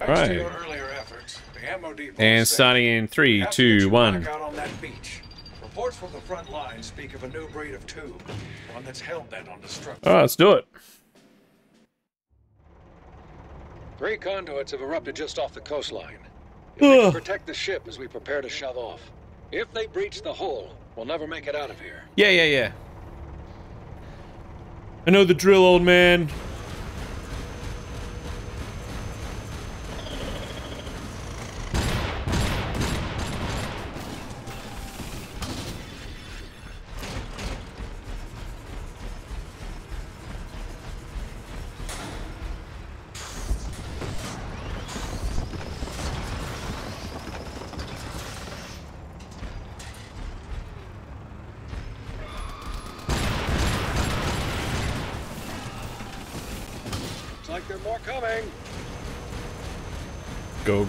Thanks Right. to your earlier efforts, the ammo depot And starting in three, After you two, one. back Out on that beach. Reports from the front line speak of a new breed of tube, one that's hell bent on destruction. All right, let's do it. Three conduits have erupted just off the coastline. You'll need to protect the ship as we prepare to shove off. If they breach the hull, we'll never make it out of here. Yeah, yeah, yeah. I know the drill, old man.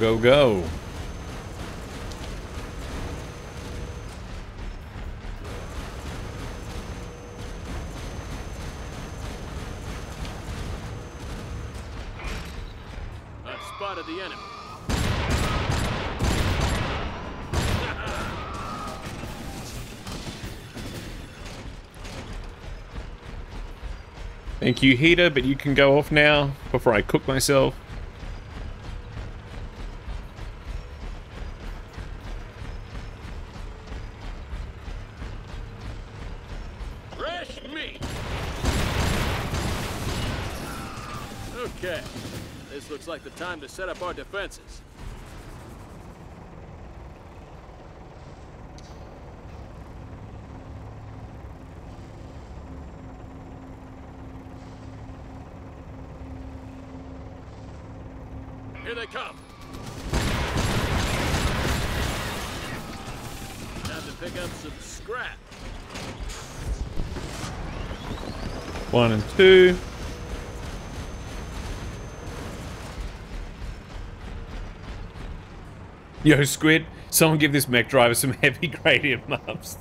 Go, go. I've spotted the enemy. Thank you, heater, but you can go off now before I cook myself. Fresh meat. Okay. This looks like the time to set up our defenses. Here they come. Time to pick up some scrap. One and two. Yo, Squid, someone give this mech driver some heavy gradient maps.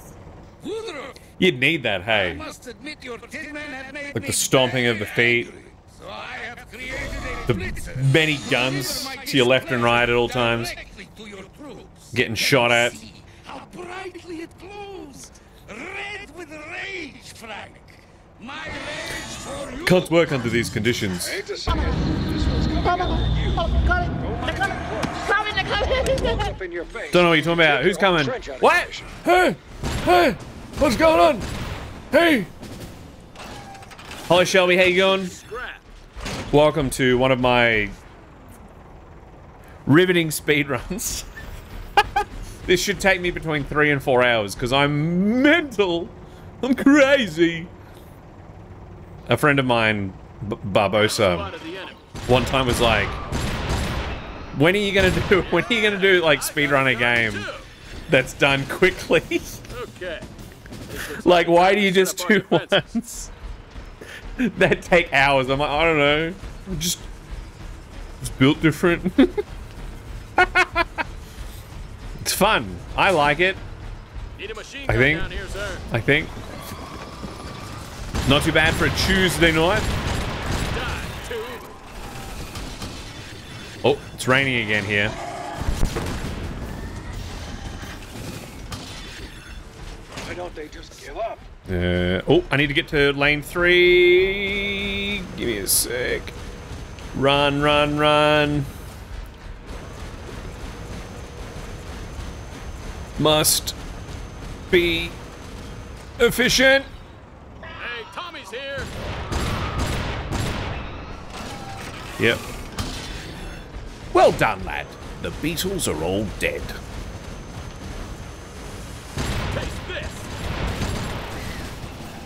You'd need that, I hey. must admit your tin man had made Like the stomping of the feet. So I have The many guns to your left and right at all times. to your troops. Getting shot at. How brightly it glows. Red with rage, Frank. My rage for you. Can't work under these conditions. Don't know what you're talking about. Who's coming? What? Hey! Hey! What's going on? Hey! Hello, Shelby. How you going? Welcome to one of my riveting speed runs. this should take me between three and four hours because I'm mental. I'm crazy. A friend of mine, B- Barbosa, Spotted the enemy. one time was like, "When are you gonna do? When are you gonna do like speed run a game that's done quickly? Okay. Like, why do you just do ones that take hours?" I'm like, I don't know, just it's built different. it's fun. I like it. Need a machine I think- down here, sir. I think. Not too bad for a Tuesday night. Die, tube. Oh, it's raining again here. Why don't they just give up? Uh, oh, I need to get to lane three. Give me a sec. Run, run, run. Must be efficient. Hey, Tommy's here. Yep. Well done, lad. The Beatles are all dead.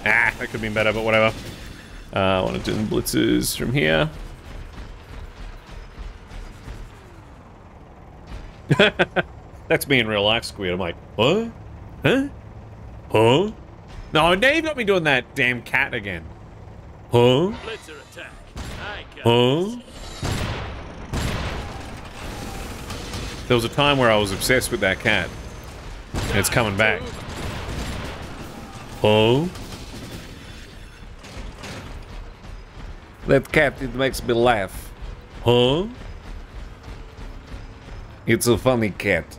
Ah, that could have been better, but whatever. Uh, I want to do the blitzes from here. That's me in real life, Squid. I'm like, what? Huh? Huh? No, now you've got me doing that damn cat again. Huh? Blitzer attack. I Huh? There was a time where I was obsessed with that cat. And it's coming back. Oh? That cat it makes me laugh. Huh? It's a funny cat.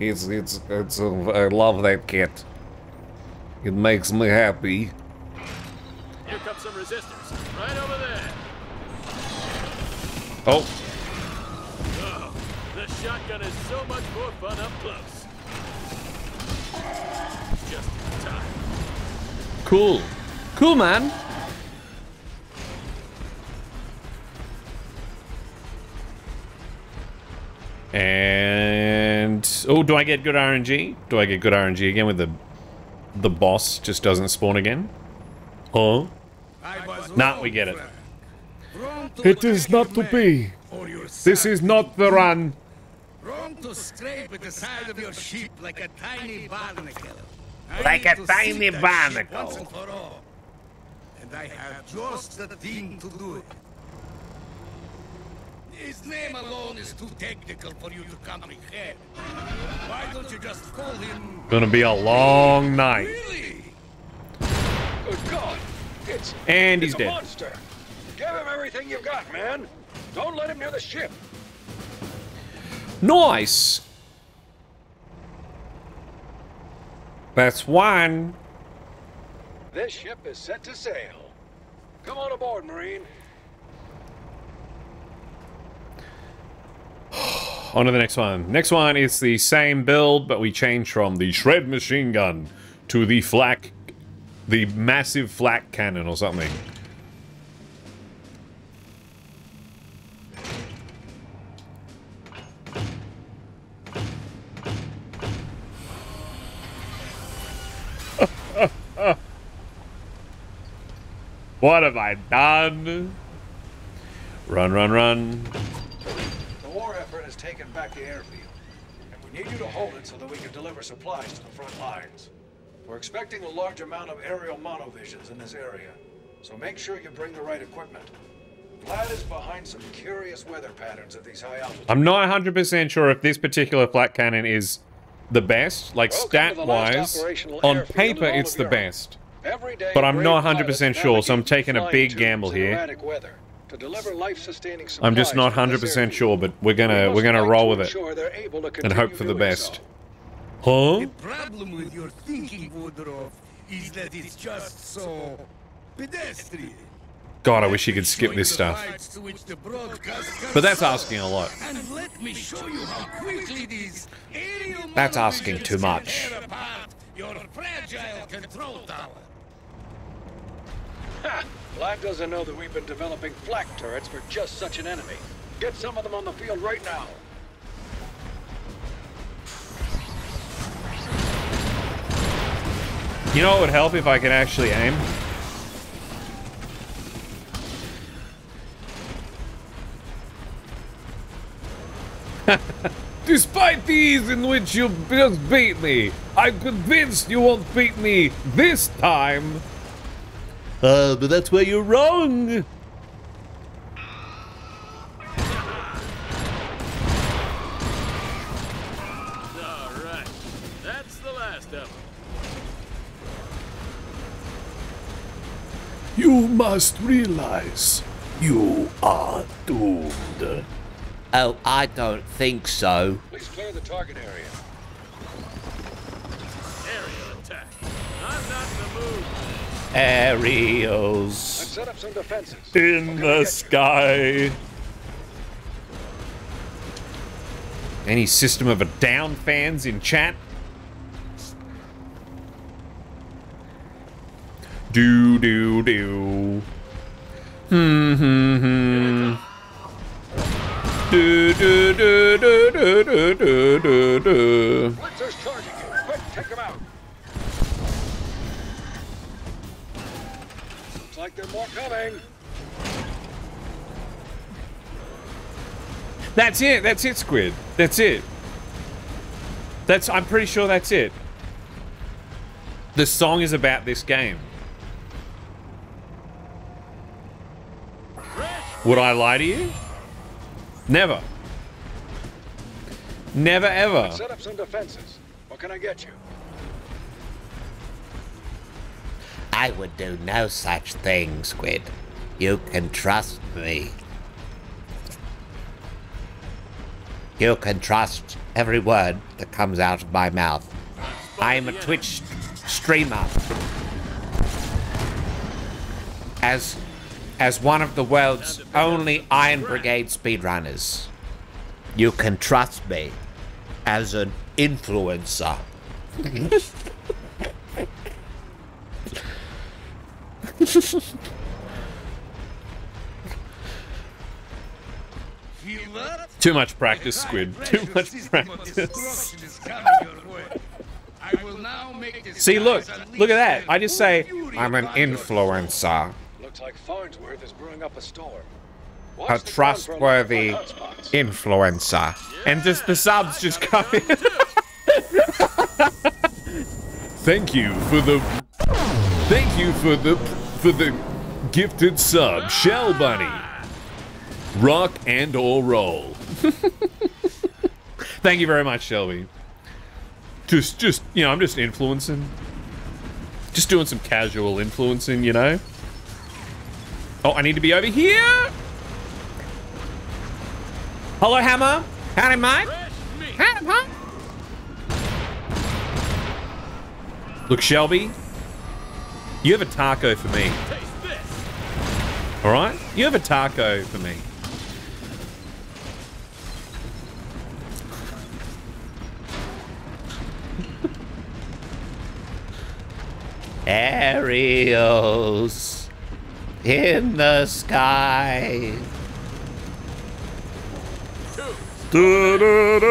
It's it's it's. A, I love that cat. It makes me happy. Here comes some resistance. Right over there. Oh, the shotgun is so much more fun up close. Just in time. cool, cool, man. And oh, do I get good RNG? Do I get good RNG again with the the boss just doesn't spawn again? Huh? I was Nah, we get it. Frank. Wrong to It is not to be. This is not the run. Wrong to scrape at the side of your ship like a tiny barnacle. I Like a tiny sink that ship barnacle. Once and for all. And I have just the thing to do it. His name alone is too technical for you to comprehend. Why don't you just call him... Gonna be a long night. Really? Good God! It's And it's he's a dead. monster. Give him everything you've got, man. Don't let him near the ship. Nice. That's one. This ship is set to sail. Come on aboard, Marine. On to the next one. Next one is the same build, but we change from the shred machine gun to the flak, the massive flak cannon or something. What have I done? Run, run, run. The war effort has taken back the airfield, and we need you to hold it so that we can deliver supplies to the front lines. We're expecting a large amount of aerial monovisions in this area, so make sure you bring the right equipment. Vlad is behind some curious weather patterns at these high altitudes. I'm not 100% sure if this particular flat cannon is the best. Like, Welcome to the last stat-wise, on paper, it's the best. But I'm not 100% sure, so I'm taking a big gamble here. I'm just not 100% sure, but we're gonna we're gonna roll with it and hope for the best. Huh? The problem with your thinking, Woodrow, is that it's just so pedestrian. God, I wish you could skip this stuff. But that's asking a lot. That's asking too much tear apart your fragile control tower. Ha! Vlad doesn't know that we've been developing flak turrets for just such an enemy. Get some of them on the field right now. You know what would help if I could actually aim? Despite the ease in which you just beat me, I'm convinced you won't beat me this time. Uh, but that's where you're wrong. All right. That's the last of. You must realize you are doomed. Oh, I don't think so. Please clear the target area. Aerial attack. I'm not in the mood. Aerials Let's set up some defenses. in the sky. Any system of a down fans in chat? Do do do. Hmm hmm hmm. Do, do, do, do, do, do, do, do. Blitzer's charging you. Quick, take him out. Looks like there's more coming. That's it. That's it, Squid. That's it. That's. I'm pretty sure that's it. The song is about this game. Would I lie to you? Never. Never ever. Set up some defenses. What can I get you? I would do no such thing, Squid. You can trust me. You can trust every word that comes out of my mouth. I'm a Twitch streamer. As as one of the world's only Iron Brigade speedrunners, you can trust me as an influencer. Too much practice, Squid. Too much practice. destruction is coming your way. I will now make this See, look. Look at that. I just say, I'm an influencer. Looks like Farnsworth is brewing up a storm. A Watch for trustworthy influencer. And just the subs just come in. Thank you for the. Thank you for the for the gifted sub, ah. Shell Bunny. Rock and or roll. Thank you very much, Shelby. Just, just you know, I'm just influencing. Just doing some casual influencing, you know. Oh, I need to be over here. Hello, Hammer. Howdy, mate. Howdy, mate. Look, Shelby. You have a taco for me. All right? You have a taco for me. Aerials in the sky. Da, da, da.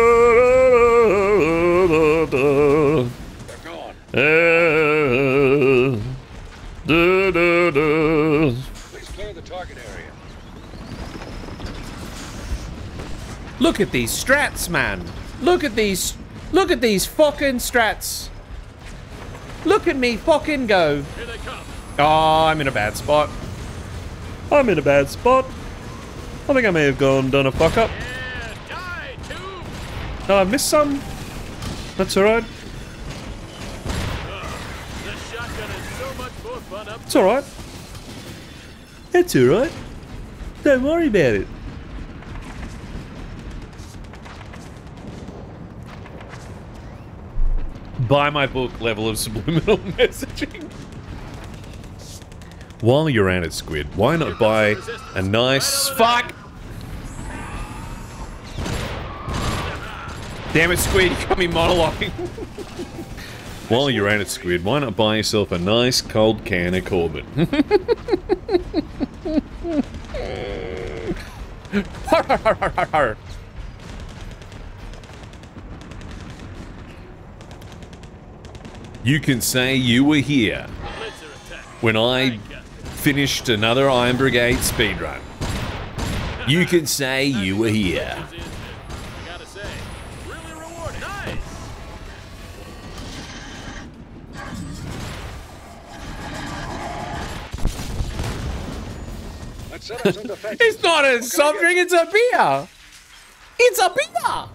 They're gone. Uh, da, da, da. Please clear the target area. Look at these strats, man. Look at these. Look at these fucking strats. Look at me fucking go. Here they come. Oh, I'm in a bad spot. I'm in a bad spot. I think I may have gone done a fuck up. Yeah. No, I missed some. That's alright. It's alright. It's alright. Don't worry about it. Buy my book, Level of Subliminal Messaging. While you're at it, Squid, why not buy a nice... Fuck! Damn it, Squid, you got me monologuing. While you're at it, Squid, why not buy yourself a nice cold can of Corbin? You can say you were here when I. finished another Iron Brigade speedrun. You can say you were here. It's not a soft drink, it's a beer. It's a beer.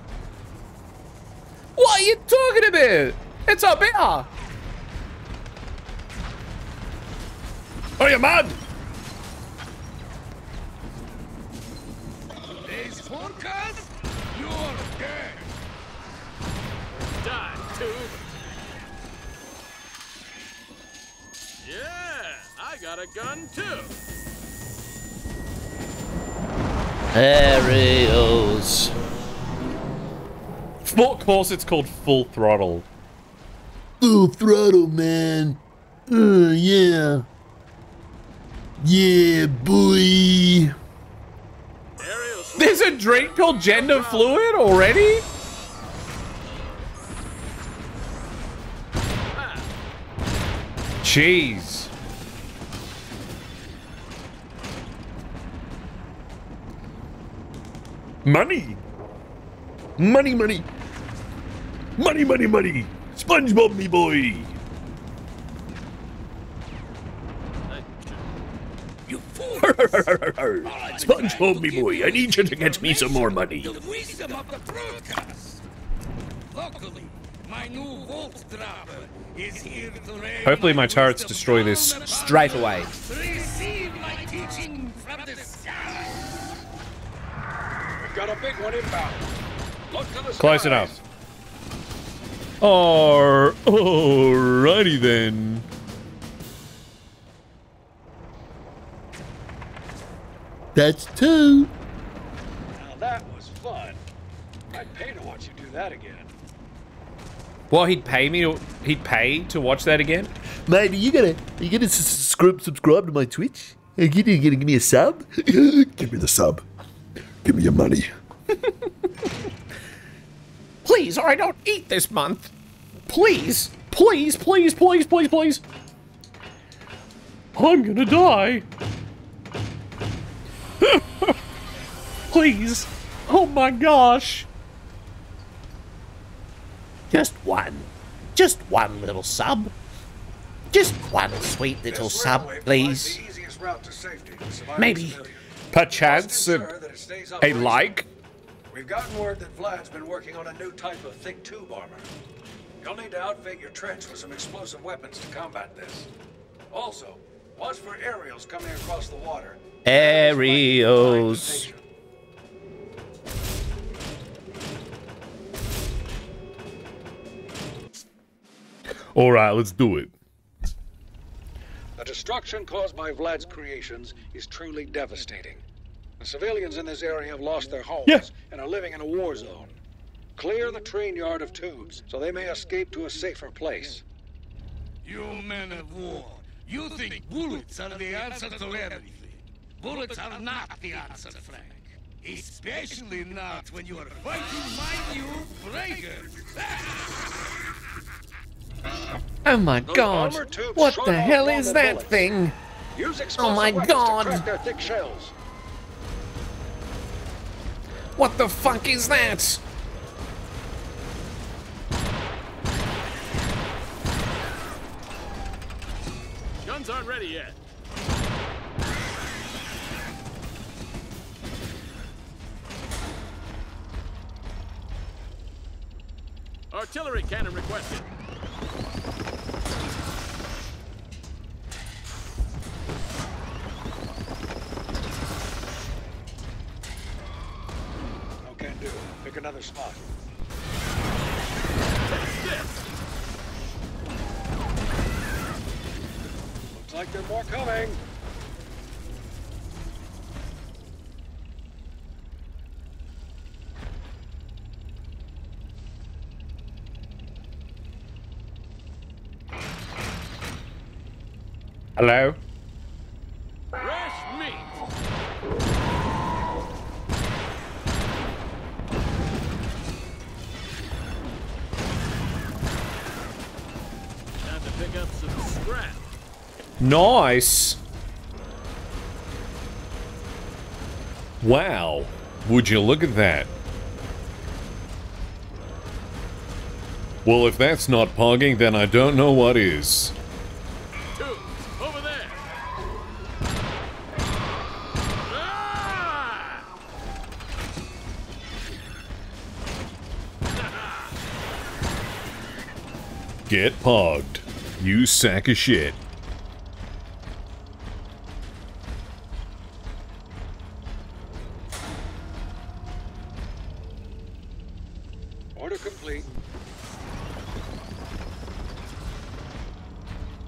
What are you talking about? It's a beer. Are you mad? Today's forecast? You're dead. Die, tube. Yeah, I got a gun too. Aerials. Of course, it's called Full Throttle. Full throttle, man. Uh, yeah. Yeah, boy. There's a drink called Gender Fluid already? Jeez. Money. Money, money. Money, money, money. SpongeBob, me boy. You fool. SpongeBob, me boy. I need you to get me some more money. The wisdom of the broadcast. Luckily, my new Volt Dropper is here to rain Hopefully my wisdom turrets destroy this down straight upon away. you. Receive my teaching from That's two. Now that was fun. I'd pay to watch you do that again. Well, he'd pay me. To, he'd pay to watch that again. Mate, are you gonna are you gonna s- subscribe subscribe to my Twitch? Are you gonna, gonna give me a sub? give me the sub. Give me your money. Please, or I don't eat this month. Please, please, please, please, please, please. I'm gonna die. Please. Oh my gosh. Just one. Just one little sub. Just one sweet little This sub, please. route to safety Maybe. Perchance a, ensure that it stays a like. We've gotten word that Vlad's been working on a new type of thick tube armor. You'll need to outfit your trench with some explosive weapons to combat this. Also, watch for aerials coming across the water. Aerials. All right, let's do it. The destruction caused by Vlad's creations is truly devastating. The civilians in this area have lost their homes Yeah. and are living in a war zone. Clear the train yard of tubes so they may escape to a safer place. You men of war, you think bullets are the answer to everything. Bullets are not the answer, Frank. Especially not when you are fighting my new breakers. Oh my Those god. What the hell is that bullets. thing? Use oh explosive my God. to crack their thick shells. What the fuck is that? Guns aren't ready yet. Artillery cannon requested. No can do. Pick another spot. Looks like there are more coming. Hello. Fresh meat. Time to pick up some scrap. Nice. Wow. Would you look at that? Well, if that's not pogging, then I don't know what is. Get pogged. You sack of shit. Order complete.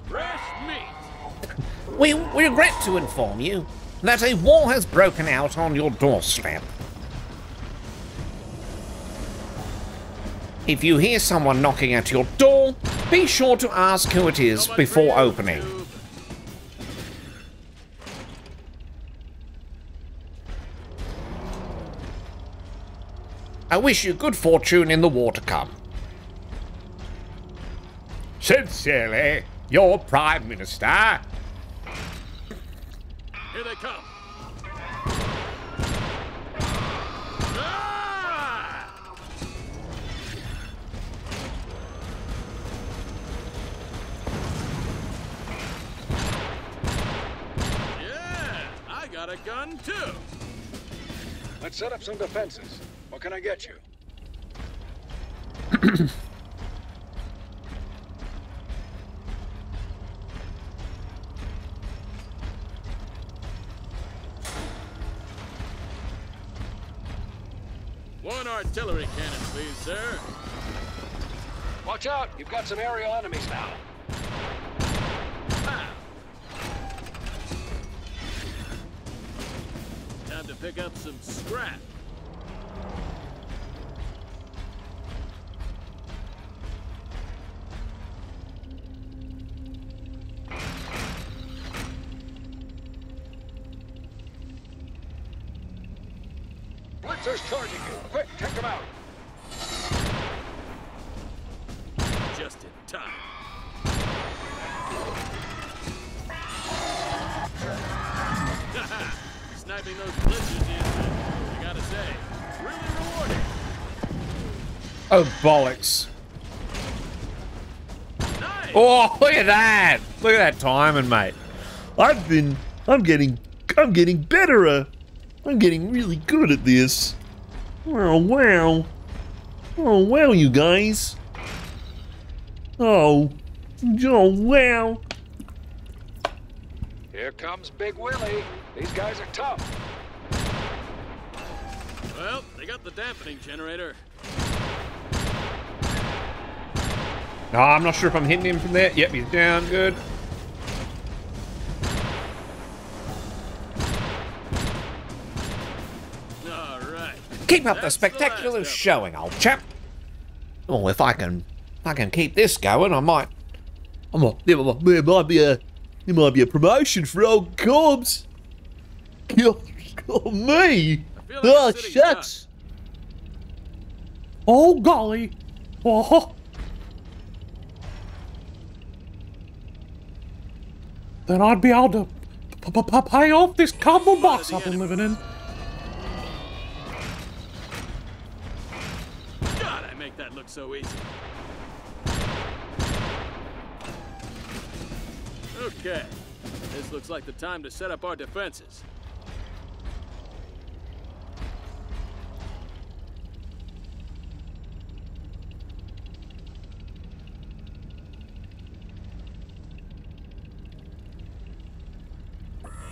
Fresh meat. We, we regret to inform you that a war has broken out on your doorstep. If you hear someone knocking at your door, be sure to ask who it is before opening. I wish you good fortune in the war to come. Sincerely, your Prime Minister. Here they come. Got a gun too. Let's set up some defenses. What can I get you? One artillery cannon, please, sir. Watch out, you've got some aerial enemies now. Ah. Time to pick up some scrap. Charging Oh, bollocks. Nice! Oh, look at that. Look at that timing, mate. I've been. I'm getting. I'm getting better. Uh, I'm getting really good at this. Oh wow. Oh wow, you guys. Oh. Oh wow. Here comes Big Willie. These guys are tough. Well, they got the dampening generator. No, I'm not sure if I'm hitting him from there. Yep, he's down. Good. All right. Keep up the That's the spectacular last of 'em. showing, old chap. Well, if I can, if I can keep this going, I might. I'm a, there, might- there might be a. There might be a promotion for old Cobbs. God, God, me. like Oh ah, a sitting shucks. Oh, golly. Oh. Then I'd be able to p- p- pay off this cardboard box I've been living in. God, I make that look so easy. Okay. This looks like the time to set up our defenses.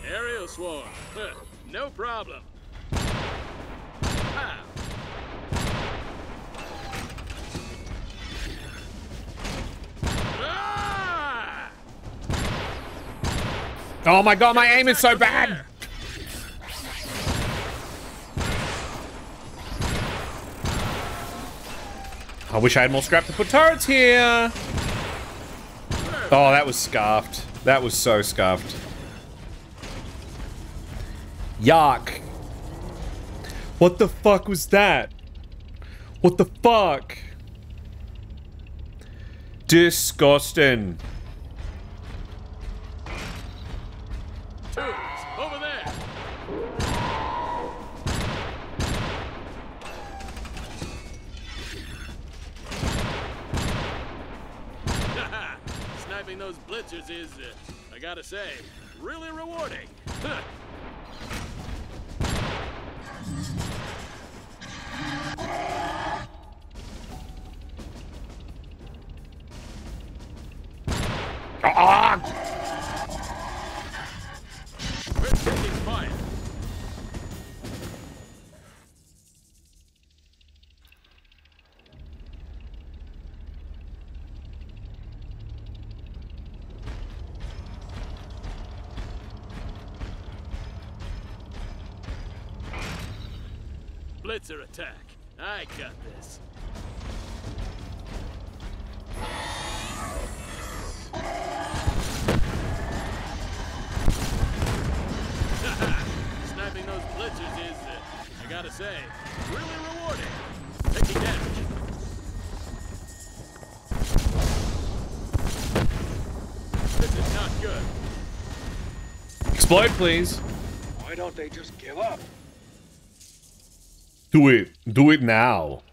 Aerial swarm. No problem. Ah! Oh my god, my aim is so bad. I wish I had more scrap to put turrets here. Oh, that was scarfed. That was so scarfed. Yuck. What the fuck was that? What the fuck? Disgusting. Tubes, over there. Sniping those blitzers is, uh, I gotta say, really rewarding. Ah! Please. Why don't they just give up? Do it. Do it now.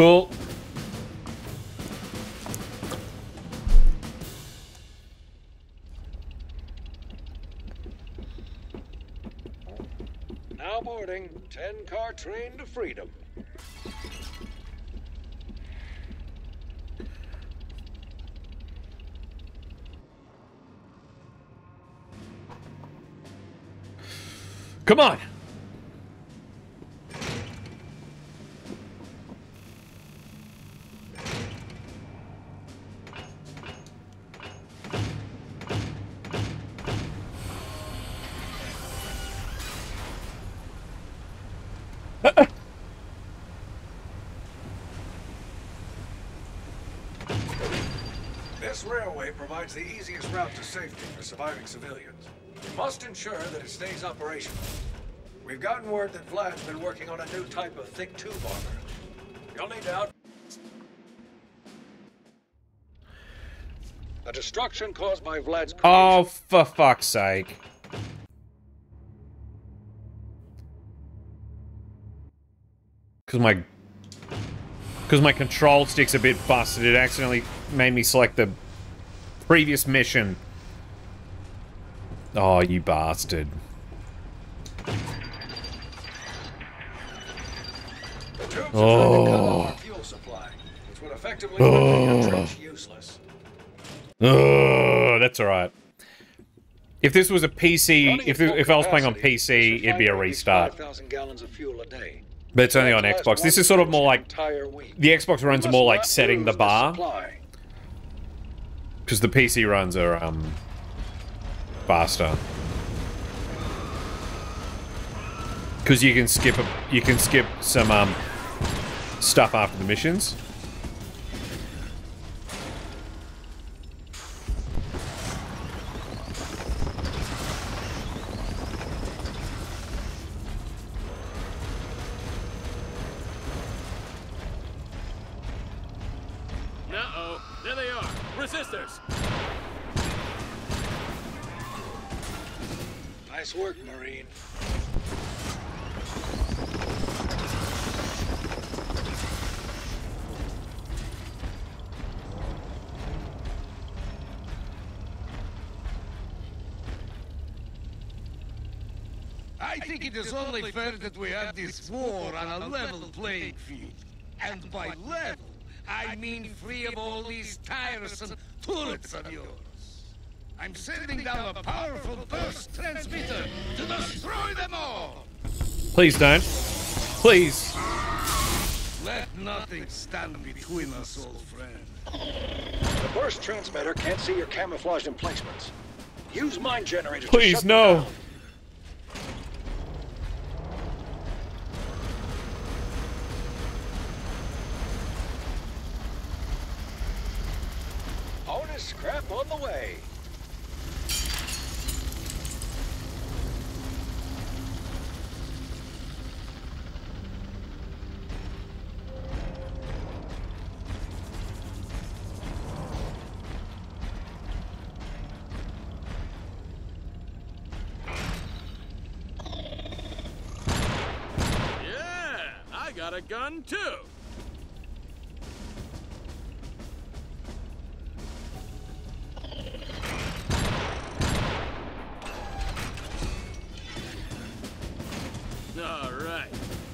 Cool. Now boarding. Ten car train to freedom. Come on. Provides the easiest route to safety for surviving civilians. We must ensure that it stays operational. We've gotten word that Vlad's been working on a new type of thick tube armor. You'll need to out... The destruction caused by Vlad's Oh, for fuck's sake. Because my... Because my control stick's a bit busted, it accidentally made me select the previous mission. Oh, you bastard. The tubes are trying to cut Oh. off our fuel supply, which would effectively render your trench useless. Oh, that's alright. If this was a PC, if, if I was playing on PC, it'd be a restart. 5,000 gallons of fuel a day. But it's only on Xbox. This is sort of more like the Xbox runs more like setting the bar supply. Because the PC runs are um faster. Because you can skip a, you can skip some um stuff after the missions. And by level, I mean free of all these tiresome turrets of yours. I'm sending down a powerful burst transmitter to destroy them all! Please don't. Please. Let nothing stand between us, old friend. The burst transmitter can't see your camouflaged emplacements. Use mine generators to Please shut them no. down. Bonus scrap on the way. Yeah, I gun too. All right.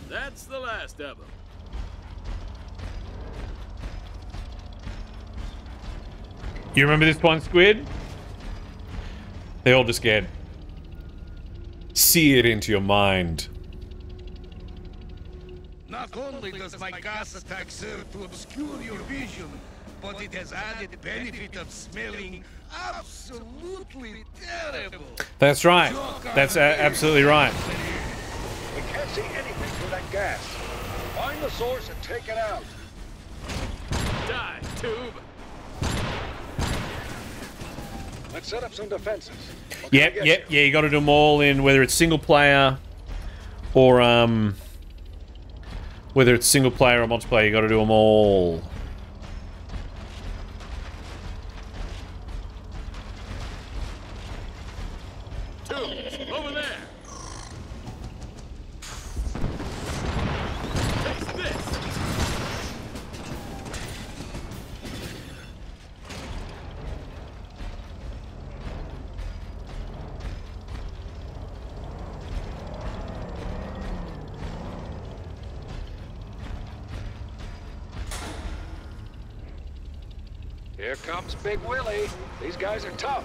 That's the last of them. You remember this one, Squid? They all just get... See it into your mind. Not only does my gas attack serve to obscure your vision, but it has added benefit of smelling absolutely terrible. That's right. That's uh, absolutely right. We can't see anything through that gas. Find the source and take it out. Die, tube. Let's set up some defenses. What Yep, yep, you? yeah, you gotta do them all in whether it's single player or, um... Whether it's single player or multiplayer, you gotta do them all. Tough.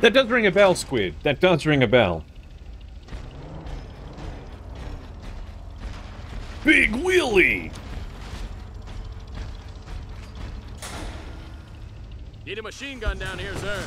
That. Does ring a bell, Squid. That does ring a bell. Big Willie! Need a machine gun down here, sir.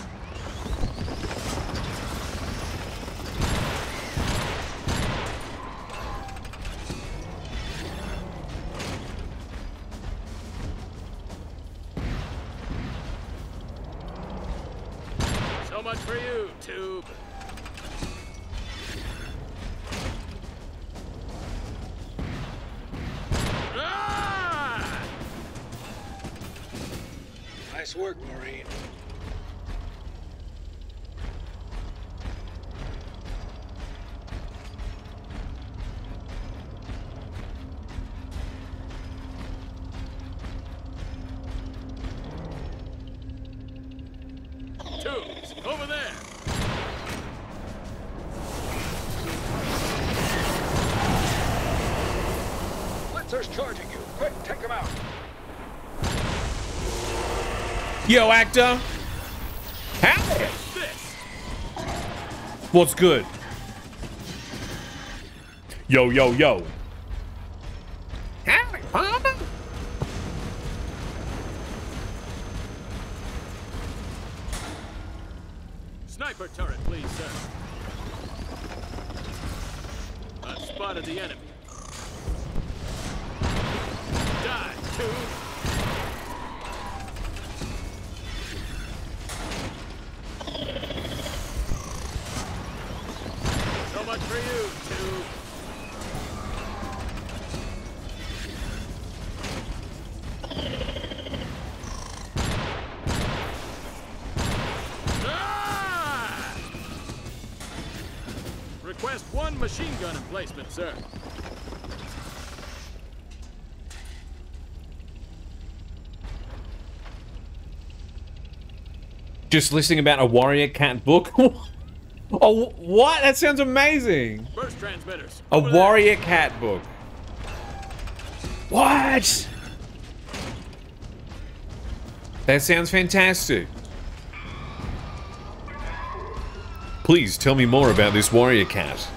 Yo, actor! What's good? Yo, yo, yo. Emplacement, sir. Just listening about a warrior cat book? oh, what? That sounds amazing! Burst transmitters. A over there. warrior cat book. What? That sounds fantastic. Please tell me more about this warrior cat.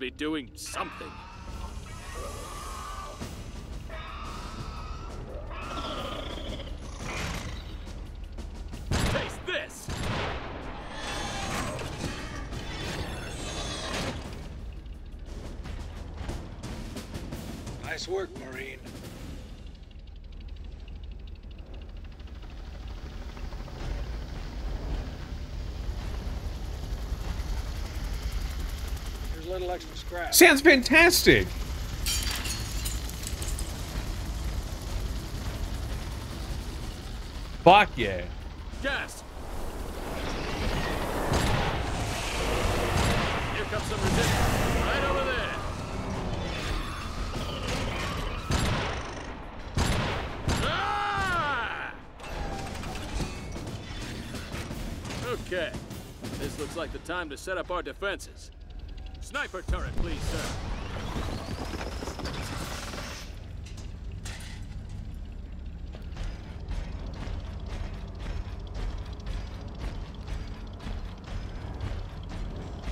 Be doing something. A little extra scrap. Sounds fantastic. Fuck yeah. Gas! Here comes some resistance. Right over there. Ah! Okay. This looks like the time to set up our defenses. Sniper turret, please, sir.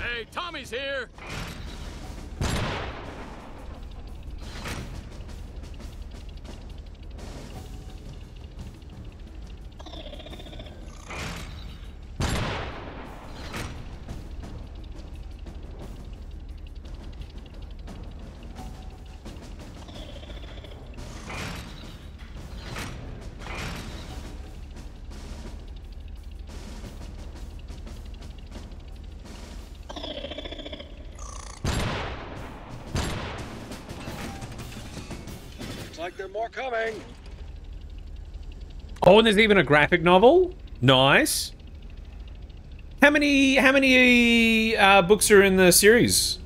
Hey, Tommy's here! There are more coming. Oh, and there's even a graphic novel. Nice. How many how many uh, books are in the series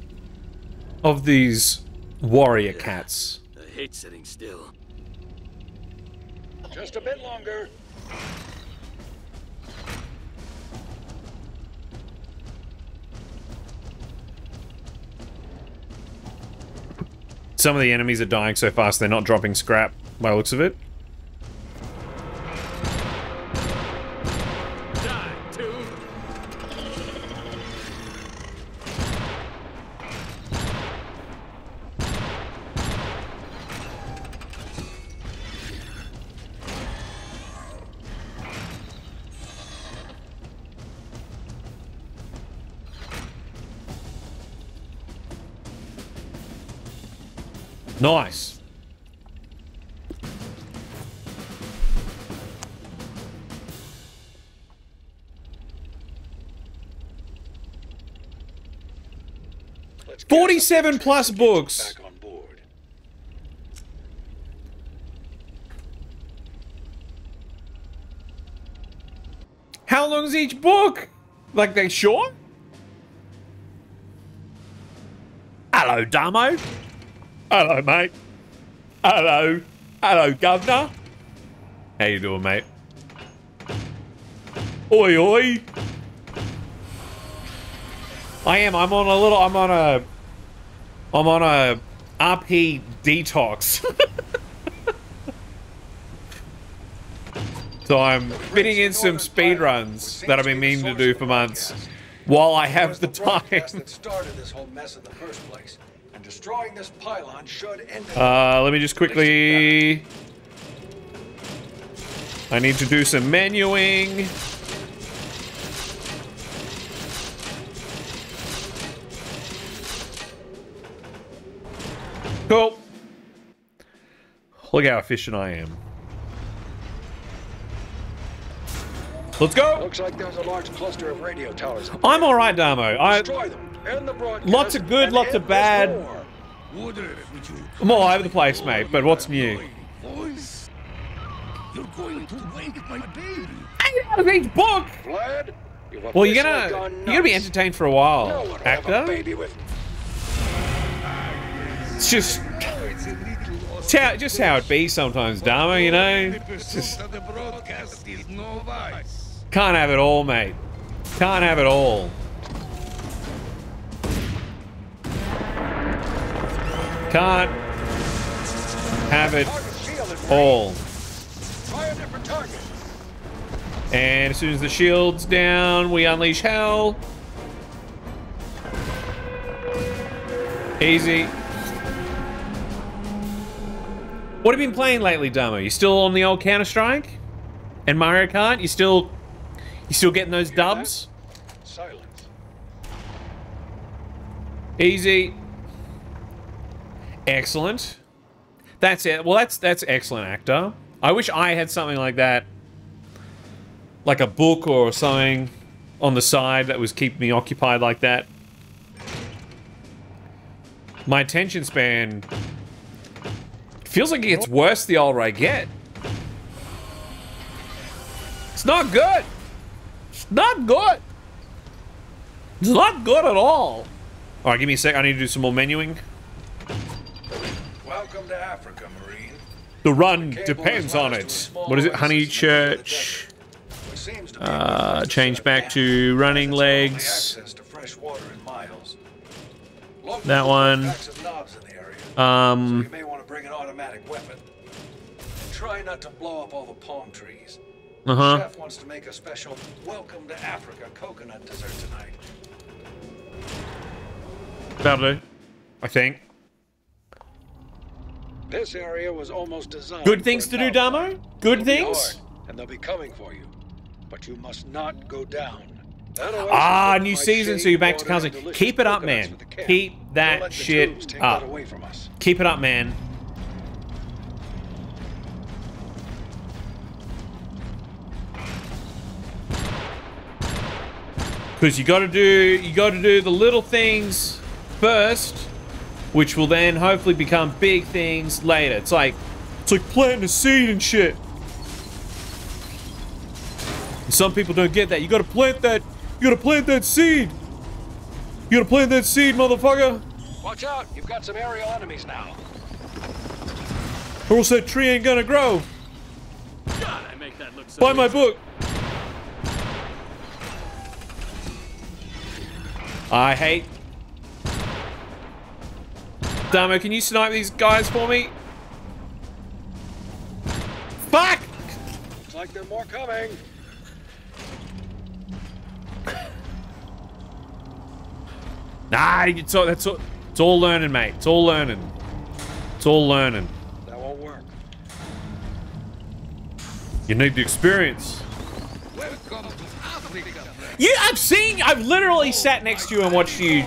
of these warrior cats? I hate sitting still. Just a bit longer. Some of the enemies are dying so fast they're not dropping scrap by looks of it. 27 plus books. How long is each book? Like they sure? Hello, Damo. Hello, mate. Hello. Hello, governor. How you doing, mate? Oi, oi. I am. I'm on a little. I'm on a I'm on a RP detox. so I'm fitting in some speed runs that I've been meaning to do for months while I have the time. started this whole mess in the first place. And destroying this pylon should end. Uh, let me just quickly. I need to do some menuing. Cool. Look how efficient I am. Let's go. Looks like there's a large cluster of radio towers. up I'm all right, Damo. I, Destroy them. End the broadcast. Lots of good, lots of bad. this war. Woodruff, would you I'm all over the place, mate. But what's new? Boys, you're going to wake my baby. Out of each book. Vlad, you've Well, you're gonna you're gonna be entertained for a while, No one will have actor. It's just It's how, just how it be sometimes, Damo, You know, vice. can't have it all, mate. Can't have it all. Can't have it all. And as soon as the shield's down, we unleash hell. Easy. What have you been playing lately, Damo? You still on the old Counter Strike and Mario Kart? You still, you still getting those dubs? Silence. Easy. Excellent. That's it. Well, that's that's excellent, actor. I wish I had something like that, like a book or something on the side that was keeping me occupied like that. My attention span feels like it gets worse the older I get. It's not good. It's not good. It's not good at all. All right, give me a sec. I need to do some more menuing. Welcome to Africa, Marine. The run depends on lashed to a it. What is it? Honey in the middle of the Church. desert, which seems to be Uh, change back to running as it's our only legs. access to fresh water in miles. Locals That one. packs of knobs in the area, Um, so you may want to bring an automatic weapon. And try not to blow up all the palm trees. uh huh. Chef wants to make a special Welcome to Africa coconut dessert tonight. That'll do. I think. This area was almost designed. Good things to do, mountain Damo? Good It'll things? hard, and they'll be coming for you. But you must not go down. Ah, new season, so you're back to water, counseling. Keep it up, man. for the camp. Keep that shit up. Away from us. Keep it up, man. Because you got to do you got to do the little things first, which will then hopefully become big things later. It's like it's like planting a seed and shit. And some people don't get that. You got to plant that. You got to plant that seed. You got to plant that seed, motherfucker. Watch out! You've got some aerial enemies now. Or else that tree ain't gonna grow. God, I make that look so Buy my book. I hate. Damo, can you snipe these guys for me? Fuck! Looks like there are more coming. Nah, it's all, that's all, it's all learning, mate. It's all learning. It's all learning. That won't work. You need the experience. Welcome to Africa, friend. You, I've seen, I've literally sat next to you and watched you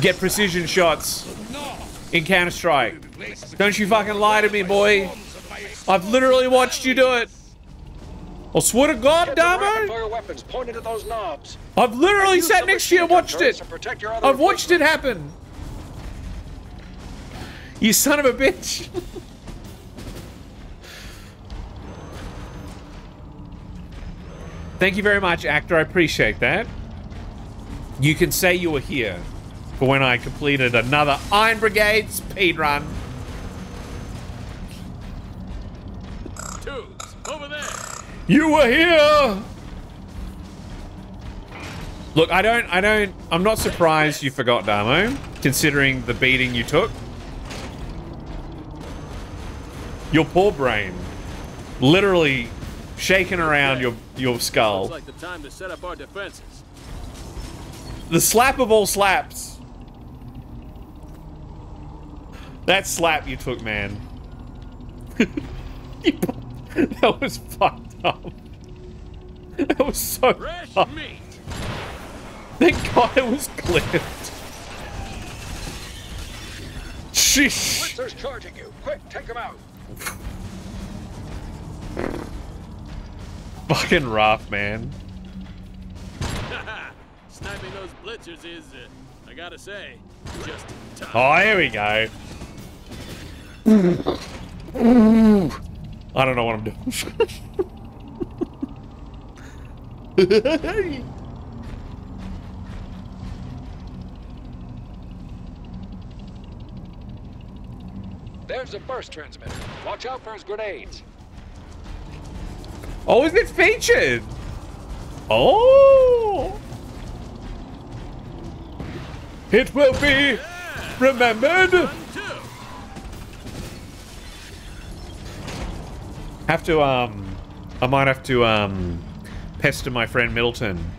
get precision shots in Counter Strike. Don't you fucking lie to me, boy. I've literally watched you do it. I swear to God, Damo, Fire weapons pointed at those knobs. I've literally sat next to you and watched it. to protect your other I've watched it happen. You son of a bitch. Thank you very much, actor. I appreciate that. You can say you were here for when I completed another Iron Brigade speed run. Tubes, over there. You were here. Look, I don't, I don't, I'm not surprised you forgot Damo, considering the beating you took. Your poor brain, literally shaking around your your skull. Like the time to set up our defenses. The slap of all slaps. That slap you took, man. that was fucked up. That was so Fresh fucked. meat. Thank God it was clipped. Sheesh. Blitzer's charging you. Quick, take him out. Fucking rough, man. Sniping those blitzers is, uh, I gotta say, just tough. Oh, here we go. I don't know what I'm doing. There's a burst transmitter. Watch out for his grenades. Oh, is it featured? Oh. It will be remembered. Have to, um, I might have to, um, pester my friend Middleton.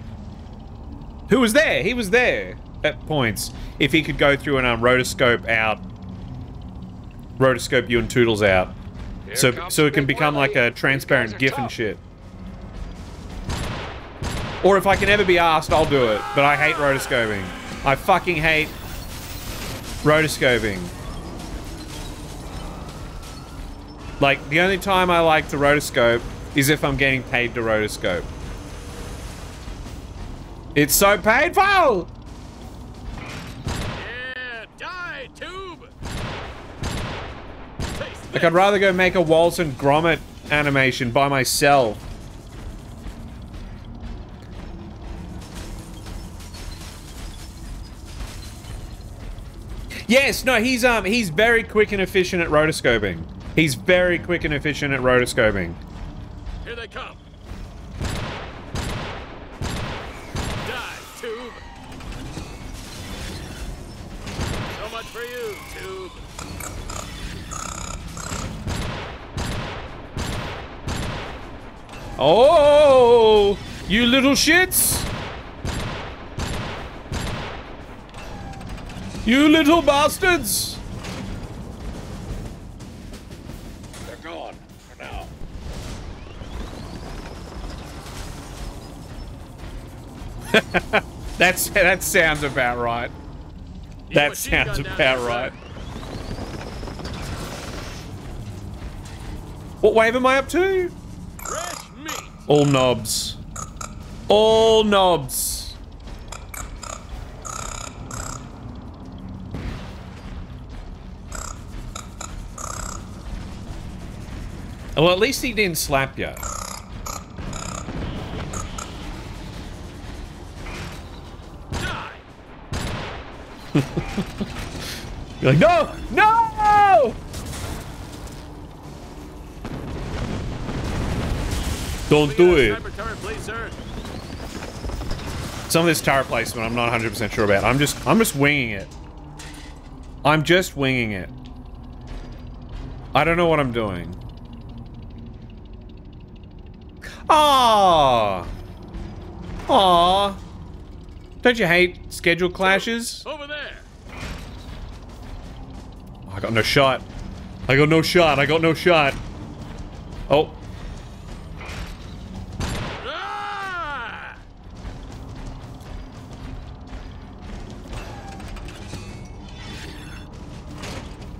Who was there? He was there. at points if he could go through and um, rotoscope out, rotoscope you and Toodles out, Here so so it can become like a transparent GIF are and shit. Or if I can ever be asked, I'll do it. But I hate rotoscoping. I fucking hate rotoscoping. Like, the only time I like to rotoscope is if I'm getting paid to rotoscope. It's so painful! Like, I'd rather go make a Wallace and Gromit animation by myself. Yes, no, he's um he's very quick and efficient at rotoscoping. He's very quick and efficient at rotoscoping. Here they come. Oh, you little shits! You little bastards! They're gone for now. That's that sounds about right. That sounds about right. What wave am I up to? All knobs. All knobs. Well, at least he didn't slap you. You're like, no, no! Don't do it. got a Sniper turret, please. Some of this tower placement I'm not 100% sure about. I'm just I'm just winging it. I'm just winging it. I don't know what I'm doing. Ah. Ah. Don't you hate schedule clashes? Over there. I got no shot. I got no shot. I got no shot. Oh,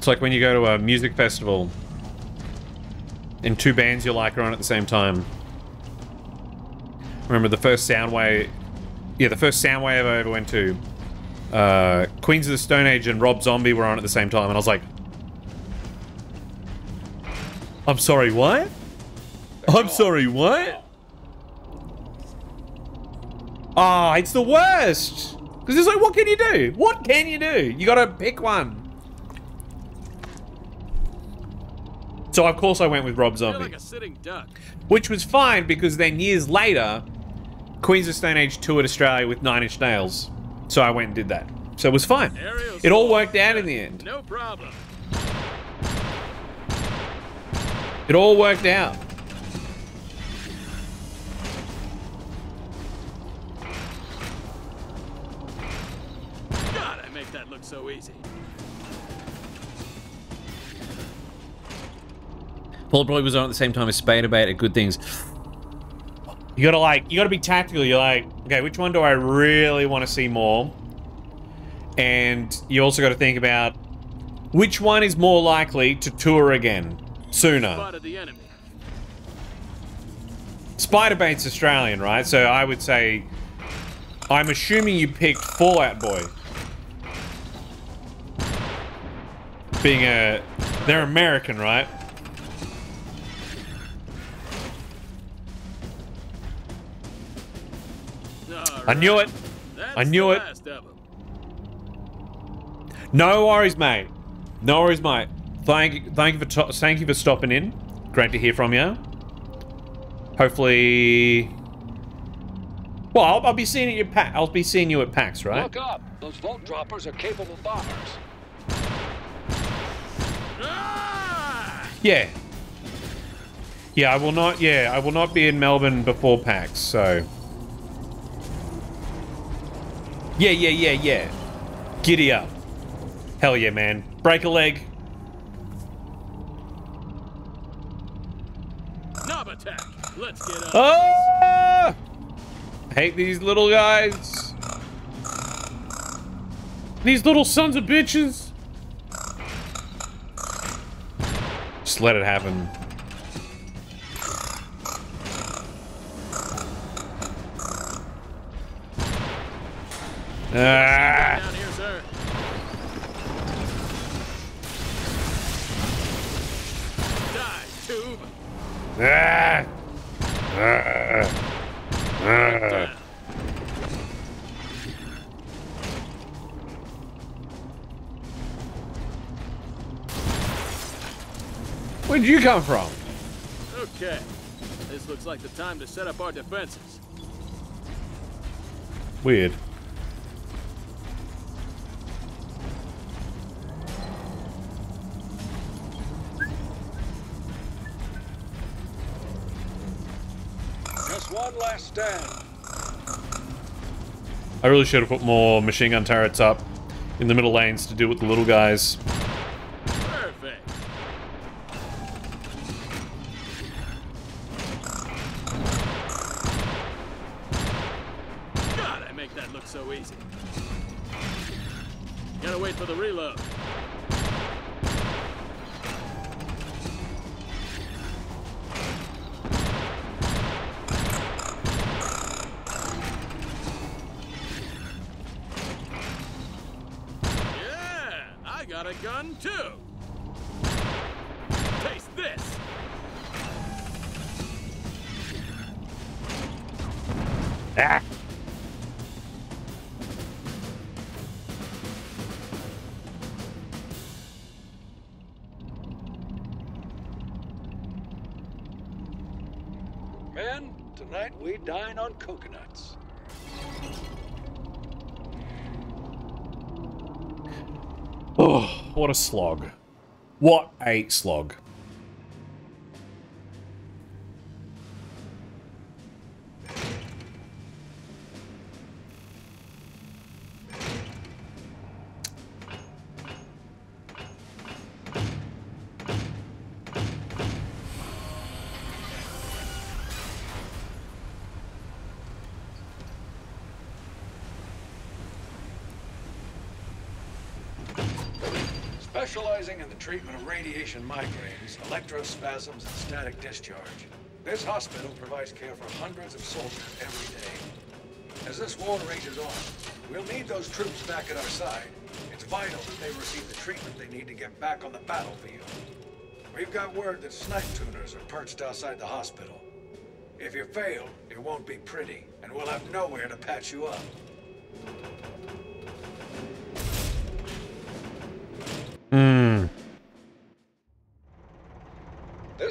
like when you go to a music festival and two bands you like are on at the same time. Remember the first Soundwave... Yeah, the first Soundwave I ever went to. Uh, Queens of the Stone Age and Rob Zombie were on at the same time, and I was like... I'm sorry, what? I'm sorry, what? Ah, it's the worst! Because it's like, what can you do? What can you do? You gotta pick one. So of course I went with Rob Zombie, like a sitting duck. which was fine because then years later, Queens of Stone Age toured Australia with Nine Inch Nails, so I went and did that. So it was fine. It all worked out in the end. No problem. It all worked out. God, I make that look so easy. Paul probably was on at the same time as Spiderbait at Good Things. You gotta like, you gotta be tactical. You're like, okay, which one do I really want to see more? And you also got to think about which one is more likely to tour again sooner. Spotted the enemy. Spider-Bait's Australian, right? So I would say, I'm assuming you picked Fall Out Boy. Being a, they're American, right? I knew it. I knew it. last of 'em. No worries, mate. No worries, mate. Thank, thank you for, thank you for stopping in. Great to hear from you. Hopefully, well, I'll, I'll be seeing you at pa- I'll be seeing you at PAX, right? Look up. Those vault droppers are capable bombers. Ah! Yeah. Yeah, I will not. Yeah, I will not be in Melbourne before PAX. So Yeah, yeah, yeah, yeah. Giddy up. Hell yeah, man. Break a leg. Knob attack. Let's get up. Ah! Hate these little guys. These little sons of bitches. Just let it happen. Ah! Here. Die, tube. Ah! Ah! Ah! Where'd you come from? Okay. This looks like the time to set up our defenses. Weird. Last stand. I really should have put more machine gun turrets up in the middle lanes to deal with the little guys. What a slog. What a slog. Radiation migraines, electrospasms, and static discharge, this hospital provides care for hundreds of soldiers every day. As this war rages on, we'll need those troops back at our side. It's vital that they receive the treatment they need to get back on the battlefield. We've got word that snipe tubes are perched outside the hospital. If you fail, it won't be pretty, and we'll have nowhere to patch you up.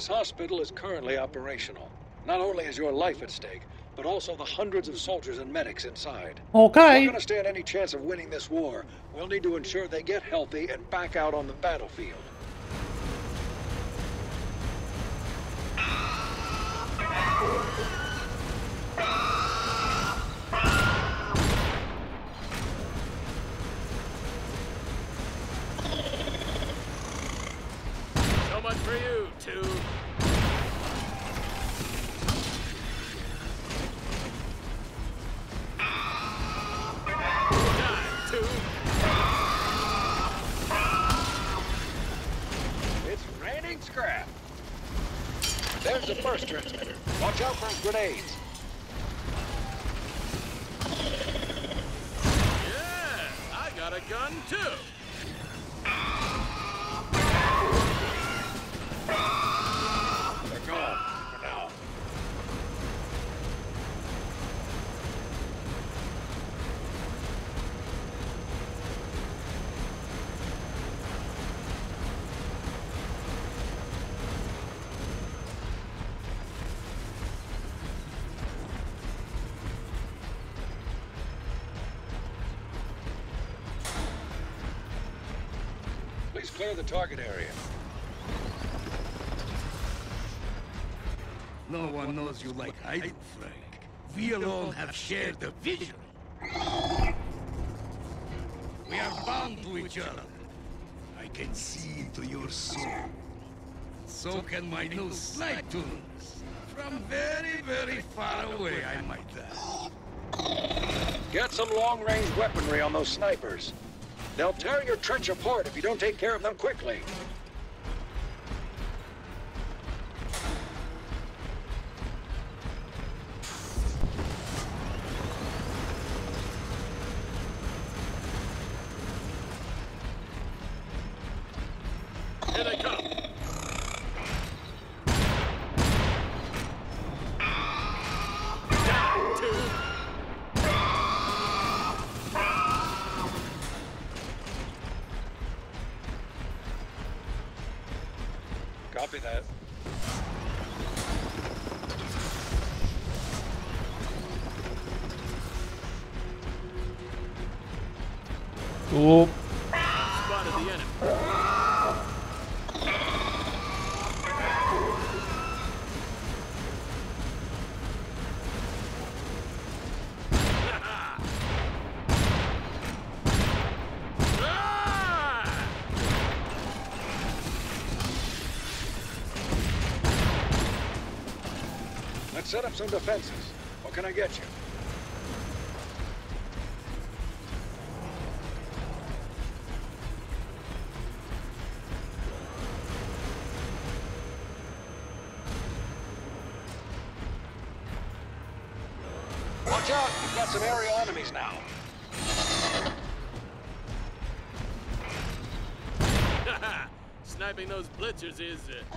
Hospital is currently operational. Not only is your life at stake, but also the hundreds of soldiers and medics inside. Okay. If Okay. we're gonna stand any chance of winning this war, we'll need to ensure they get healthy and back out on the battlefield. So much for you, two. Grenades. Clear the target area. No one knows you like I do, Frank. We alone have shared the vision. We are bound to each other. I can see into your soul. So can my new snipe tubes. From very, very far away, I might add. Get some long-range weaponry on those snipers. They'll tear your trench apart if you don't take care of them quickly. Set up some defenses. What can I get you? Watch out! You've got some aerial enemies now. Sniping those blitzers is, uh,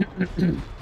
Mm-hmm.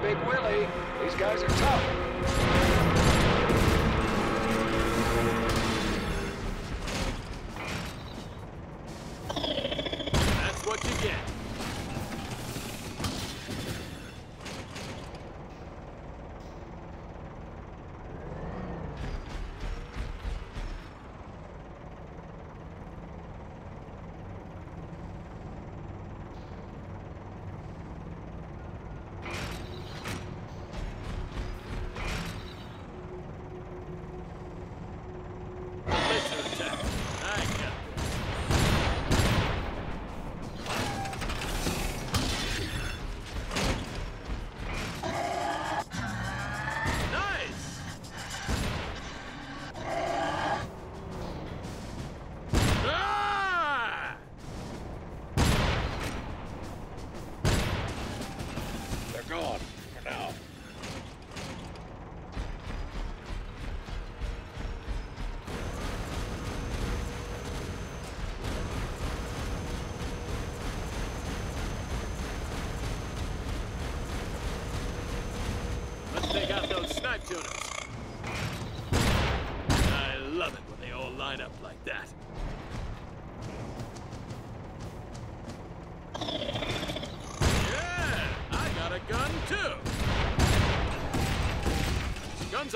Big Willie.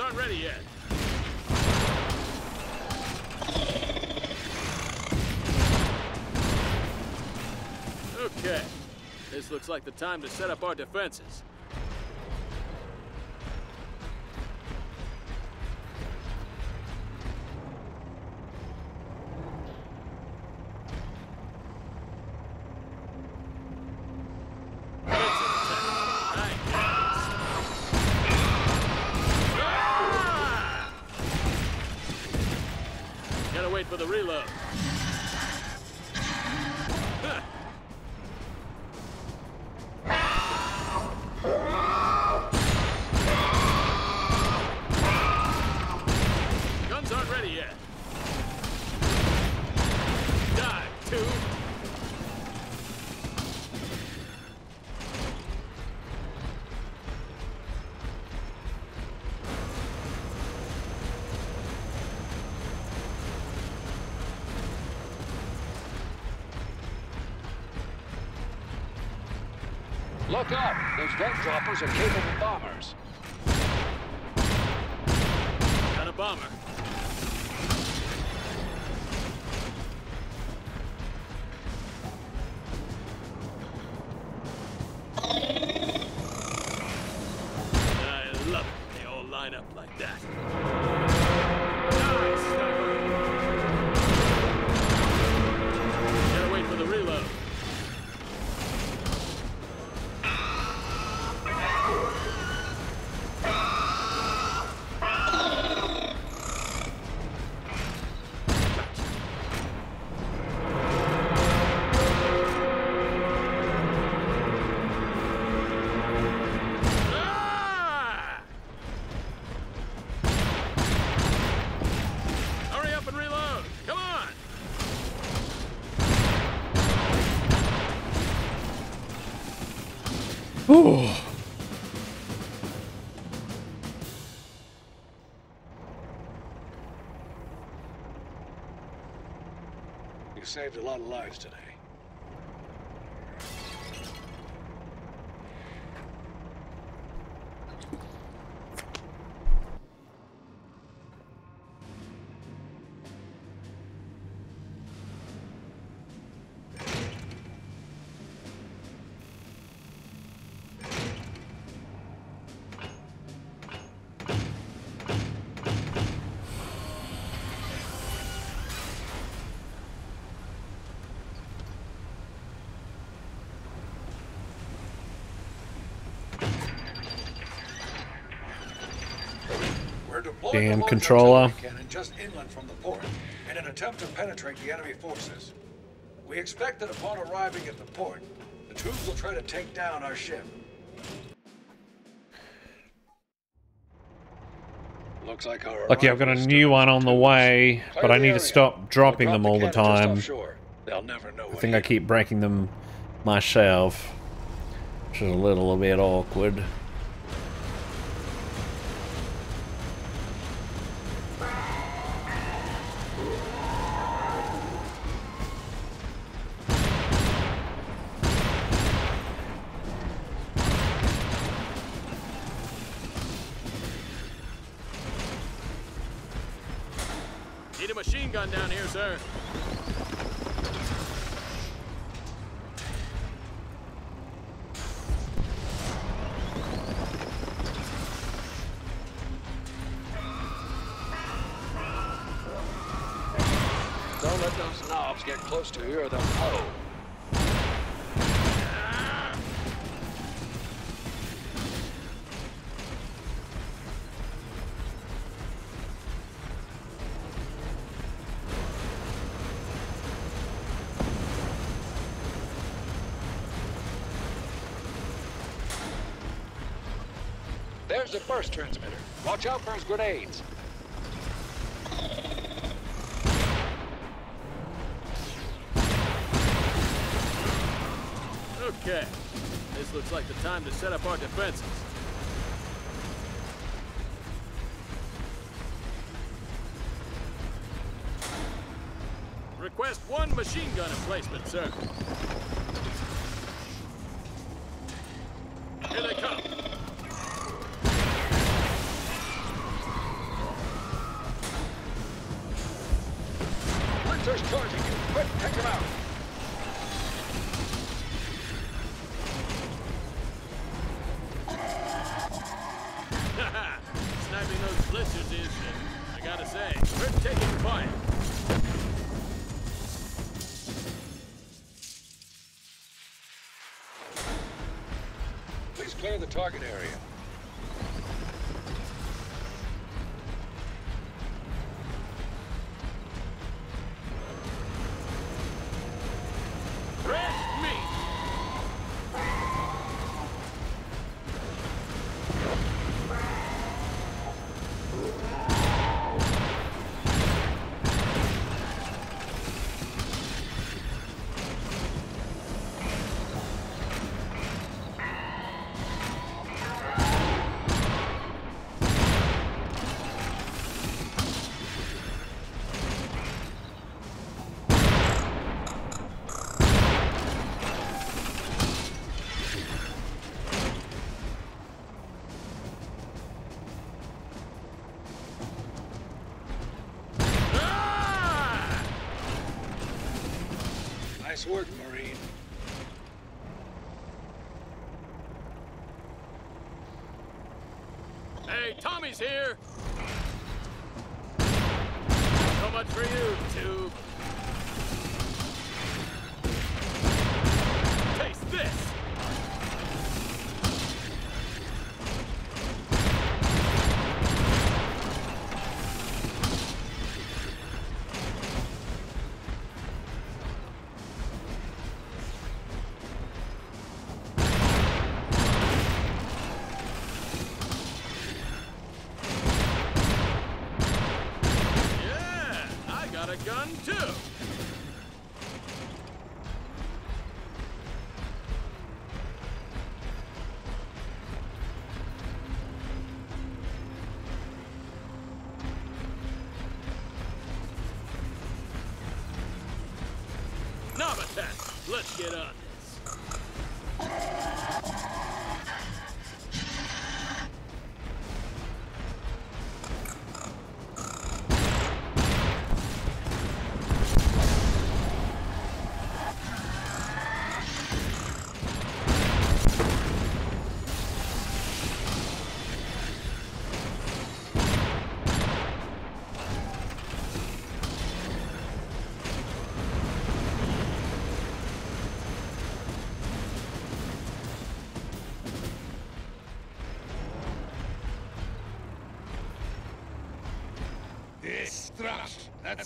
Aren't ready yet. Okay. This looks like the time to set up our defenses. Up! Those vent droppers are capable You saved a lot of lives today. Damn controller. cannon just inland from the port in an attempt to penetrate the enemy forces. We expect that upon arriving at the port, the troops will try to take down our ship. Looks like our Lucky I've got a new one on the way, but I need to stop dropping them all the time. They'll never know I think I keep breaking them myself, which is a little bit awkward. Grenades. Okay. This looks like the time to set up our defenses. Request one machine gun emplacement, sir. Target area. Work, Marine.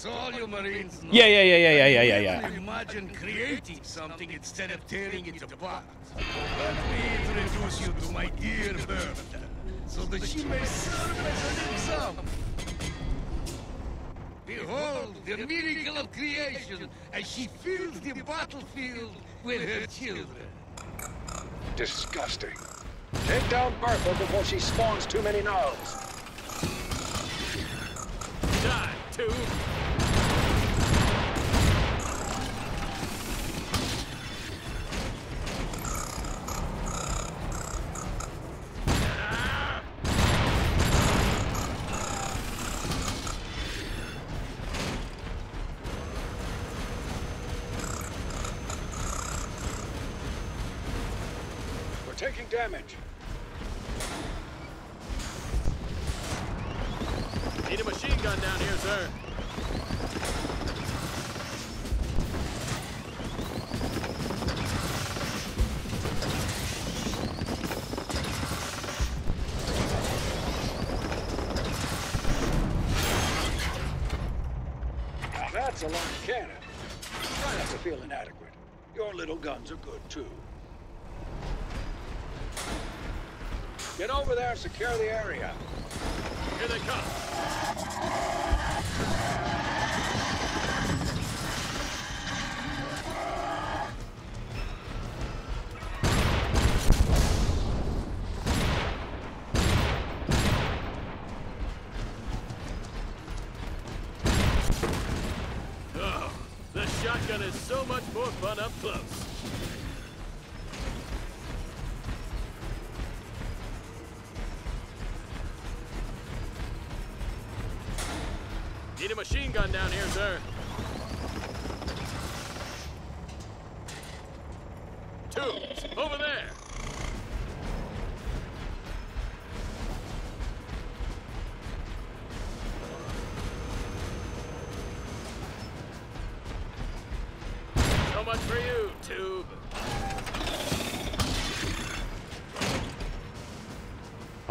All you Marines know. Yeah, yeah, yeah, yeah, yeah, yeah, yeah, Never yeah. Imagine creating something instead of tearing it apart. Let me introduce you to my dear Bertha, so that she may serve as an example. Behold the miracle of creation as she fills the battlefield with her children. Disgusting. Take down Bertha before she spawns too many gnolls.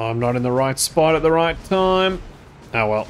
I'm not in the right spot at the right time. Oh well.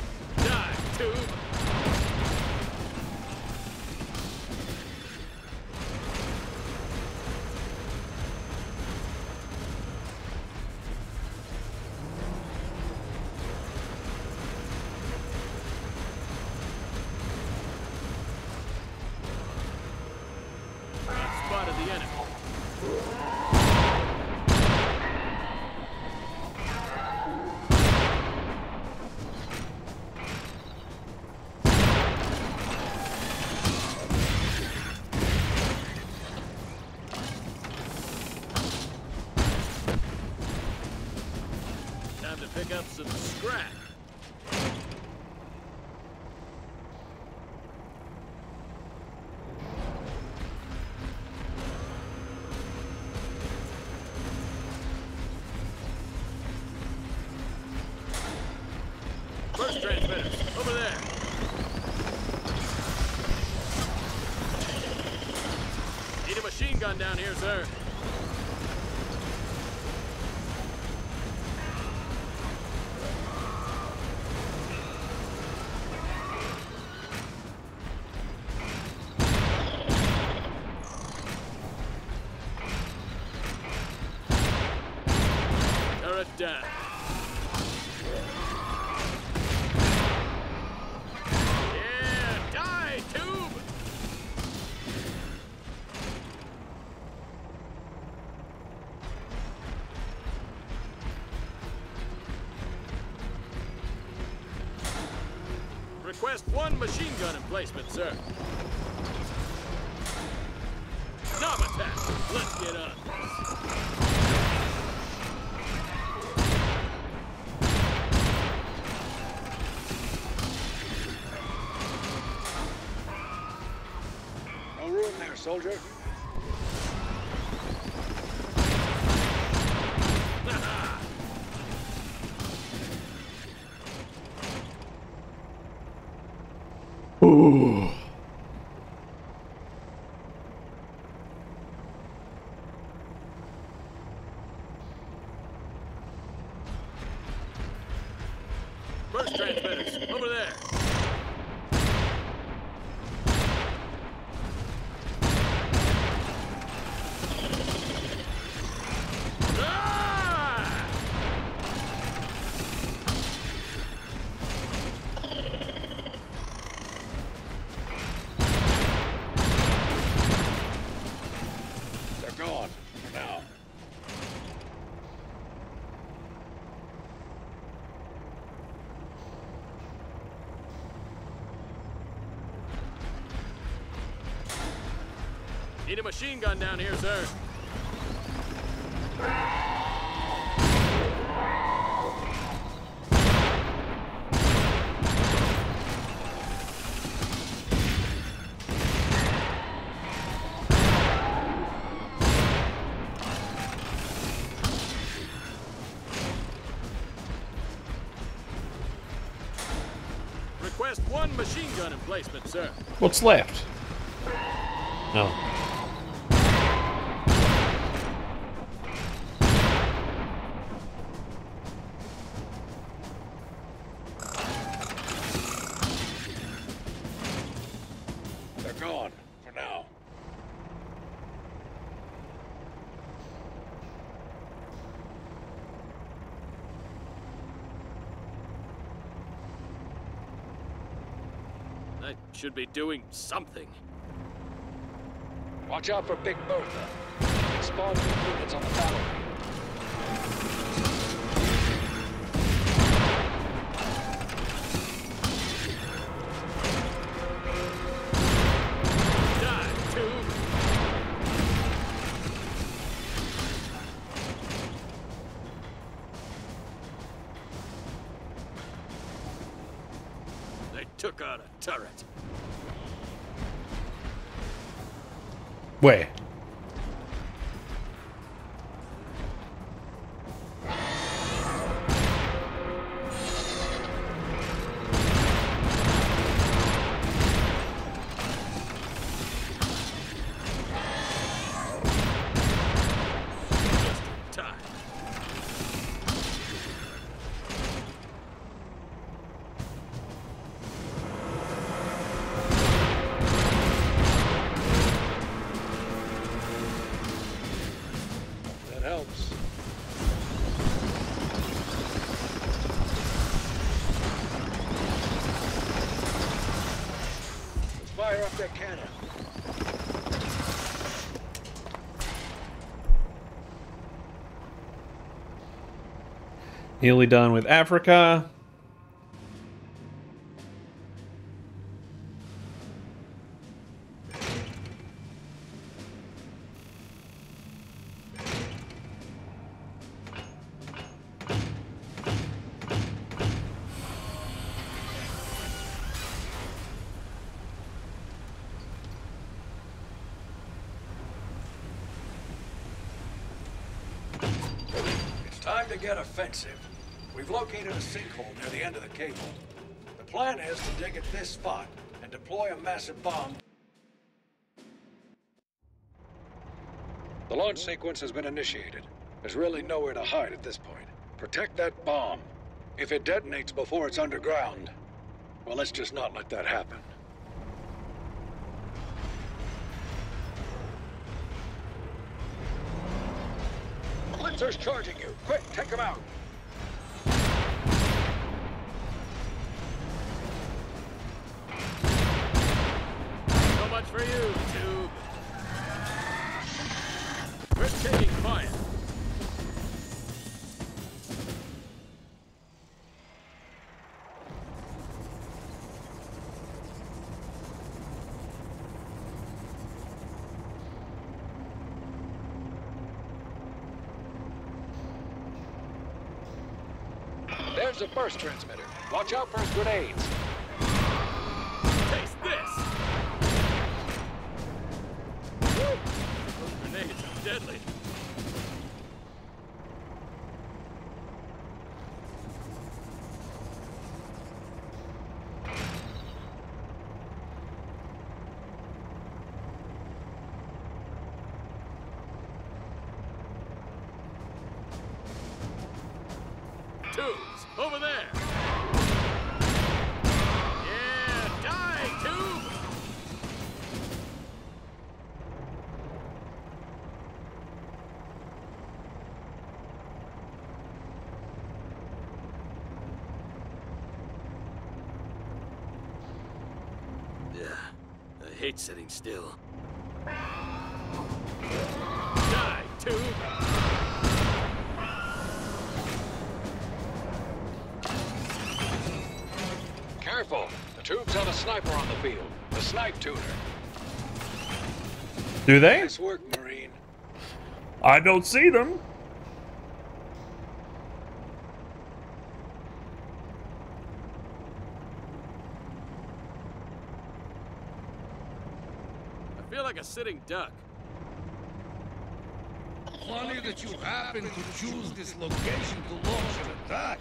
Request one machine gun emplacement, sir. Attack. Let's get this. No room there, soldier. Burst transmitters, over there. Ah! They're gone. For now. Need a machine gun down here, sir. Request one machine gun emplacement, sir. What's left? Should be doing something. Watch out for Big Bertha. New units on the battlefield. Nearly done with Africa. Time to get offensive. Located a sinkhole near the end of the cable. The plan is to dig at this spot and deploy a massive bomb. The launch sequence has been initiated. There's really nowhere to hide at this point. Protect that bomb. If it detonates before it's underground, well, let's just not let that happen. Blitzer's charging you. Quick, take him out. Burst transmitter. Watch out for his grenades. Sitting still. Die, tube! Careful. The tubes have a sniper on the field. The snipe tuner. Do they? Nice work, Marine. I don't see them. I feel like a sitting duck. Funny that you to choose this location to launch an attack.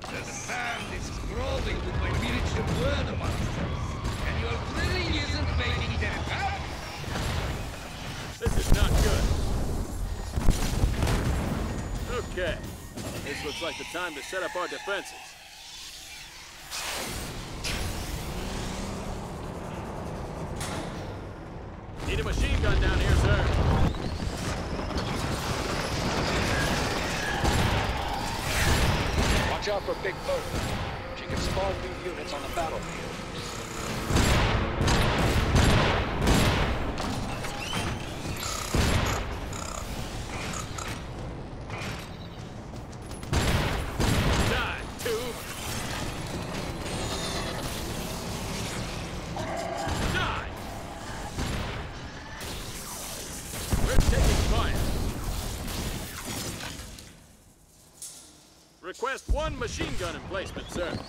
The sand is crawling with my miniature murder monsters. And your drilling isn't making them happy. This is not good. Okay. This looks like the time to set up our defenses. Need a machine gun down here, sir. Watch out for Big Bertha. She can spawn new units on the battlefield. One machine gun emplacement, sir.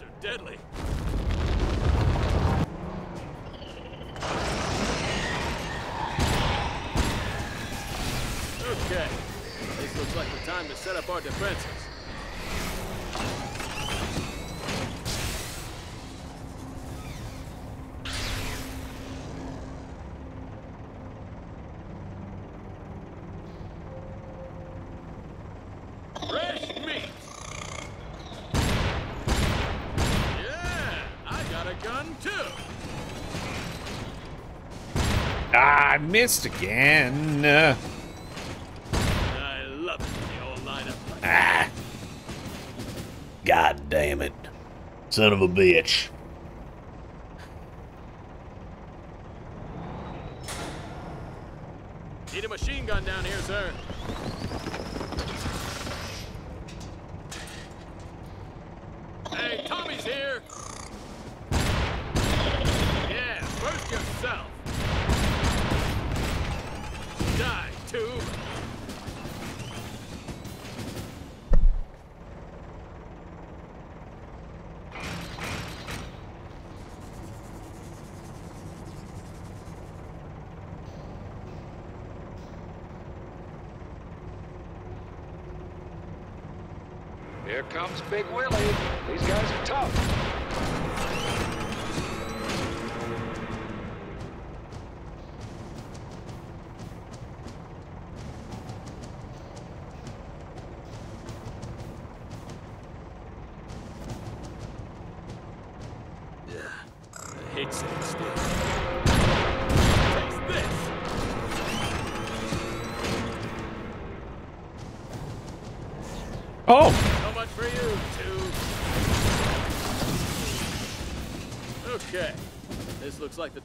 Grenades are deadly. Okay. This looks like the time to set up our defenses. Missed again. Uh, I love it when they all line up like ah. God damn it. Son of a bitch.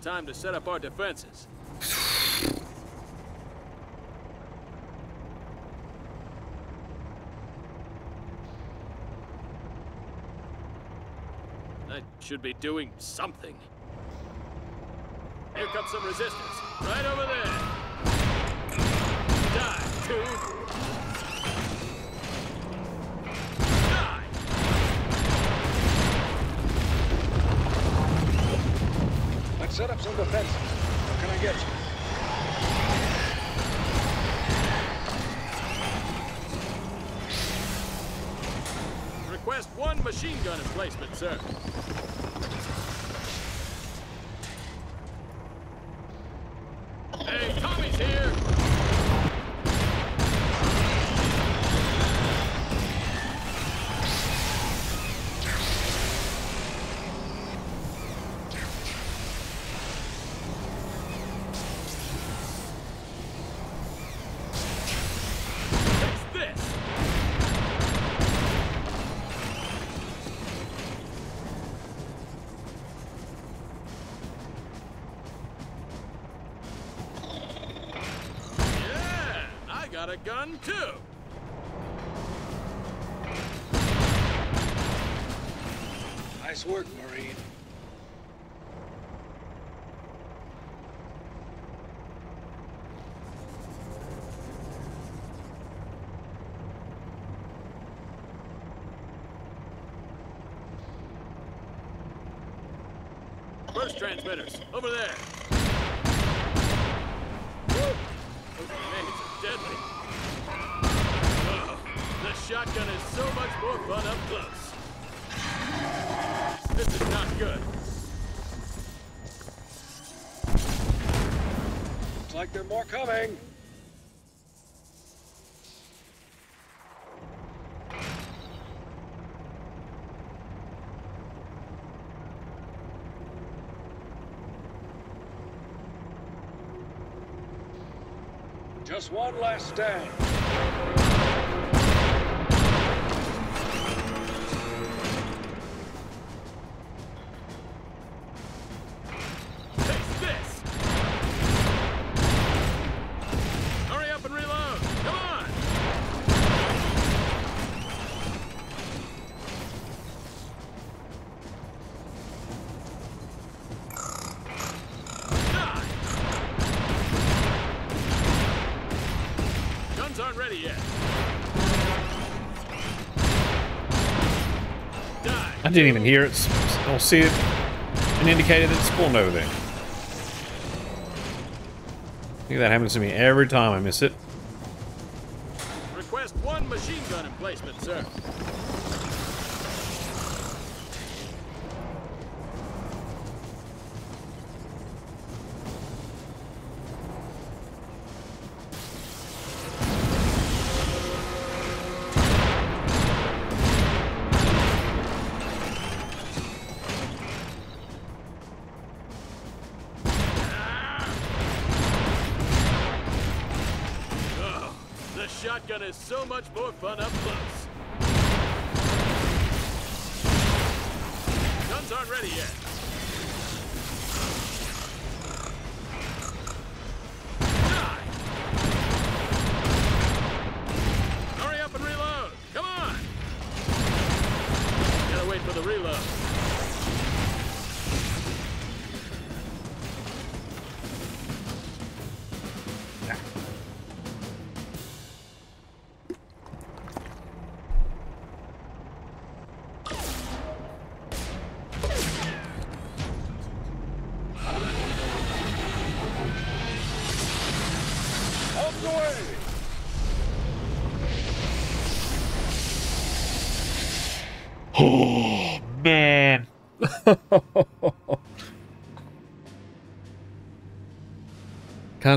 Time to set up our defenses. I should be doing something. Here comes some resistance. Right over there. Die, tube. Up some defenses. What can I get you? Request one machine gun emplacement, sir. Got a gun too. Nice work, Marine. Burst transmitters, over there. There are more coming. Didn't even hear it or see it. An indicator that spawned over there. I think that happens to me every time I miss it. Request one machine gun emplacement, sir. Is so much more fun up close. Guns aren't ready yet.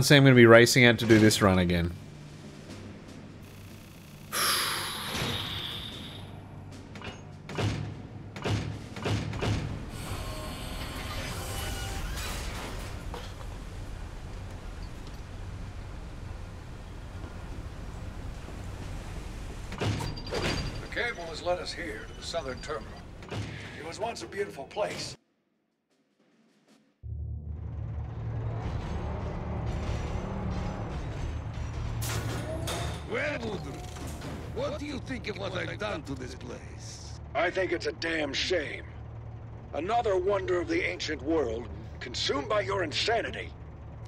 Say I'm going to be racing out to do this run again. Think it's a damn shame. Another wonder of the ancient world, consumed by your insanity.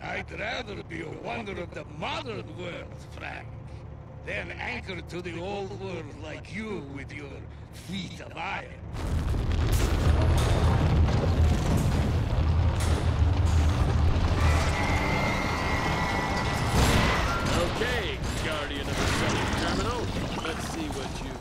I'd rather be a wonder of the modern world, Frank, than anchored to the old world like you with your feet of iron. Okay, Guardian of the Southern Terminal. Let's see what you've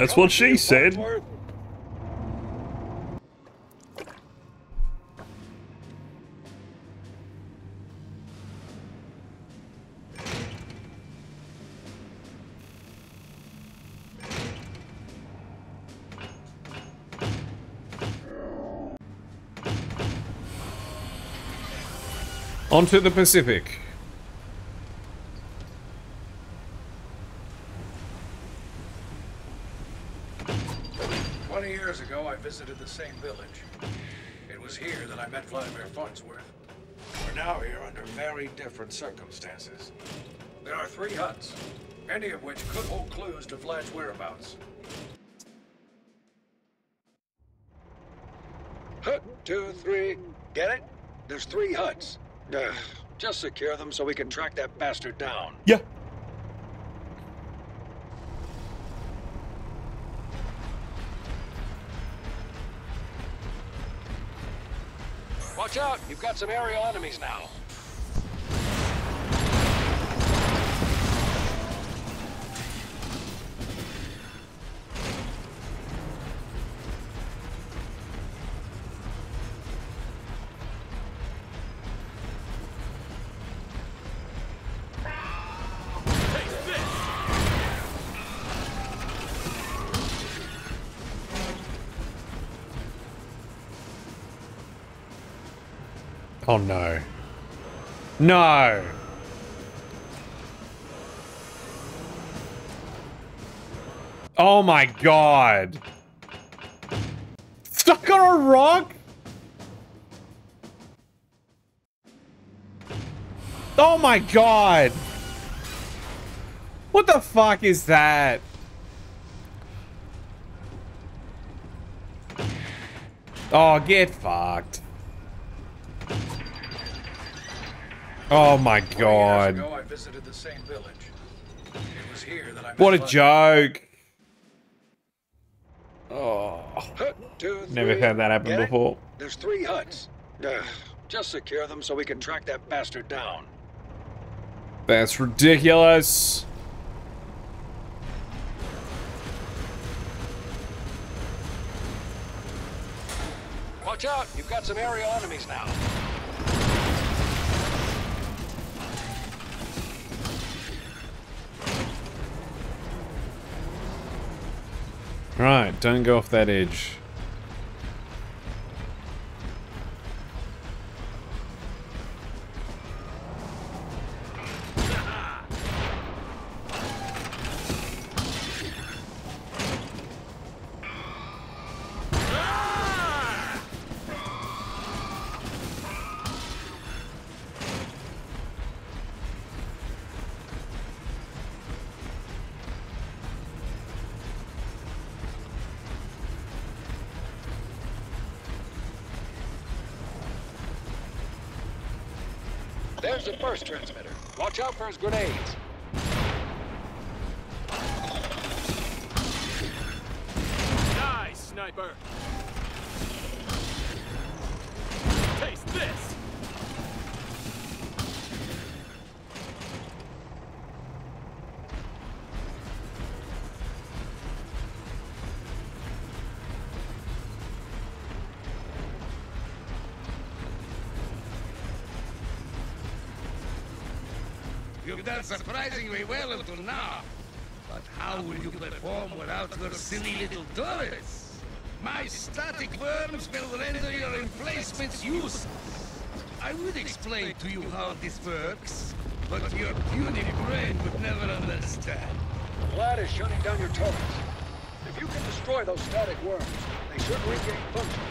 That's what she said. Onto the Pacific. Very different circumstances. There are three huts, any of which could hold clues to Vlad's whereabouts. Hut two, three. Get it? There's three huts. Ugh. Just secure them so we can track that bastard down. Yeah. Watch out! You've got some aerial enemies now. Oh no. No! Oh my god! Stuck on a rock? Oh my god! What the fuck is that? Oh, get fucked. Oh my god. ago, I visited the same village. It was here that I What a Vlad- joke. Oh, Hut two, never three. had that happen Get it? before. There's three huts. Ugh. Just secure them so we can track that bastard down. That's ridiculous. Watch out! You've got some aerial enemies now. Right, don't go off that edge. Watch out surprisingly well until now. But how will you perform without your silly little turrets? My static worms will render your emplacements useless. I would explain to you how this works, but your puny brain would never understand. Vlad is shutting down your turrets. If you can destroy those static worms, they should regain function.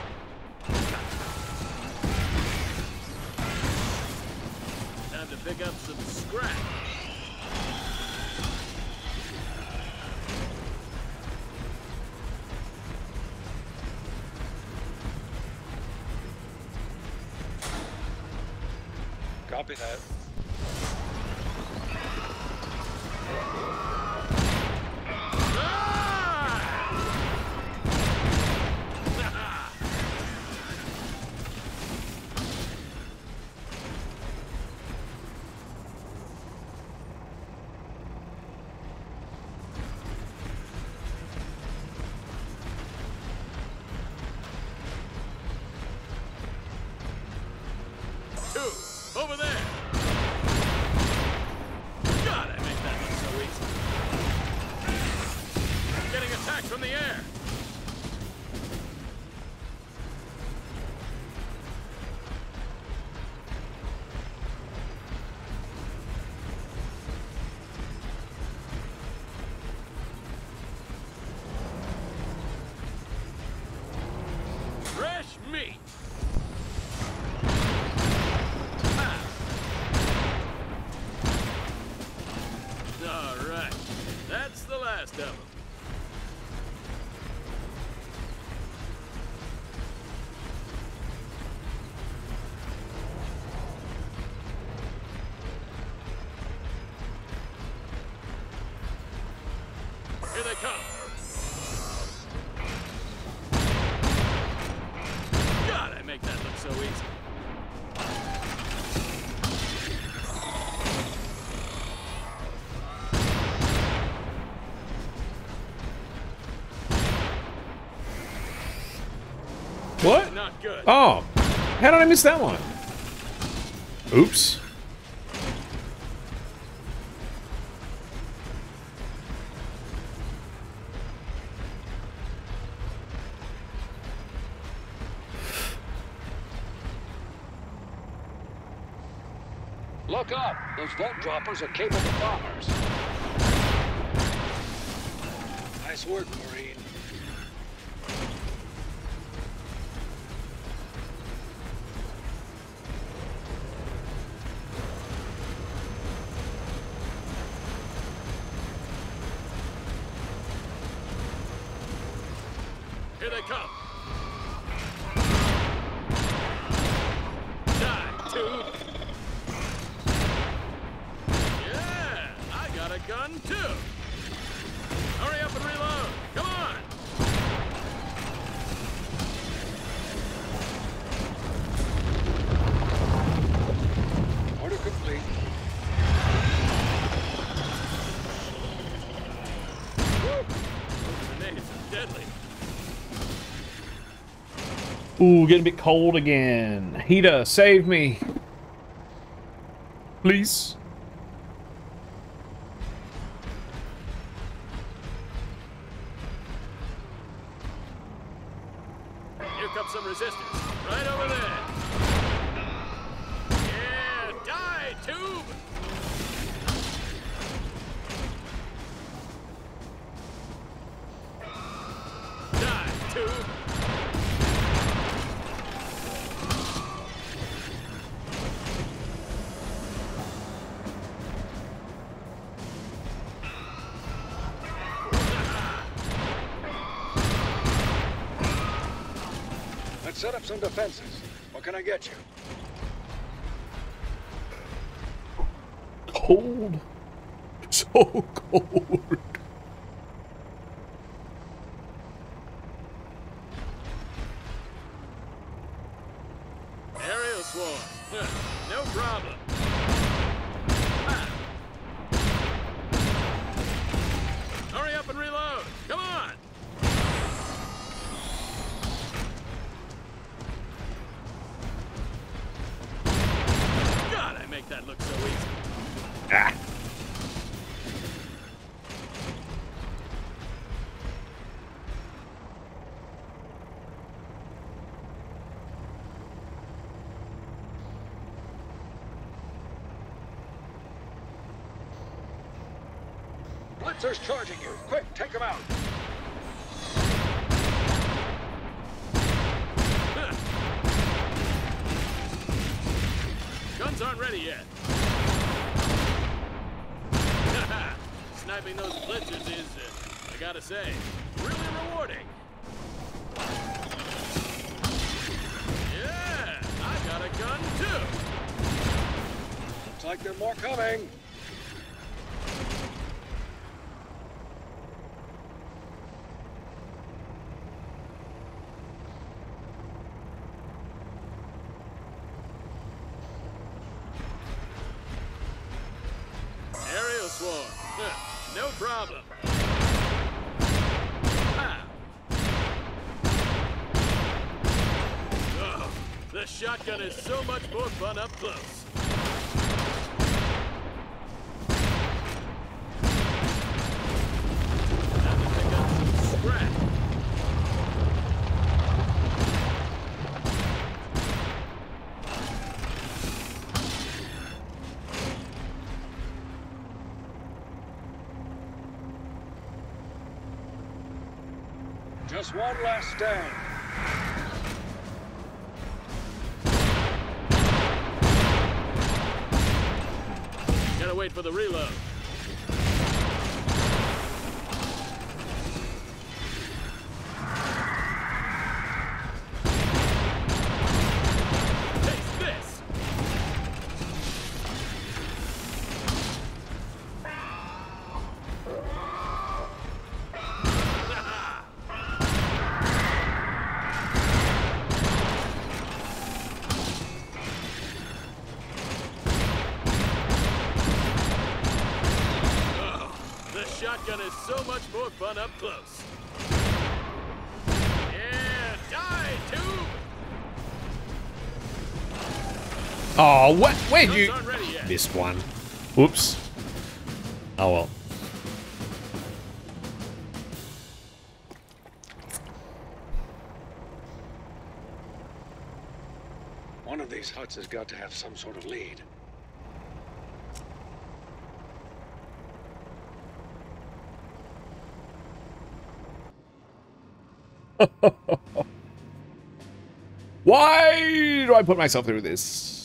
What? Oh, how did I miss that one? Oops. Look up! Those vault droppers are capable bombers. Nice work, Marine. Ooh, getting a bit cold again. Heater, save me. Please. Up some defenses. What can I get you? Cold. So cold. Aerial swarm. Huh, No problem. Ah. Hurry up and reload. Come on. God, I make that look so easy. Ah. Blitzer's charging you. Quick, take him out. Guns aren't ready yet. Sniping those blitzers is, uh, I gotta say, really rewarding. Yeah, I got a gun too. Looks like there are more coming. Aerial swarm. Huh, No problem. Ah. Oh, the shotgun is so much more fun up close. Oh, what? Where'd you... aren't ready yet. Missed one. Whoops. Oh well. One of these huts has got to have some sort of lead. Why do I put myself through this?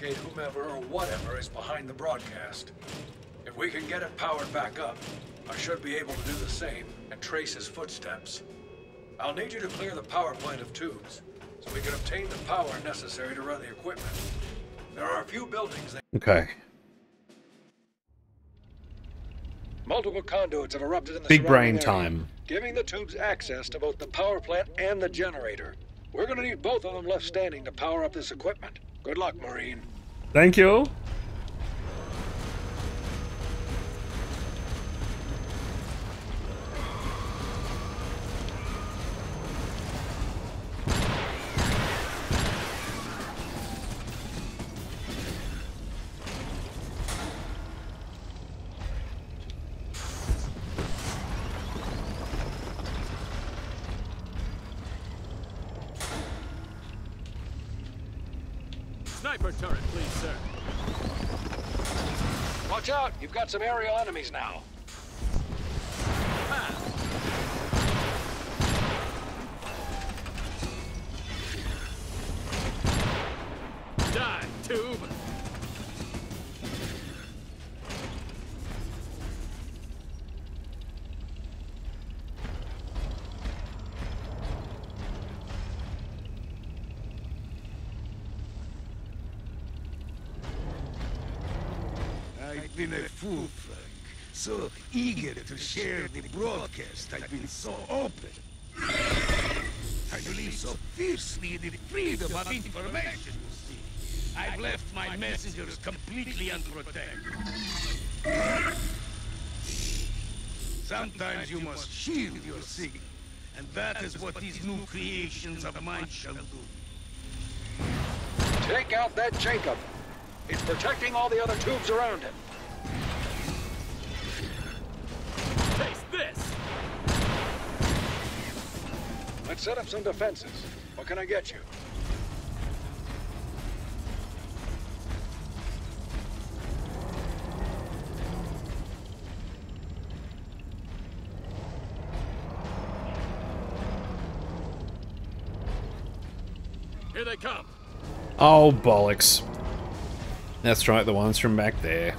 Locate whomever or whatever is behind the broadcast. If we can get it powered back up, I should be able to do the same and trace his footsteps. I'll need you to clear the power plant of tubes so we can obtain the power necessary to run the equipment. There are a few buildings that Okay. multiple conduits have erupted in the Big brain area, time. giving the tubes access to both the power plant and the generator. We're gonna need both of them left standing to power up this equipment. Good luck, Marine. Thank you. Some aerial enemies now. The. I've been so open. I believe so fiercely in the freedom of information, you see. I've left my messengers completely unprotected. Sometimes you must shield your signal. And that is what these new creations of mine shall do. Take out that Jacob. He's protecting all the other tubes around him. Let's set up some defenses. What can I get you? Here they come. Oh, bollocks. That's right, the ones from back there.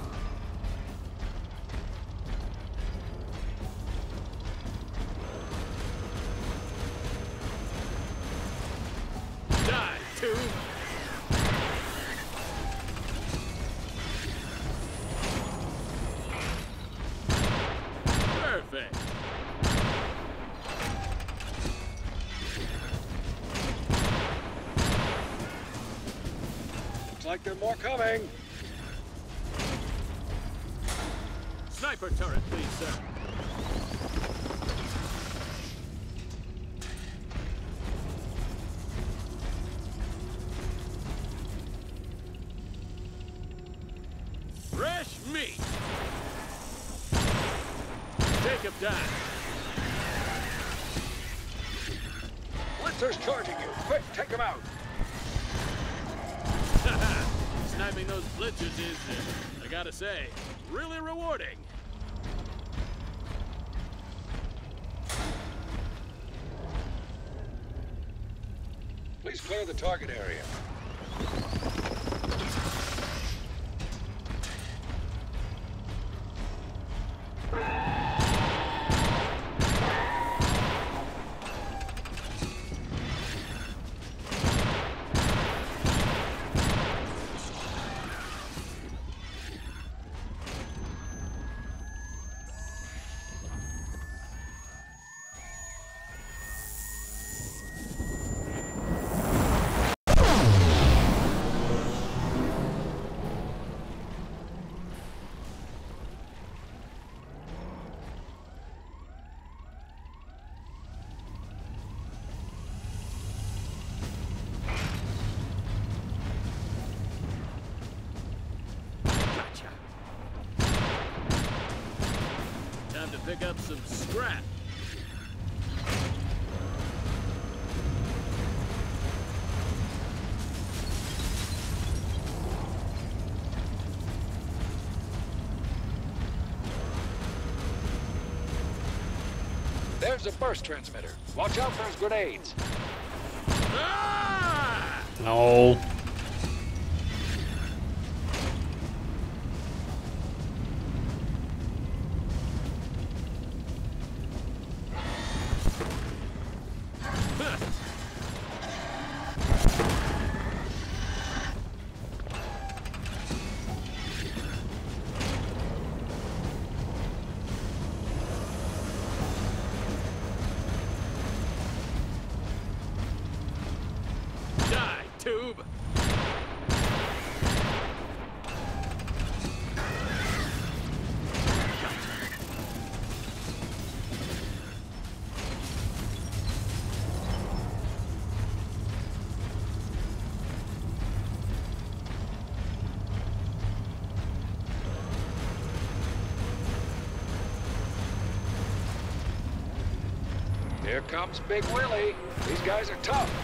There's a burst transmitter. Watch out for his grenades. Ah! No. Here comes Big Willie. These guys are tough.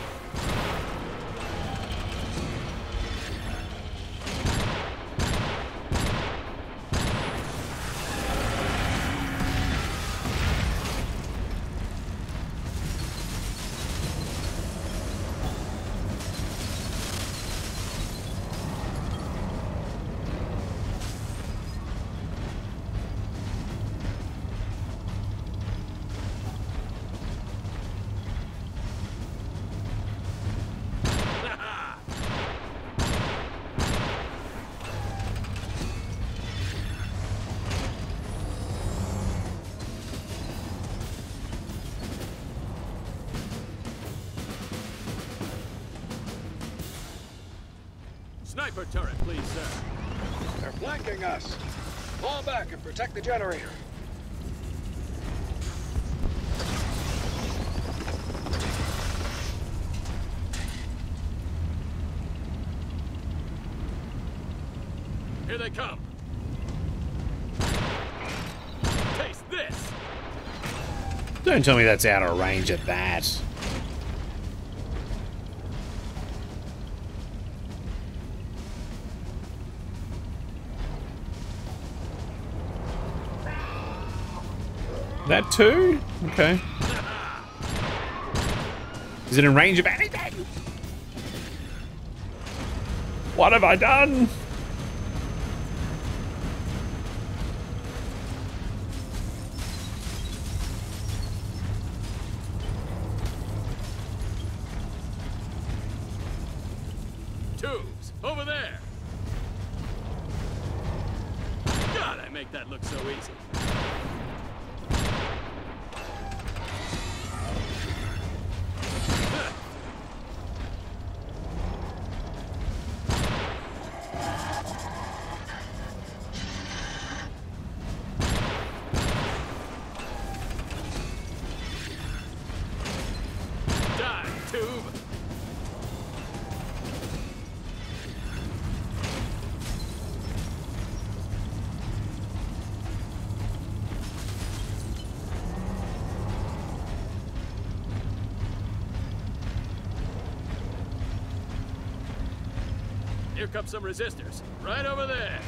Protect the generator. Here they come. Taste this! Don't tell me that's out of range at that. Too? Okay. Is it in range of anything? What have I done? Here come some resistors. Right over there.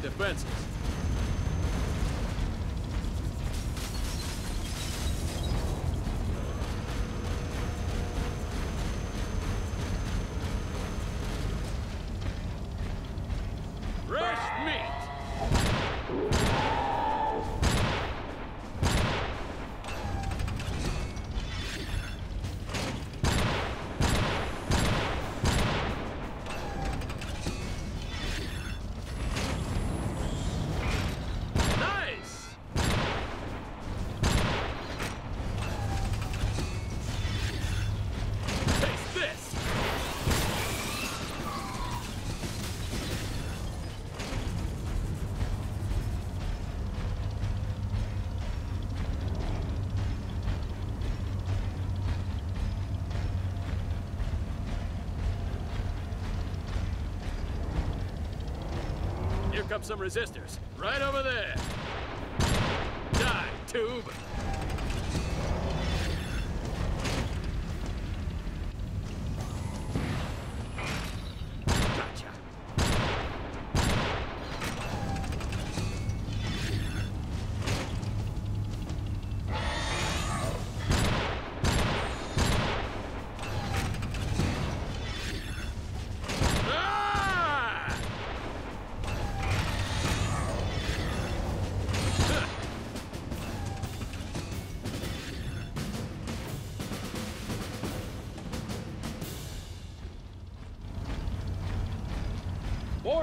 Time Come some resistors. Right over there. Die, tube.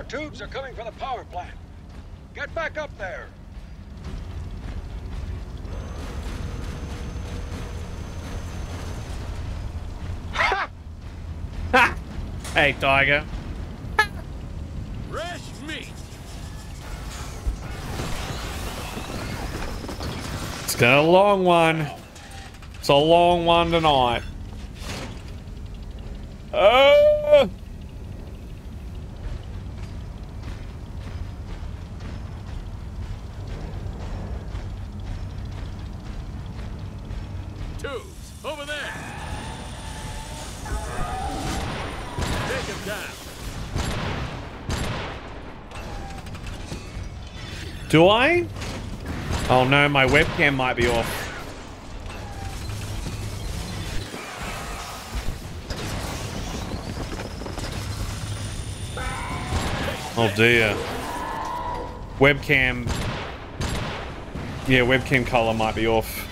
Tubes are coming from the power plant. Get back up there. Ha! Hey, Tiger. Fresh meat. It's been a long one. It's a long one tonight. Oh! Tubes. Over there. Take him down. Do I? Oh no, my webcam might be off. Oh dear. Webcam. Yeah, webcam color might be off.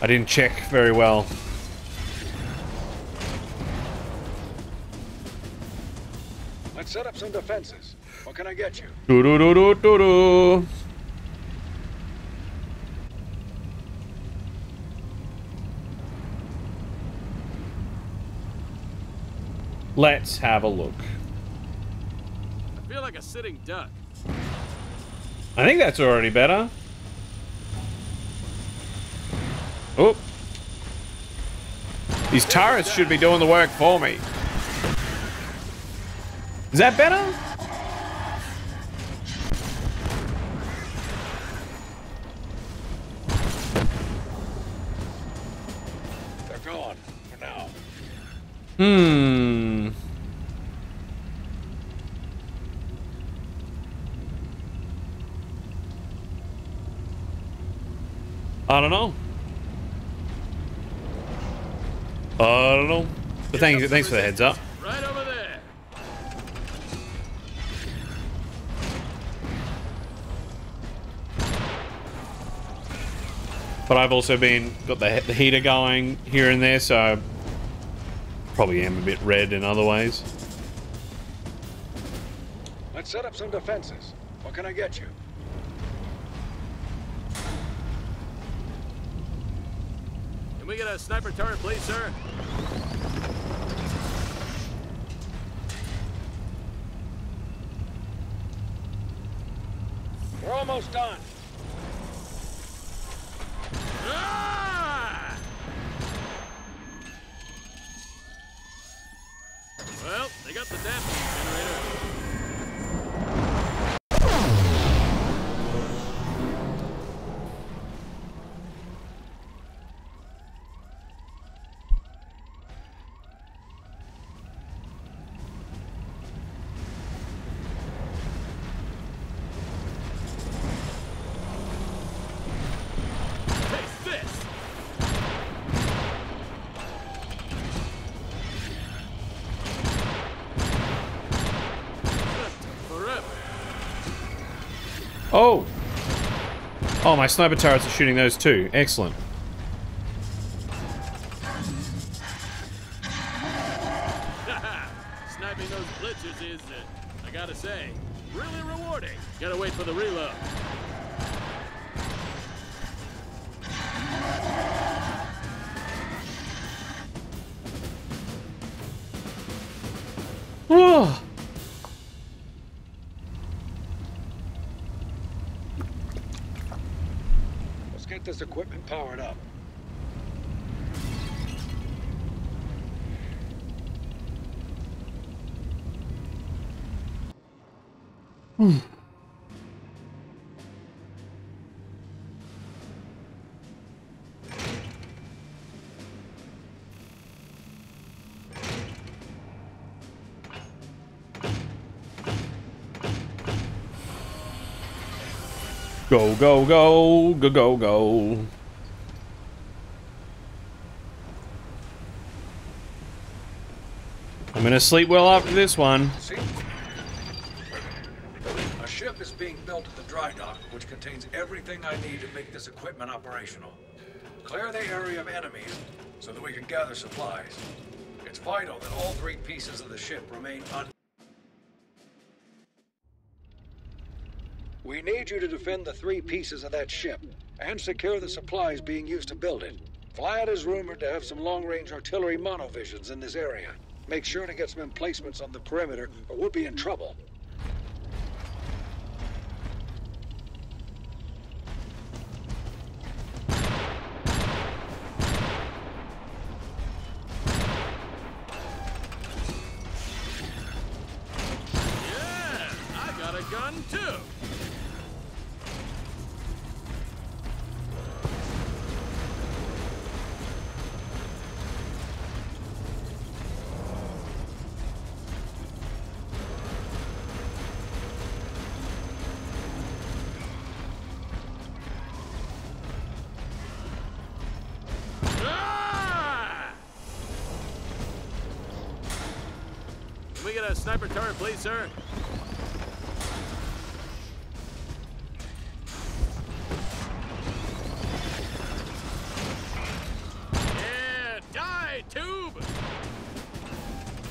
I didn't check very well. Let's set up some defenses. What can I get you? Do do do do do do. Let's have a look. I feel like a sitting duck. I think that's already better. Oh. These turrets should be doing the work for me. Is that better? They're gone for now. Hmm. I don't know. I don't know. But thanks, thanks for the heads up. But I've also been got the, the heater going here and there, so probably am a bit red in other ways. Let's set up some defenses. What can I get you? Can we get a sniper turret, please, sir? We're almost done. Oh! Oh, my sniper turrets are shooting those too. Excellent. Powered up. Go, go, go, go, go, go. I'm gonna sleep well after this one. A ship is being built at the dry dock, which contains everything I need to make this equipment operational. Clear the area of enemies so that we can gather supplies. It's vital that all three pieces of the ship remain un... We need you to defend the three pieces of that ship and secure the supplies being used to build it. Vlad is rumored to have some long-range artillery monovisions in this area. Make sure to get some emplacements on the perimeter or we'll be in trouble. Please, sir? Yeah, die, tube!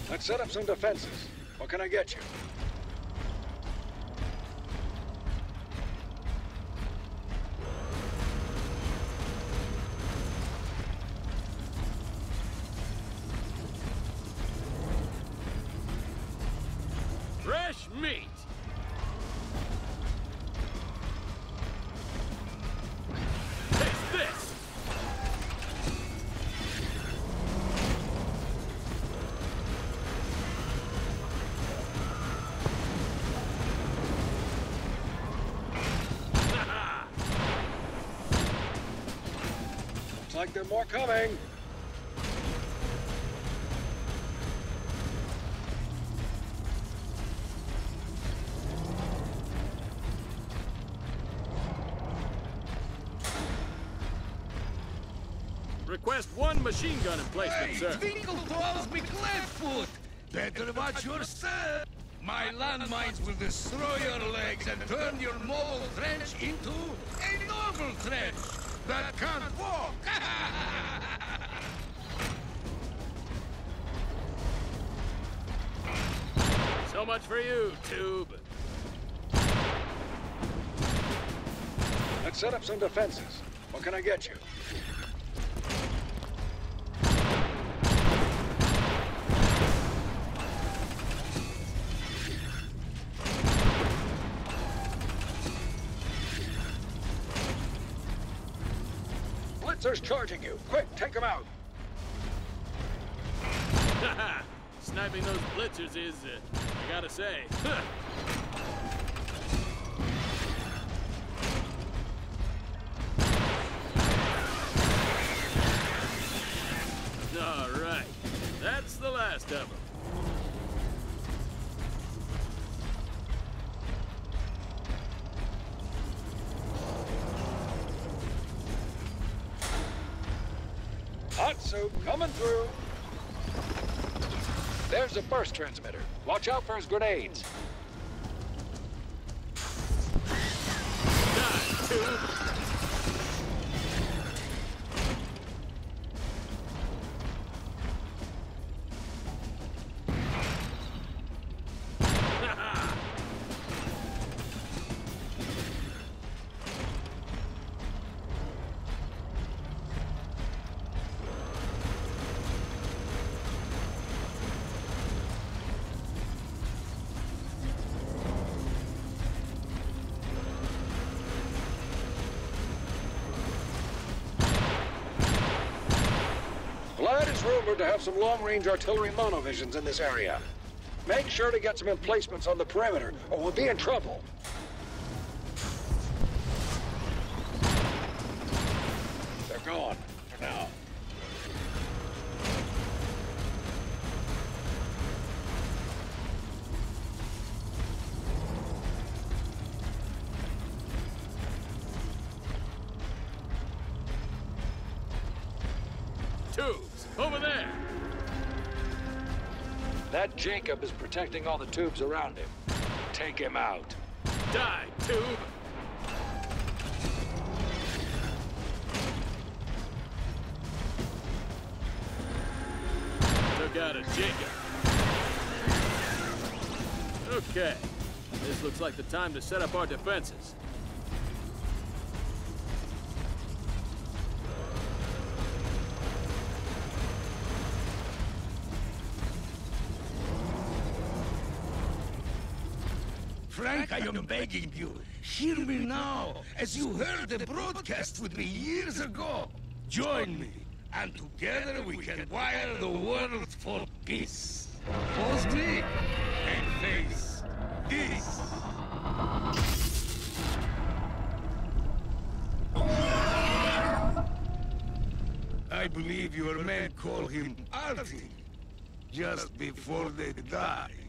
Let's set up some defenses. What can I get you? Looks like there are more coming. Request one machine gun emplacement, Hey, sir. twinkle toes me Gladfoot! Better watch your step! My landmines will destroy your legs and turn your mobile trench into a normal trench that can't walk! much for you, tube. Let's set up some defenses. What can I get you? Blitzer's charging you. Quick, take him out. Sniping those blitzers is... Uh gotta say, All right, that's the last of them. Hot soup coming through. There's the burst transmitter. Watch out for his grenades. To have some long-range artillery monovisions in this area. Make sure to get some emplacements on the perimeter, or we'll be in trouble. Jacob is protecting all the tubes around him. Take him out. Die, tube. Took out a Jacob. Okay. This looks like the time to set up our defenses. Am begging you, hear me now, as you heard the broadcast with me years ago. Join me, and together we can wire the world for peace. Me, and face this. I believe your men call him Artie, just before they die.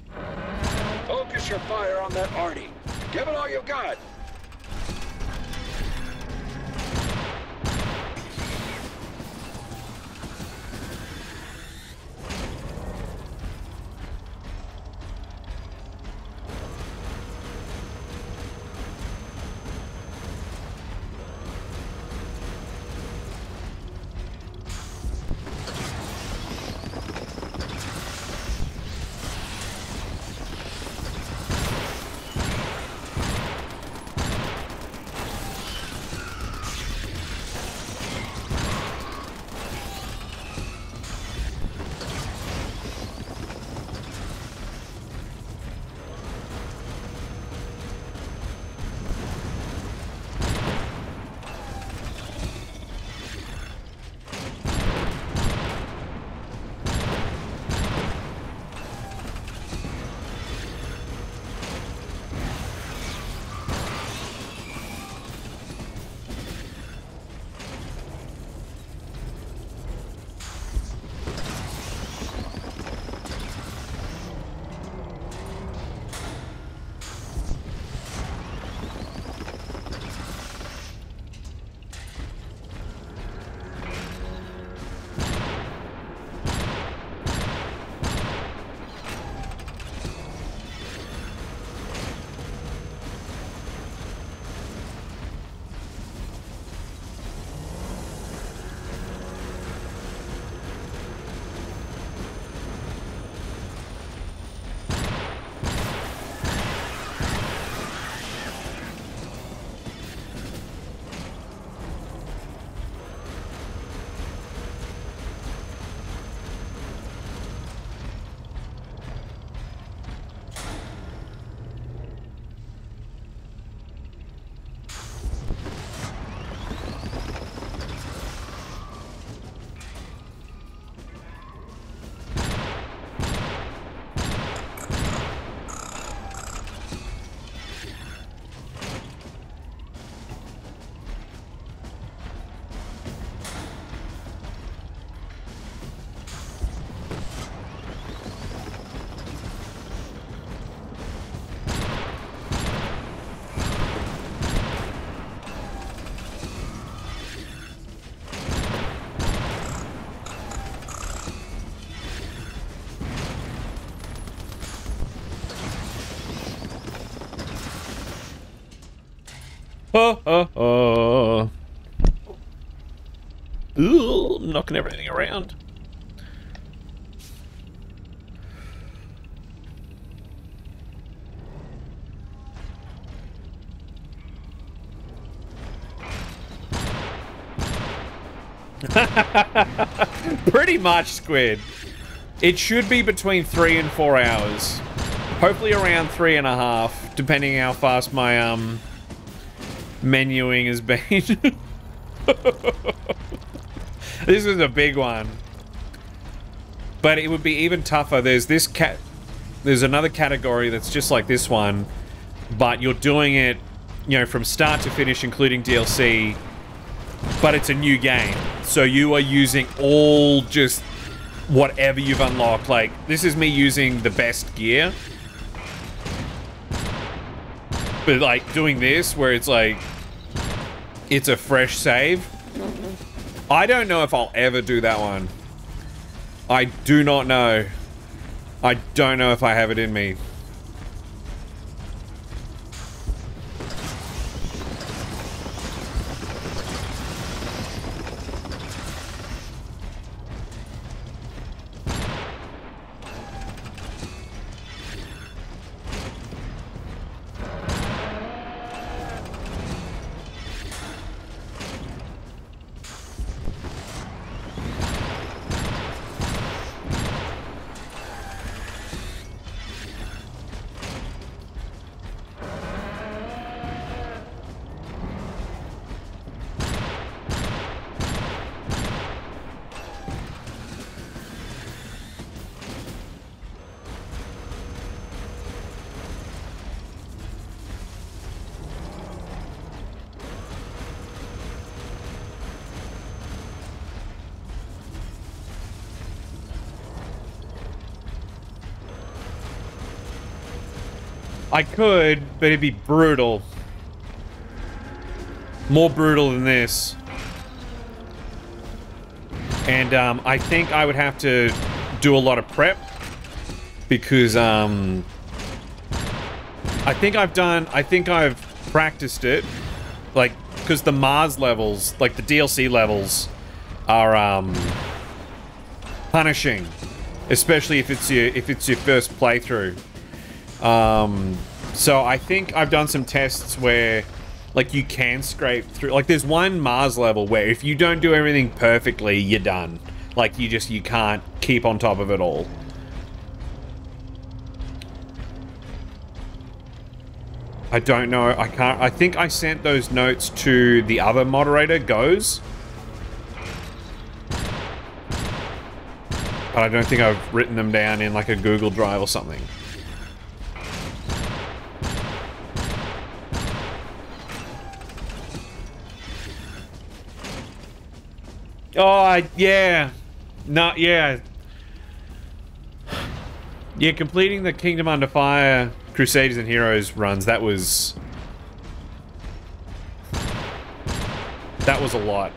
Focus your fire on that Artie. Give it all you got. Oh, oh, oh. Ooh, knocking everything around. Pretty much, Squid. It should be between three and four hours. Hopefully around three and a half, depending how fast my um menuing has been. this is a big one. But it would be even tougher. There's this cat. There's another category that's just like this one, but you're doing it, you know, from start to finish, including DLC. But it's a new game, so you are using all just whatever you've unlocked. Like this is me using the best gear, but like doing this where it's like it's a fresh save. I don't know if I'll ever do that one. I do not know. I don't know if I have it in me. I could, but it'd be brutal. More brutal than this. And um, I think I would have to do a lot of prep because um, I think I've done, I think I've practiced it. Like, because the Mars levels, like the DLC levels, are um, punishing, especially if it's your if it's your first playthrough. Um, so I think I've done some tests where like you can scrape through like there's one Mars level where if you don't do everything perfectly, you're done. Like you just you can't keep on top of it all. I don't know. I can't. I think I sent those notes to the other moderator, Goes. But I don't think I've written them down in like a Google Drive or something. Oh, I, yeah. Not, yeah. Yeah, completing the Kingdom Under Fire Crusaders and Heroes runs, that was... That was a lot.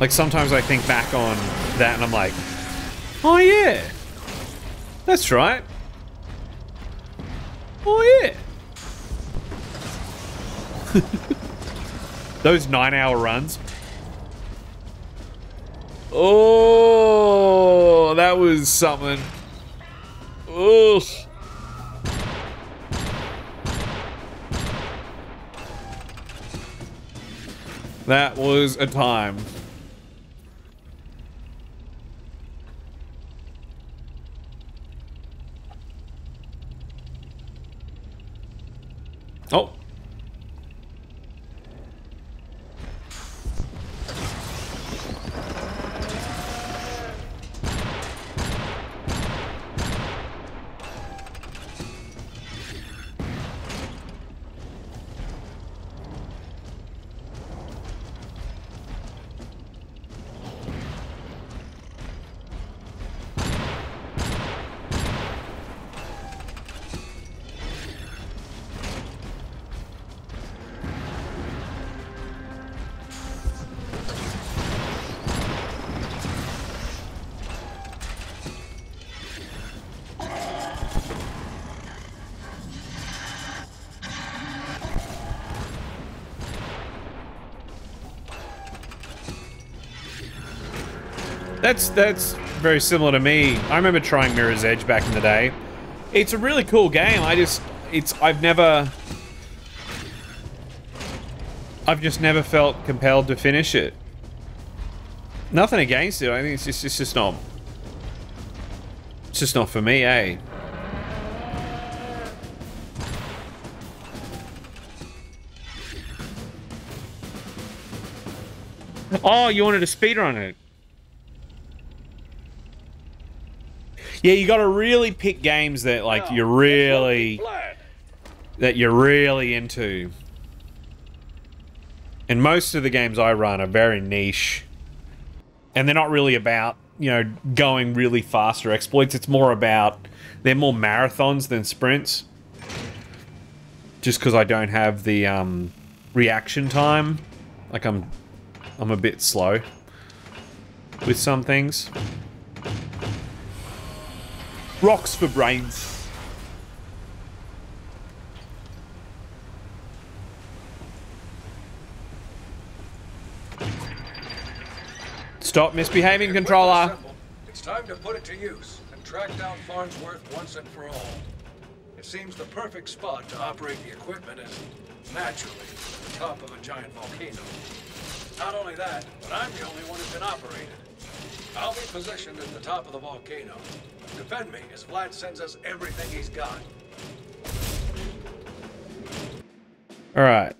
Like, sometimes I think back on that and I'm like, oh yeah, that's right. Oh yeah. Those nine hour runs. Oh, that was something. Ugh. That was a time. That's that's very similar to me. I remember trying Mirror's Edge back in the day. It's a really cool game. I just it's I've never I've just never felt compelled to finish it. Nothing against it. I think it's just it's just not it's just not for me, eh? Oh, you wanted to speedrun it? Yeah, you got to really pick games that like you're really that you're really into. And most of the games I run are very niche. And they're not really about, you know, going really fast or exploits. It's more about they're more marathons than sprints. Just because I don't have the um, reaction time. Like I'm I'm a bit slow with some things. Rocks for brains. Stop misbehaving, controller. It's time to put it to use and track down Farnsworth once and for all. It seems the perfect spot to operate the equipment is naturally at the top of a giant volcano. Not only that, but I'm the only one who can operate it. I'll be positioned at the top of the volcano. Defend me as Vlad sends us everything he's got. All right.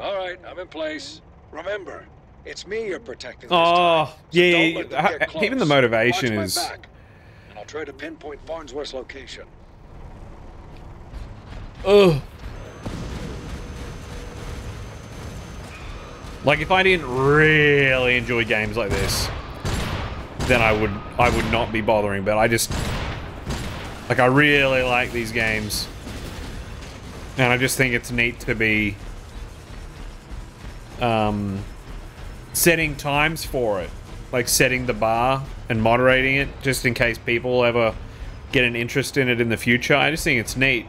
All right, I'm in place. Remember, it's me you're protecting Oh, time. so yeah, don't yeah, yeah. even the motivation is- back, and I'll try to pinpoint Farnsworth's location. Ugh. Like if I didn't really enjoy games like this, then I would I would not be bothering. But I just like I really like these games, and I just think it's neat to be um, setting times for it, like setting the bar and moderating it, just in case people ever get an interest in it in the future. I just think it's neat.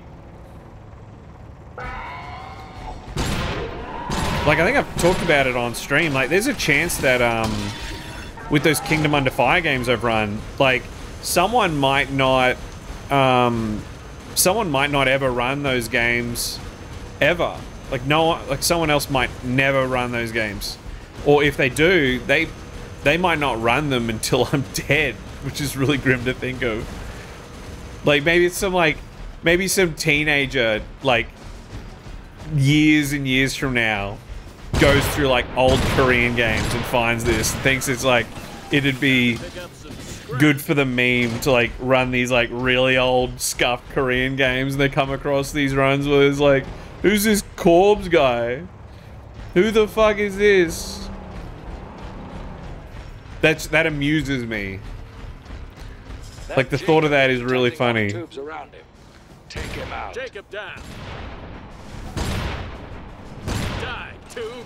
Like, I think I've talked about it on stream. Like, there's a chance that, um, with those Kingdom Under Fire games I've run, like, someone might not, um, someone might not ever run those games ever. Like, no like, someone else might never run those games. Or if they do, they, they might not run them until I'm dead, which is really grim to think of. Like, maybe it's some, like, maybe some teenager, like, years and years from now goes through like old Korean games and finds this and thinks it's like it'd be Pick up some scrap. good for the meme to like run these like really old scuffed Korean games and they come across these runs where it's like who's this Korbz guy? Who the fuck is this? That's that amuses me. Like, the thought of that is really funny. Tubes around him. Take him out. Jacob down. Tube.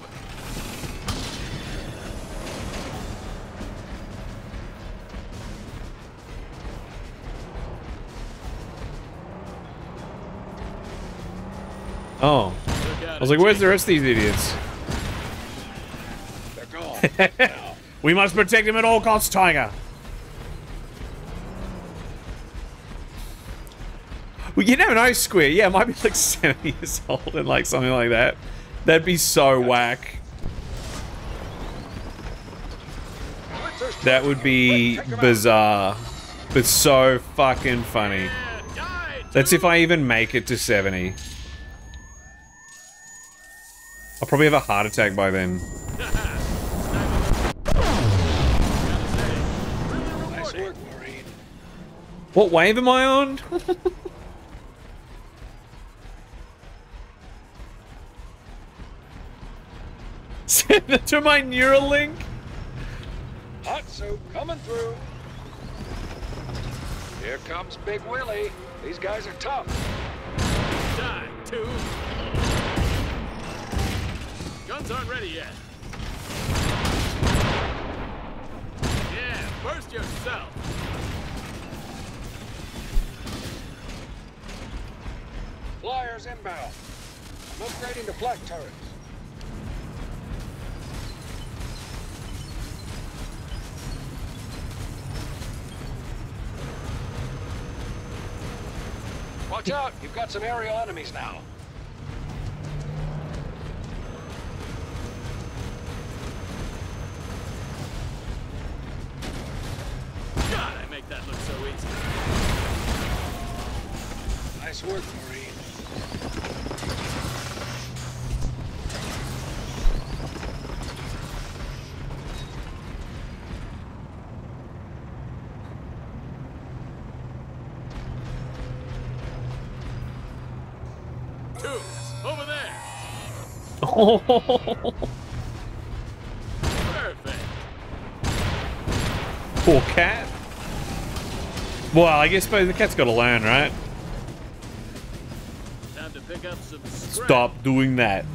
Oh. I was like, where's the rest of these idiots? They're gone. We must protect him at all costs, Tiger. Well, you never know, Square. Yeah, it might be like 70 years old and like something like that. That'd be so whack. That would be bizarre, but so fucking funny. That's if I even make it to 70. I'll probably have a heart attack by then. nice work, Marine. What wave am I on? Send it to my Neuralink. Hot soup coming through. Here comes Big Willie. These guys are tough. Die, tube. Guns aren't ready yet. Yeah, burst yourself. Flyers inbound. I'm upgrading to flak turrets. Watch out, you've got some aerial enemies now. God, I make that look so easy. Nice work, Marine. Tubes, over there. Oh, Perfect. poor cat. Well, I guess the cat's got to learn, right? Time to pick up some. Stop doing that.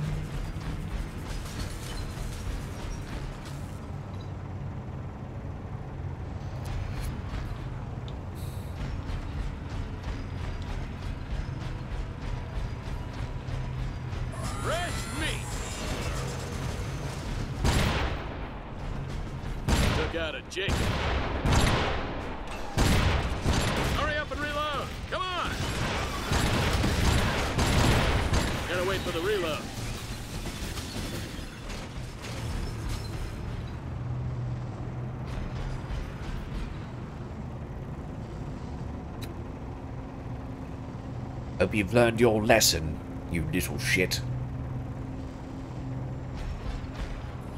Hope you've learned your lesson, you little shit.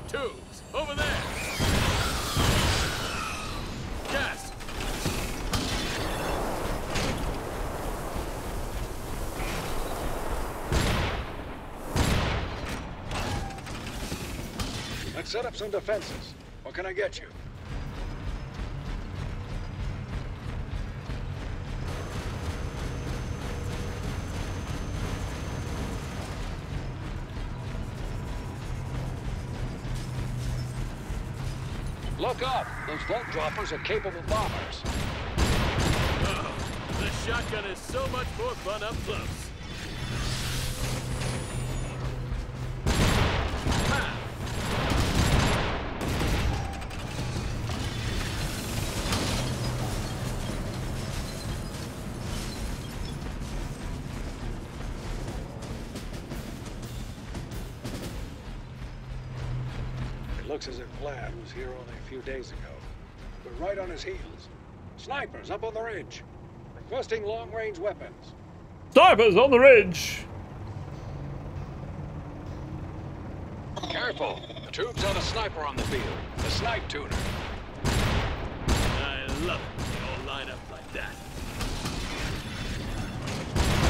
Tubes, over there. Gas. Let's set up some defenses. What can I get you? Droppers are capable bombers. Oh, the shotgun is so much more fun up close. Ha! It looks as if Vlad was here only a few days ago. We're right on his heels. Snipers up on the ridge. Requesting long-range weapons. Snipers on the ridge. Careful! The tube's on a sniper on the field. The snipe tuner. I love it when they all line up like that.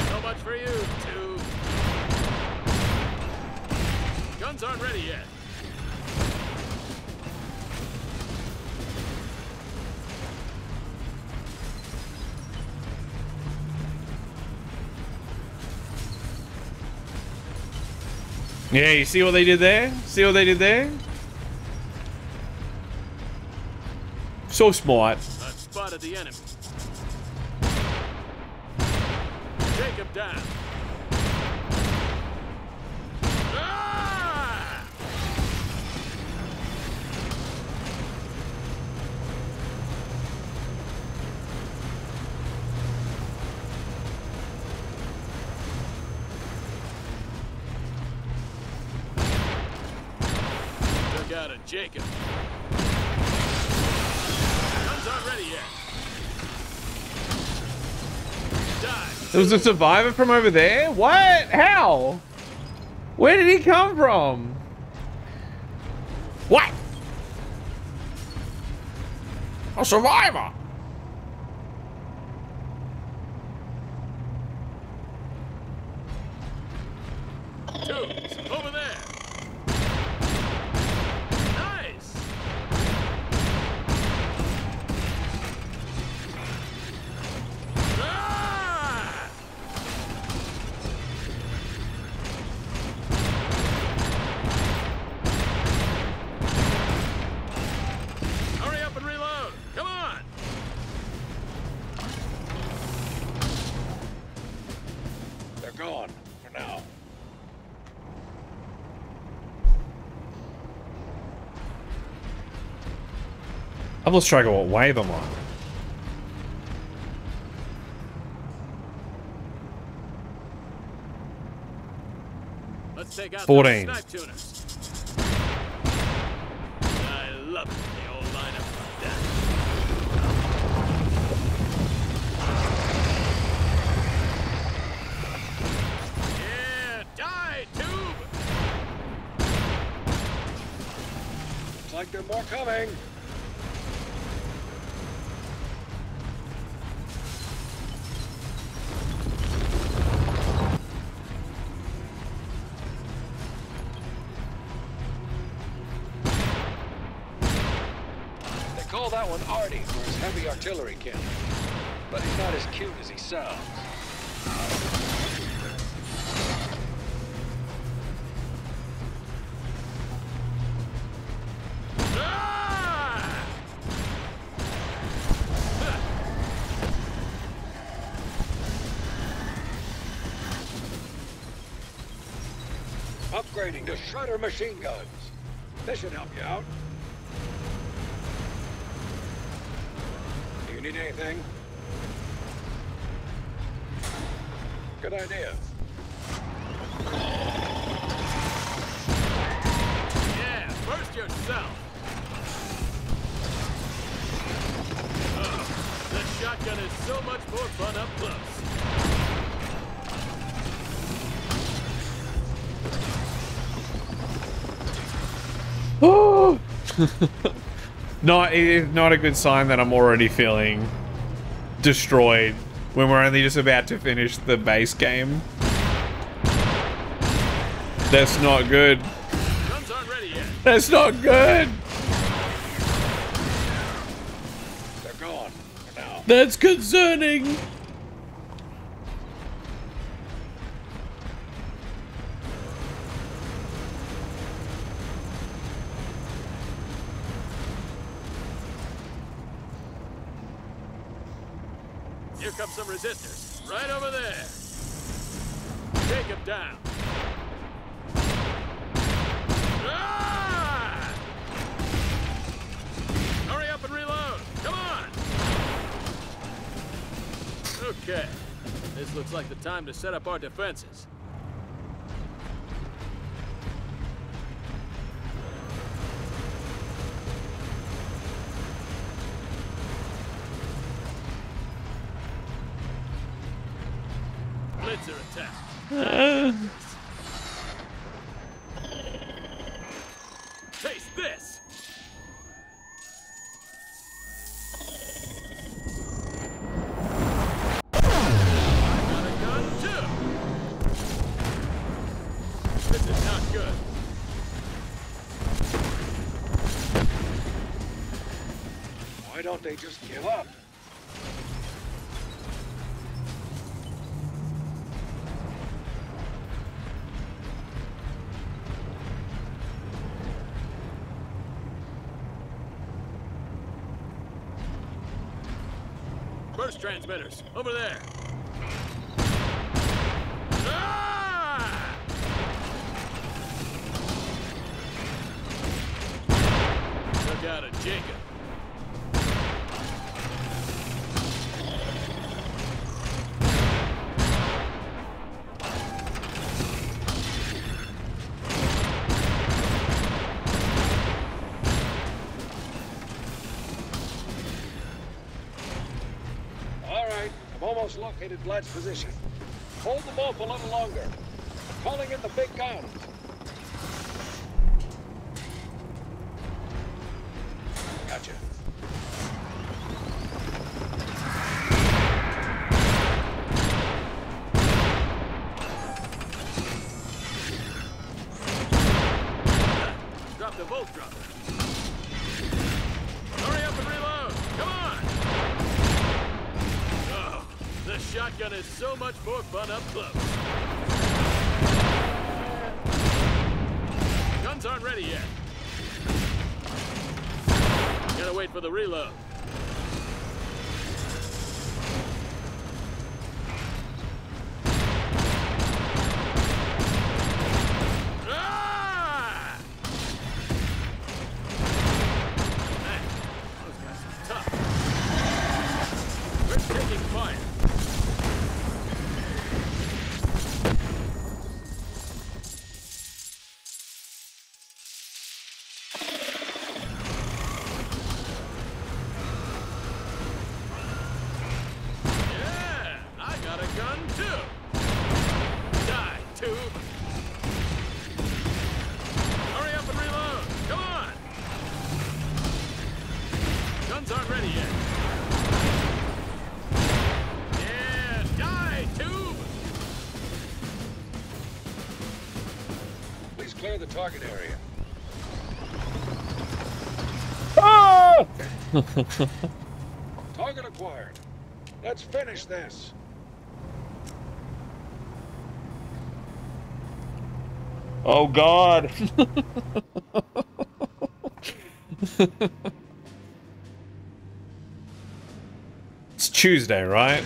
So much for you, two. Guns aren't ready yet. Yeah, you see what they did there? See what they did there? So smart. I've spotted the enemy. Down. Jacob. Guns aren't ready yet. Was a survivor from over there? What? How? Where did he come from? What? A survivor? How about let's to wave them on? Let's take out 14. Artillery. But he's not as cute as he sounds. Ah! Upgrading to Shredder machine guns. This should help you out. Anything? Good idea. Yeah, first yourself. Uh, oh, the shotgun is so much more fun up close. Not it's not a good sign that I'm already feeling destroyed when we're only just about to finish the base game. That's not good. Guns aren't ready yet. That's not good. They're gone now. That's concerning. Time to set up our defenses. Transmitters, over there. Located Vlad's position. Hold them off a little longer. Calling in the big guns. Fun up close. Guns aren't ready yet. Gotta wait for the reload. Target area. Oh! Target acquired. Let's finish this. Oh God. it's Tuesday, right?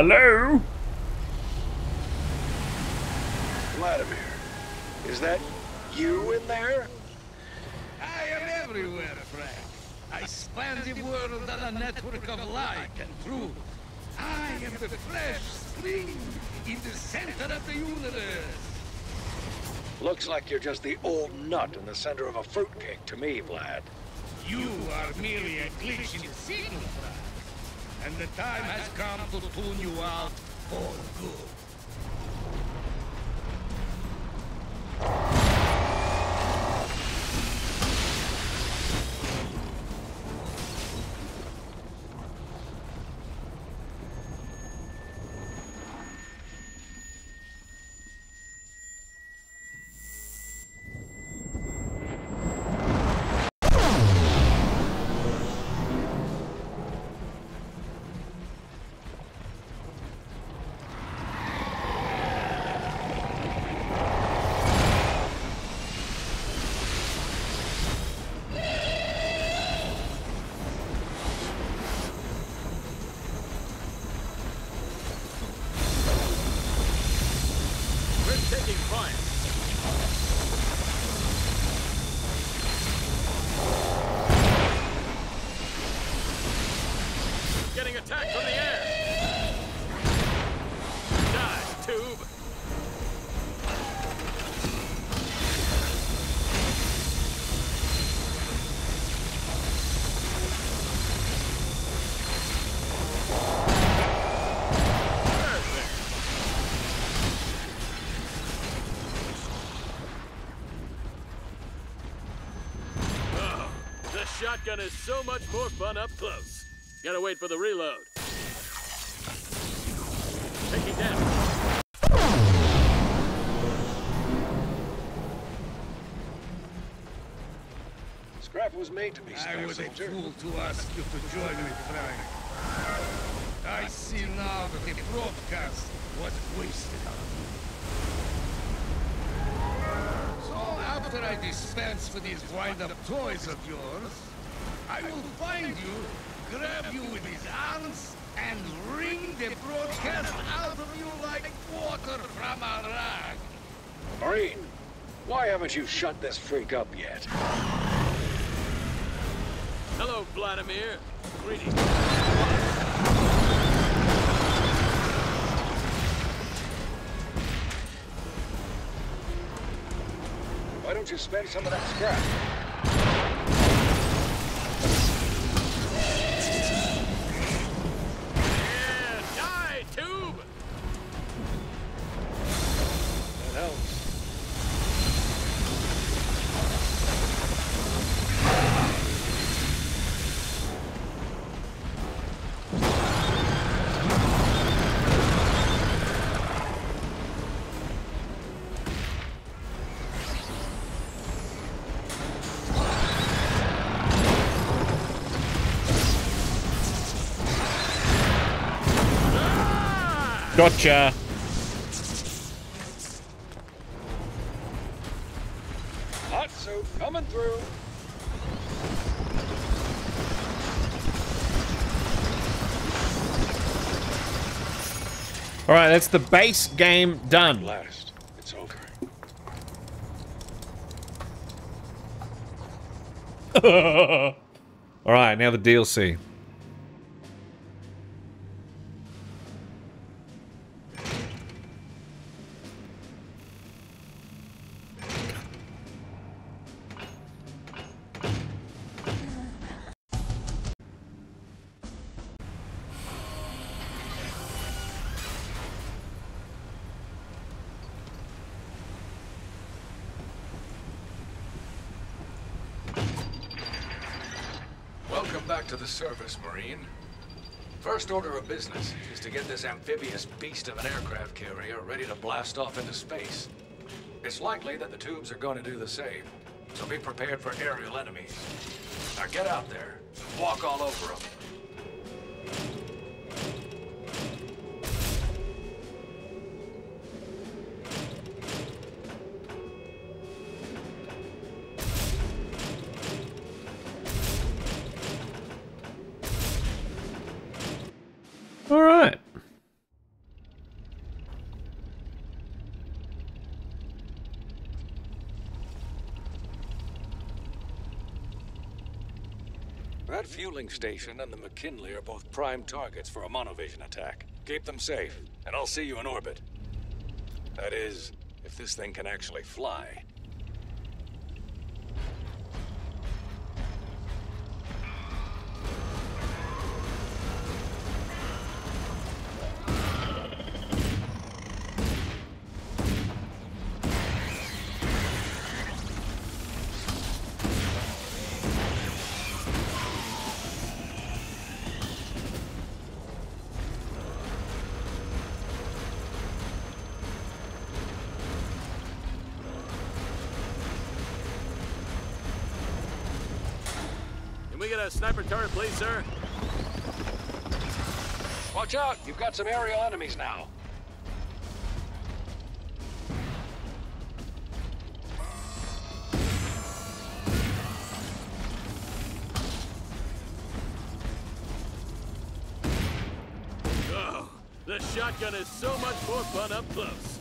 Hello? Vladimir, is that you in there? I am everywhere, Frank. I span the world on a network of light and truth. I am the fresh spring in the center of the universe. Looks like you're just the old nut in the center of a fruitcake to me, Vlad. You are merely a glitch in the signal, Frank. And the time has come to tune you out for good. Shotgun is so much more fun up close. Gotta wait for the reload. Taking damage. Scrap was made to be I spared, was a soldier. fool to ask you to join me, Frank. I see now that the broadcast was wasted on you. So after I dispense with these wind-up toys of yours, I will find you, grab you with his arms, and wring the broadcast out of you like water from a rag. Marine, why haven't you shut this freak up yet? Hello, Vladimir. Greetings. Why don't you spend some of that scrap? Gotcha. Hot soup coming through. All right, that's the base game done. Last, it's over. All right, now the DLC. Business is to get this amphibious beast of an aircraft carrier ready to blast off into space. It's likely that the tubes are going to do the same, so be prepared for aerial enemies. Now get out there and walk all over them. Fueling station and the McKinley are both prime targets for a monovision attack. Keep them safe, and I'll see you in orbit. That is, if this thing can actually fly. Turret, please, sir? Watch out! You've got some aerial enemies now. Oh, the shotgun is so much more fun up close.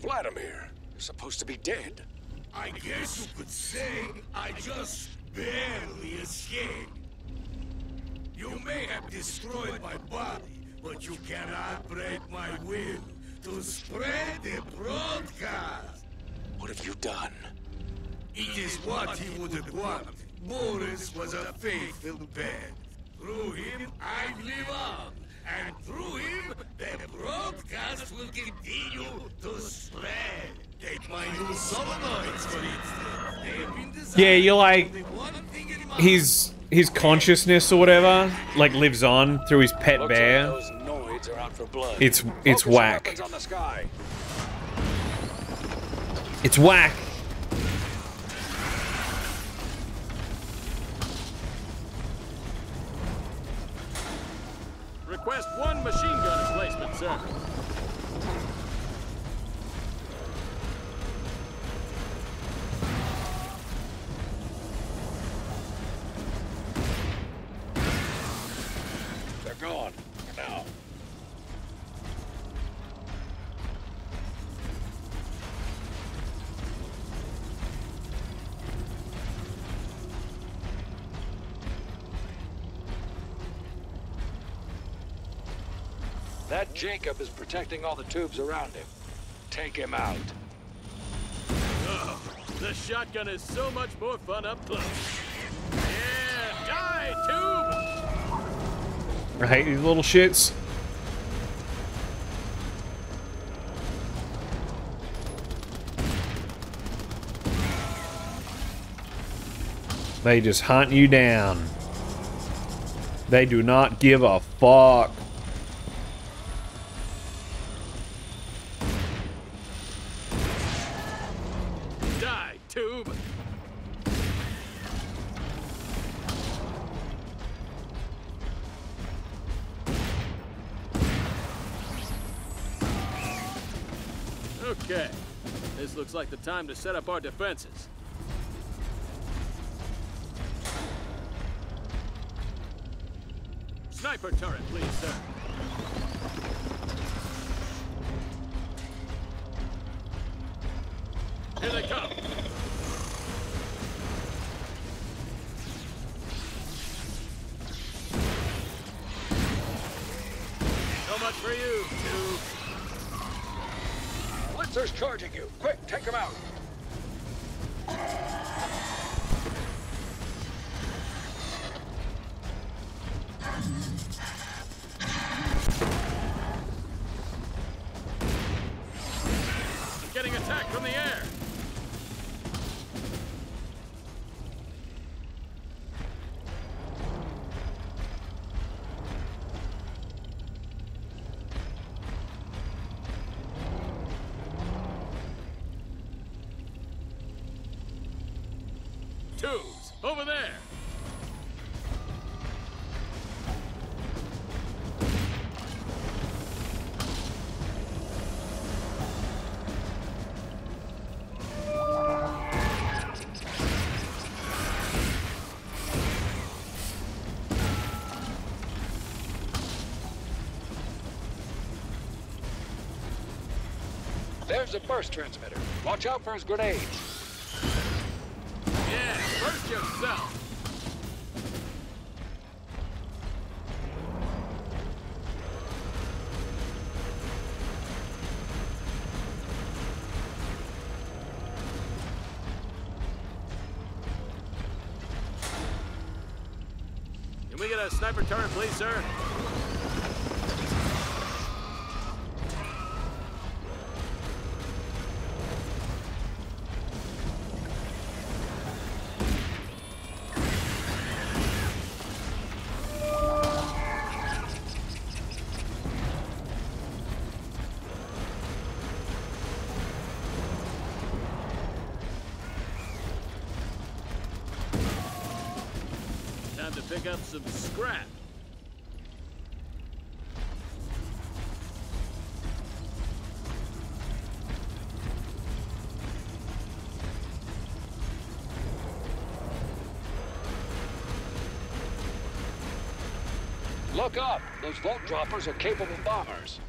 Vladimir, you're supposed to be dead. I guess you could say I just barely escaped. You may have destroyed my body, but you cannot break my will to spread the broadcast. What have you done? It is what he would have wanted. Boris was a faithful bed. Through him, I live on. And through him, the broadcast will continue to spread. Take my new solenoids, for instance. They've been designed Yeah, you're like with one thing in mind. his consciousness or whatever like lives on through his pet Looks bear. like those noids are out for blood. It's it's Focus whack. weapons on the sky. It's whack. Request one machine gun emplacement, sir. Gone. Now. That Jacob is protecting all the tubes around him. Take him out. Oh, the shotgun is so much more fun up close. Yeah, die, tube! I hate these little shits. They just hunt you down. They do not give a fuck. Like the time to set up our defenses. Sniper turret, please, sir. Here they come. So much for you, tube. Blitzer's charging you. Quick, take him out. There's a burst transmitter. Watch out for his grenades. Yeah, first yourself. Can we get a sniper turret, please, sir? Up. Those vault droppers are capable bombers.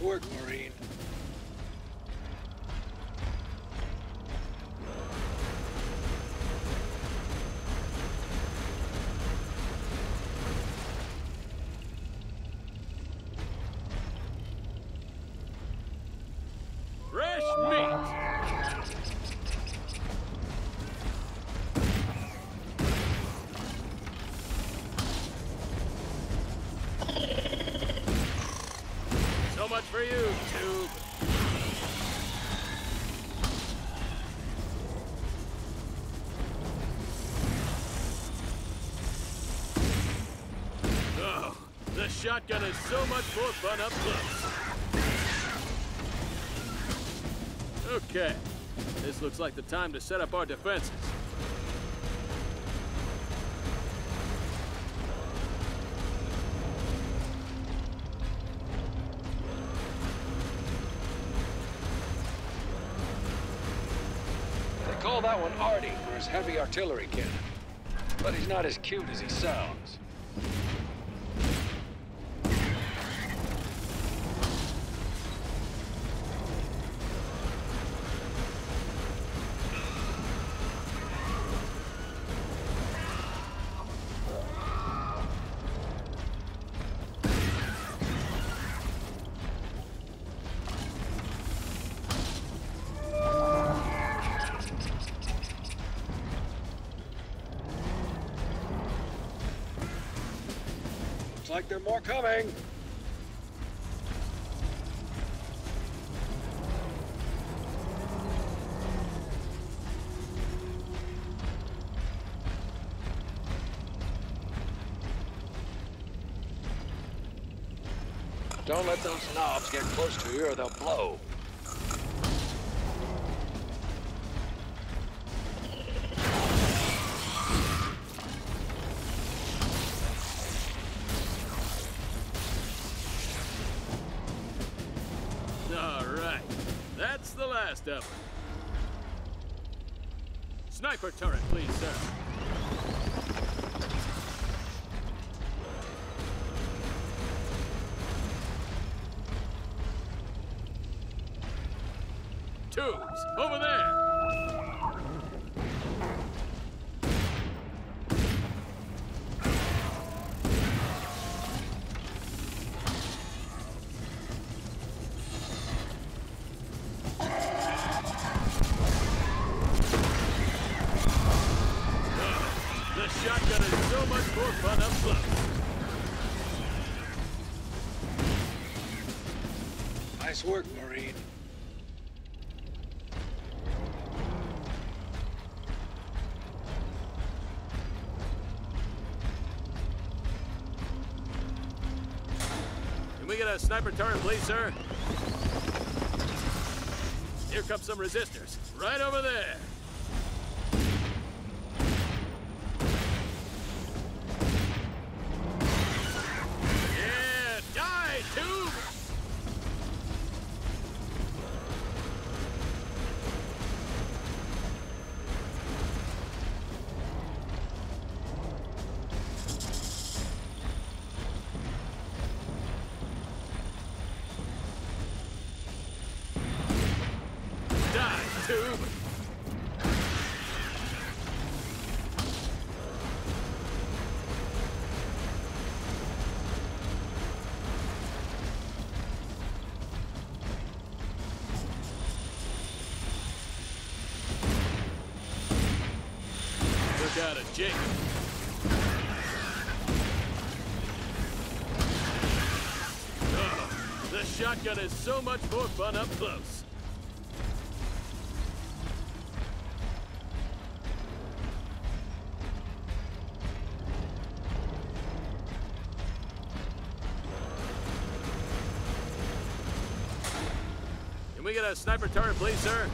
Work, much for you, Tube. Oh, the shotgun is so much more fun up close. Okay, this looks like the time to set up our defenses. Heavy artillery cannon. But he's not as cute as he sounds. More coming. Don't let those knobs get close to you or they'll blow. Nice work, Marine. Can we get a sniper turret, please, sir? Here come some resistors. Right over there. Shotgun is so much more fun up close. Can we get a sniper turret, please, sir?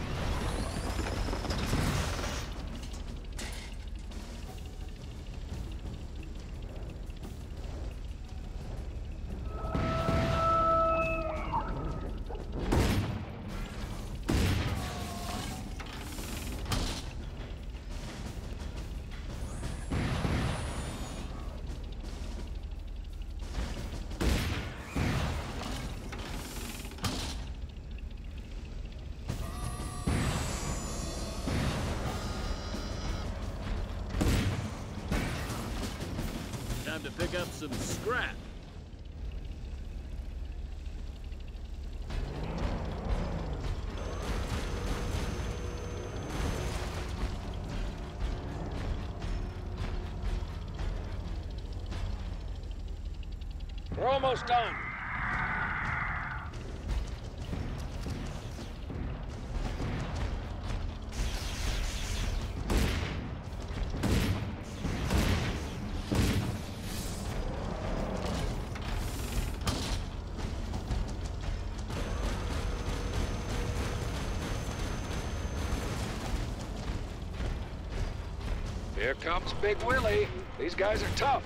Almost done. Here comes Big Willie. These guys are tough.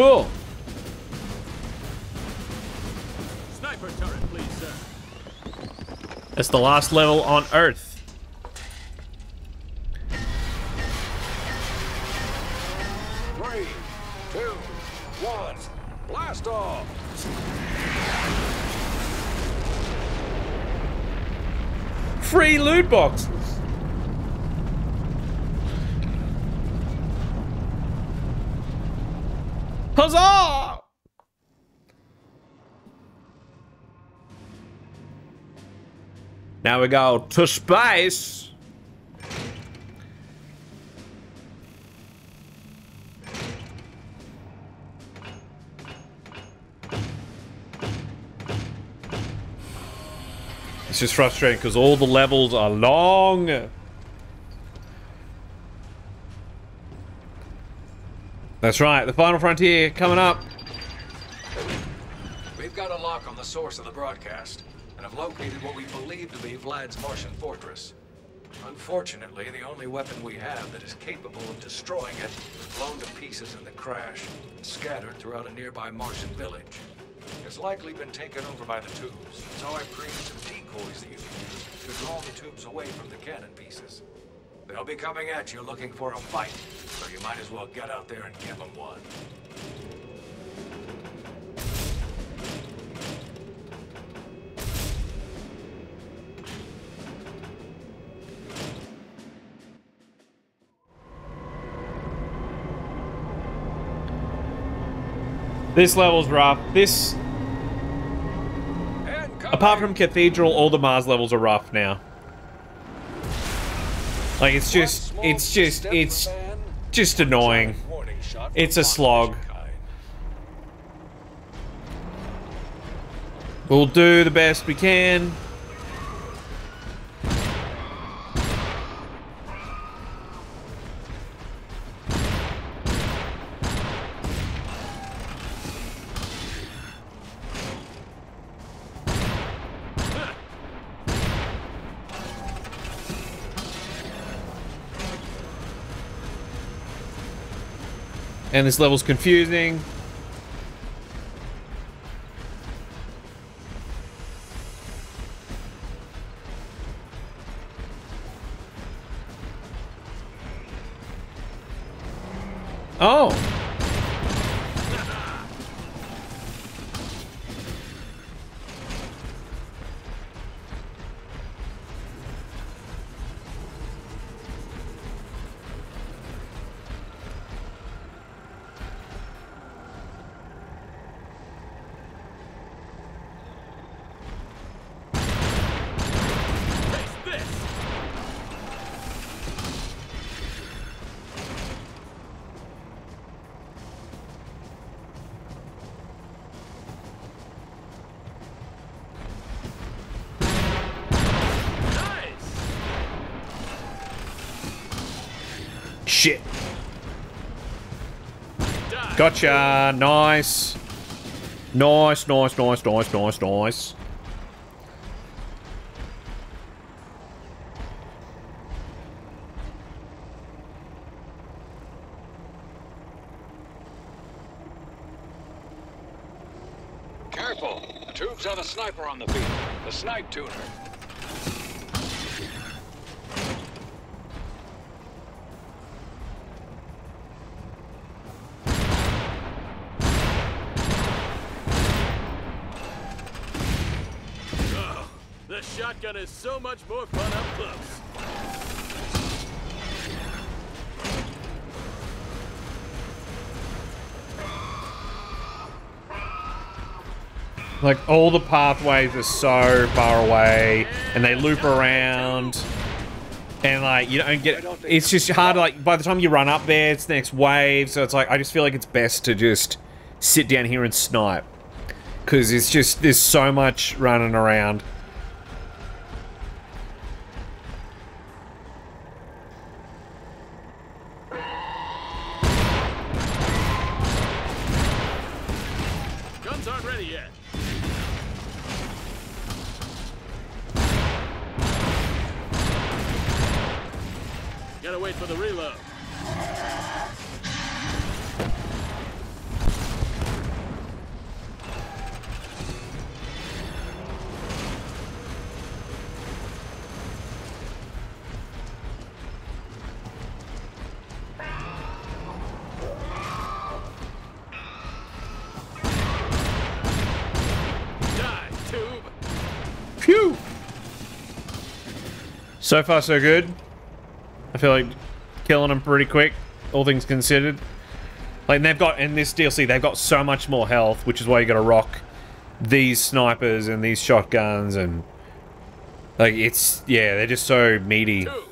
Cool. Sniper turret, please, sir. It's the last level on Earth. Three, two, one, blast off! Free loot boxes. We go to space. It's just frustrating because all the levels are long. That's right, the final frontier coming up. We've got a lock on the source of the broadcast, and have located what we believe to be Vlad's Martian fortress. Unfortunately, the only weapon we have that is capable of destroying it was blown to pieces in the crash and scattered throughout a nearby Martian village. It's likely been taken over by the tubes, so I've created some decoys that you can use to draw the tubes away from the cannon pieces. They'll be coming at you looking for a fight, so you might as well get out there and give them one. This level's rough. This, apart from Cathedral, all the Mars levels are rough now. Like it's just, it's just, it's just annoying. It's a slog. We'll do the best we can. And this level's confusing. Gotcha. Nice. Nice, nice, nice, nice, nice, nice. Careful! The tubes have a sniper on the beat. The snipe tuner. Oh, the shotgun is so much more fun up close. Like all the pathways are so far away, and they loop around, and like you don't get. It's just hard. Like by the time you run up there, it's the next wave. So it's like I just feel like it's best to just sit down here and snipe, because it's just there's so much running around. Guns aren't ready yet. Gotta wait for the reload. So far, so good. I feel like killing them pretty quick, all things considered. Like they've got in this DLC, they've got so much more health, which is why you got to rock these snipers and these shotguns and like it's yeah, they're just so meaty. Tubes,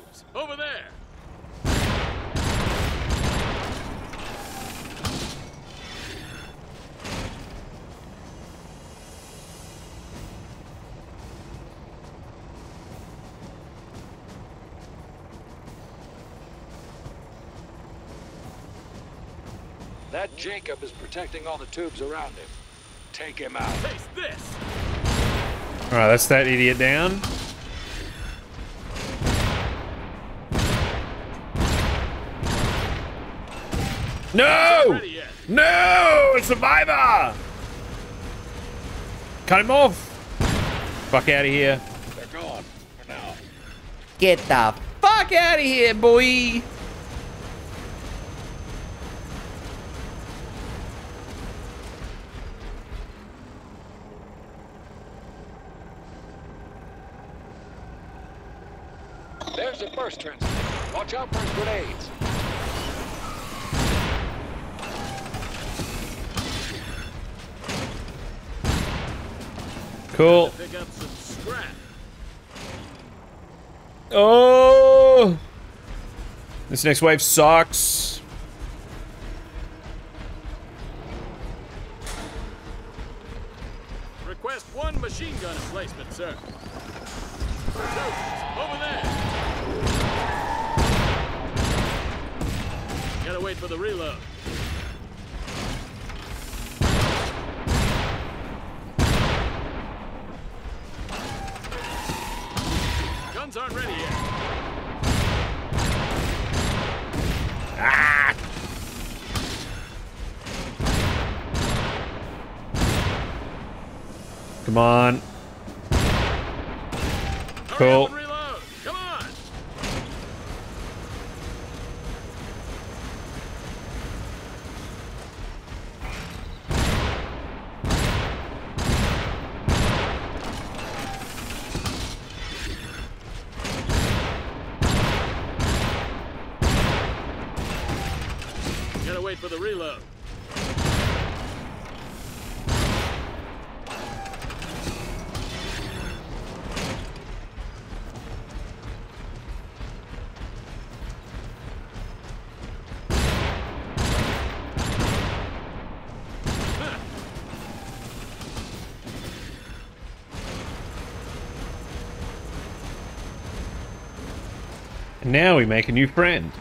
Jacob is protecting all the tubes around him. Take him out. Face this! Alright, that's that idiot down. No! No! Survivor! Cut him off! Fuck out of here. They're gone for now. Get the fuck out of here, boy! Watch out for grenades. Cool. Oh! This next wave sucks. Request one machine gun emplacement, sir. wait for the reload. Guns aren't ready yet. Ah! Come on. Cool. Now we make a new friend.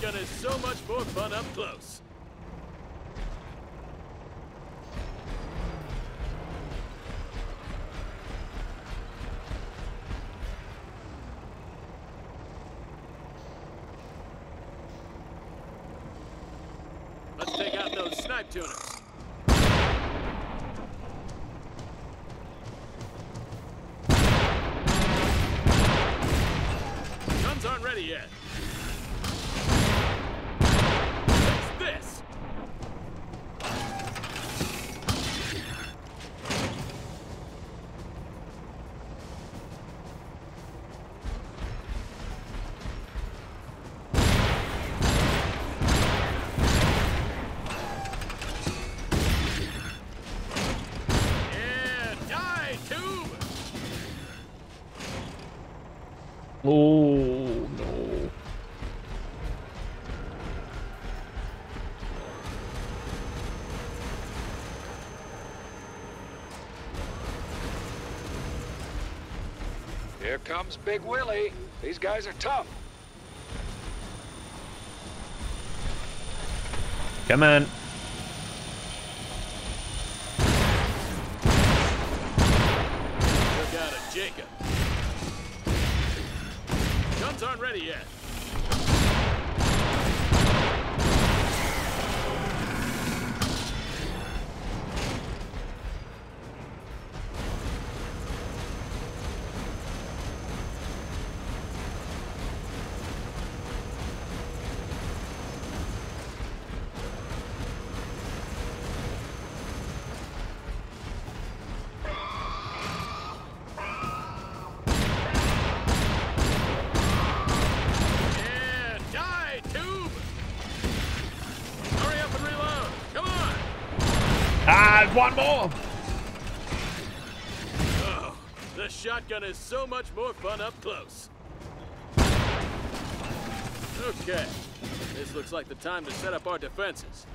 Shotgun is so much more fun up close. Let's take out those snipe tuners. Oh no. Here comes Big Willie. These guys are tough. Come on. More. Oh, the shotgun is so much more fun up close. Okay, this looks like the time to set up our defenses.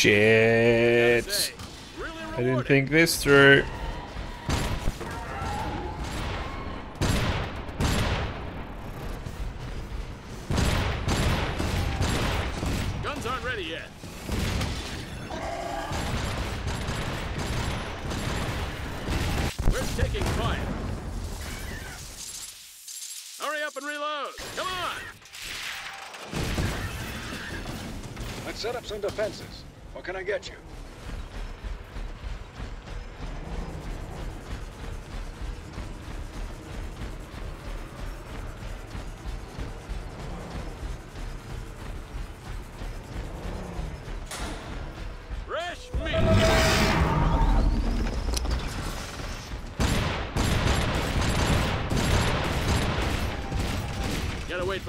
Shit. gotta say, really I didn't think this through.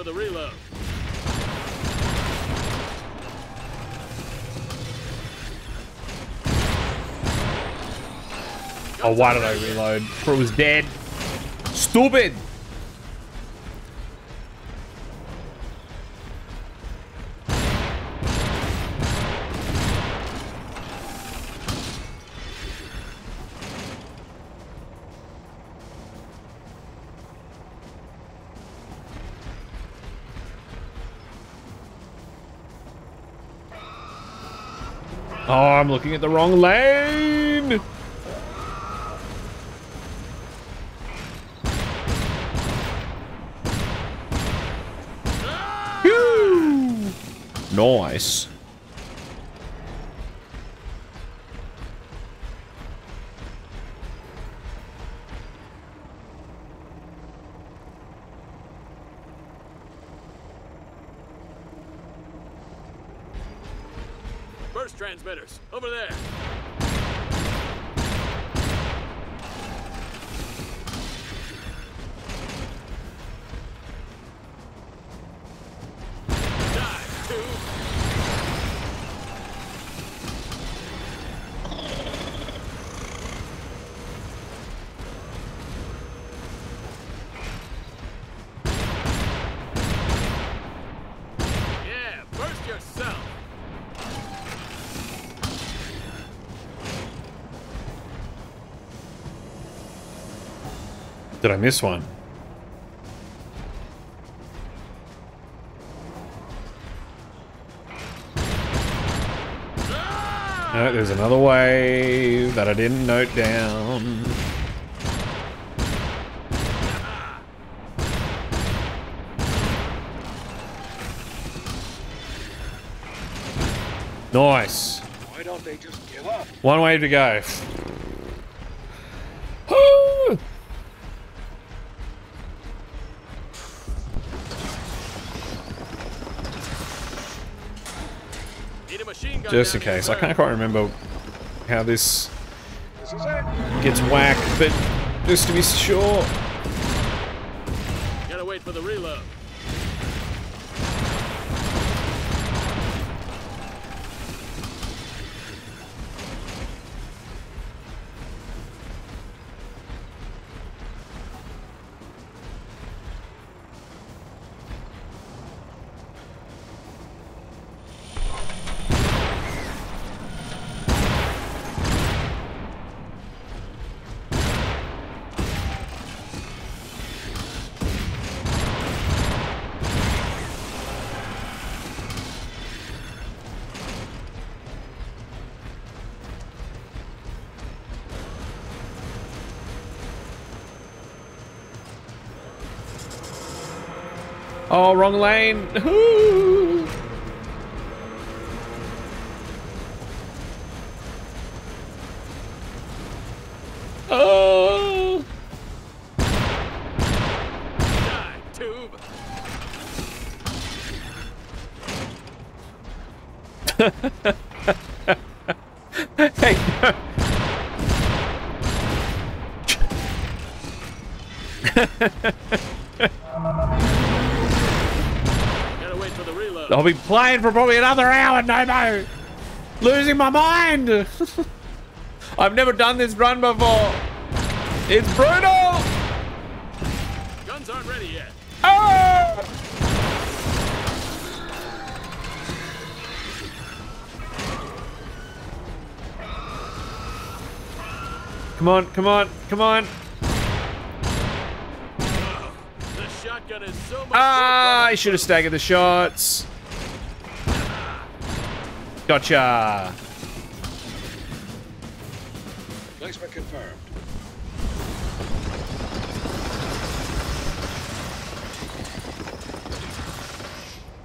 For the reload. Oh, why did I reload? Bro was dead. Stupid. I'm looking at the wrong lane. Whew. Nice. Did I miss one? Ah! No, there's another way that I didn't note down. Nice. Why don't they just give up? One way to go. Just in case. I can't quite remember how this gets whacked, but just to be sure. Wrong lane. I'll be playing for probably another hour, no Nomo. Losing my mind. I've never done this run before. It's brutal. Guns aren't ready yet. Ah! Come on, come on, come on. The shotgun is so much Ah, I should have staggered the shots. Gotcha. Placement confirmed.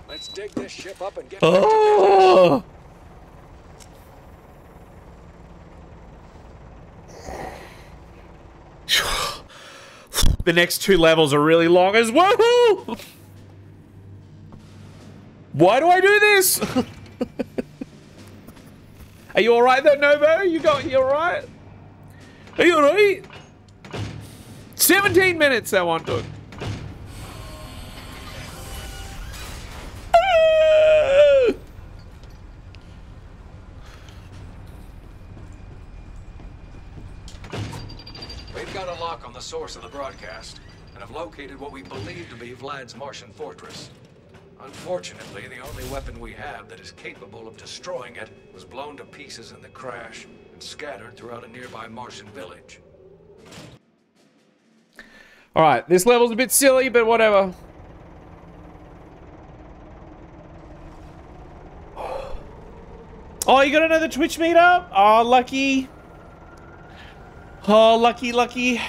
Let's dig this ship up and get back to business. Oh. The next two levels are really long as well. Why do I do this? are you all right there, Novo? You got you all right? Are you all right? 17 minutes that one took. We've got a lock on the source of the broadcast and have located what we believe to be Vlad's Martian fortress. Unfortunately, the only weapon we have that is capable of destroying it was blown to pieces in the crash and scattered throughout a nearby Martian village. All right, this level's a bit silly, but whatever. Oh, you got another Twitch meetup? Oh, lucky. Oh, lucky, lucky.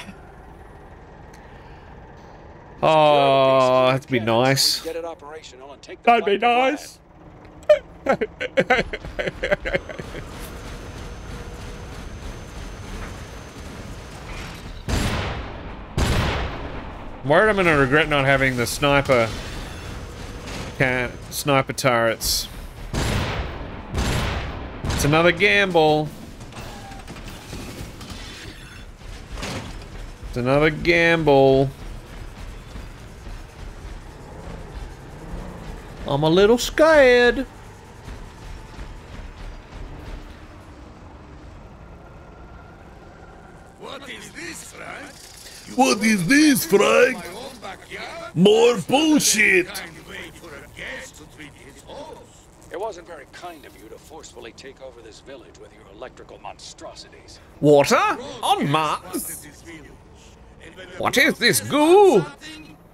Oh, that'd be nice. Get it operational and take the That'd be fight to Vlad. nice. I'm worried I'm gonna regret not having the sniper can sniper turrets. It's another gamble. It's another gamble. I'm a little scared. What is this, Frank? What is this, Frank? My own backyard? More bullshit. Kind way for a guest to treat his host. It wasn't very kind of you to forcefully take over this village with your electrical monstrosities. Water? On Mars? wanted this village, And when the What is this goo?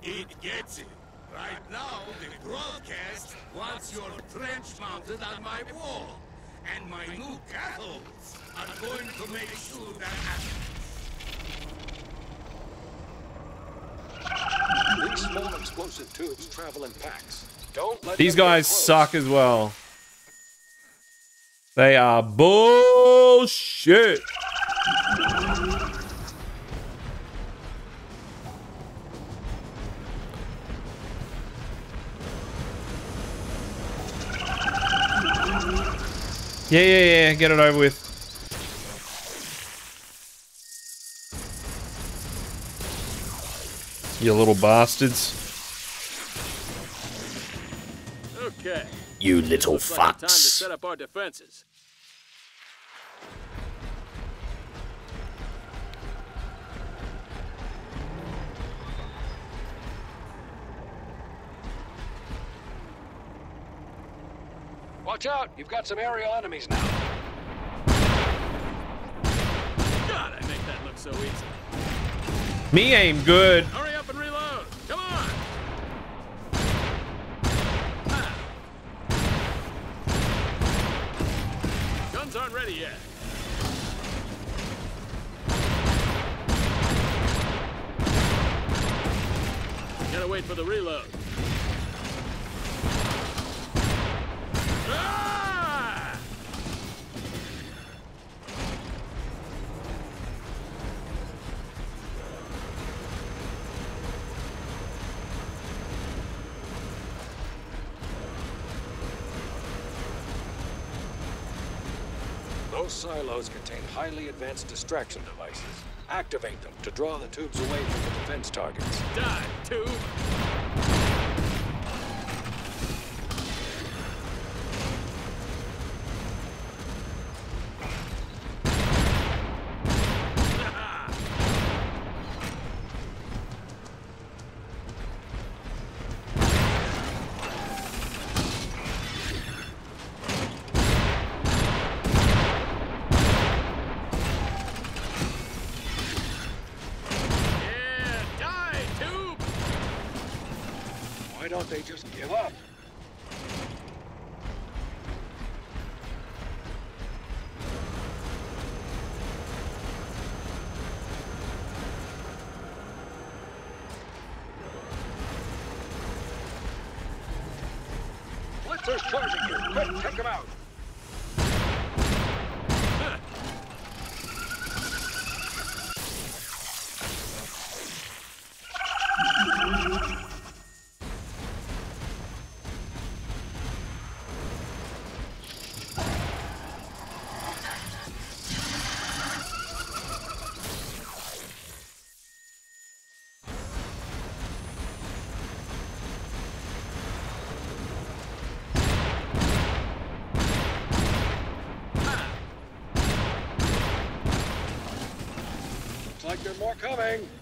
It gets it. Right now, the broadcast wants your trench mounted on my wall. And my new cathodes are going to make sure that happens. These small explosive tubes travel in packs. Don't let These guys suck as well. They are bullshit. Yeah, yeah, yeah. Get it over with. You little bastards. Okay. You little Looks like the time to fucks. set up our defenses. Watch out! You've got some aerial enemies now. God, I make that look so easy. Me aim good. Hurry up and reload. Come on. Ah. Guns aren't ready yet. Gotta wait for the reload. Those silos contain highly advanced distraction devices. Activate them to draw the tubes away from the defense targets. Die, tube. More coming.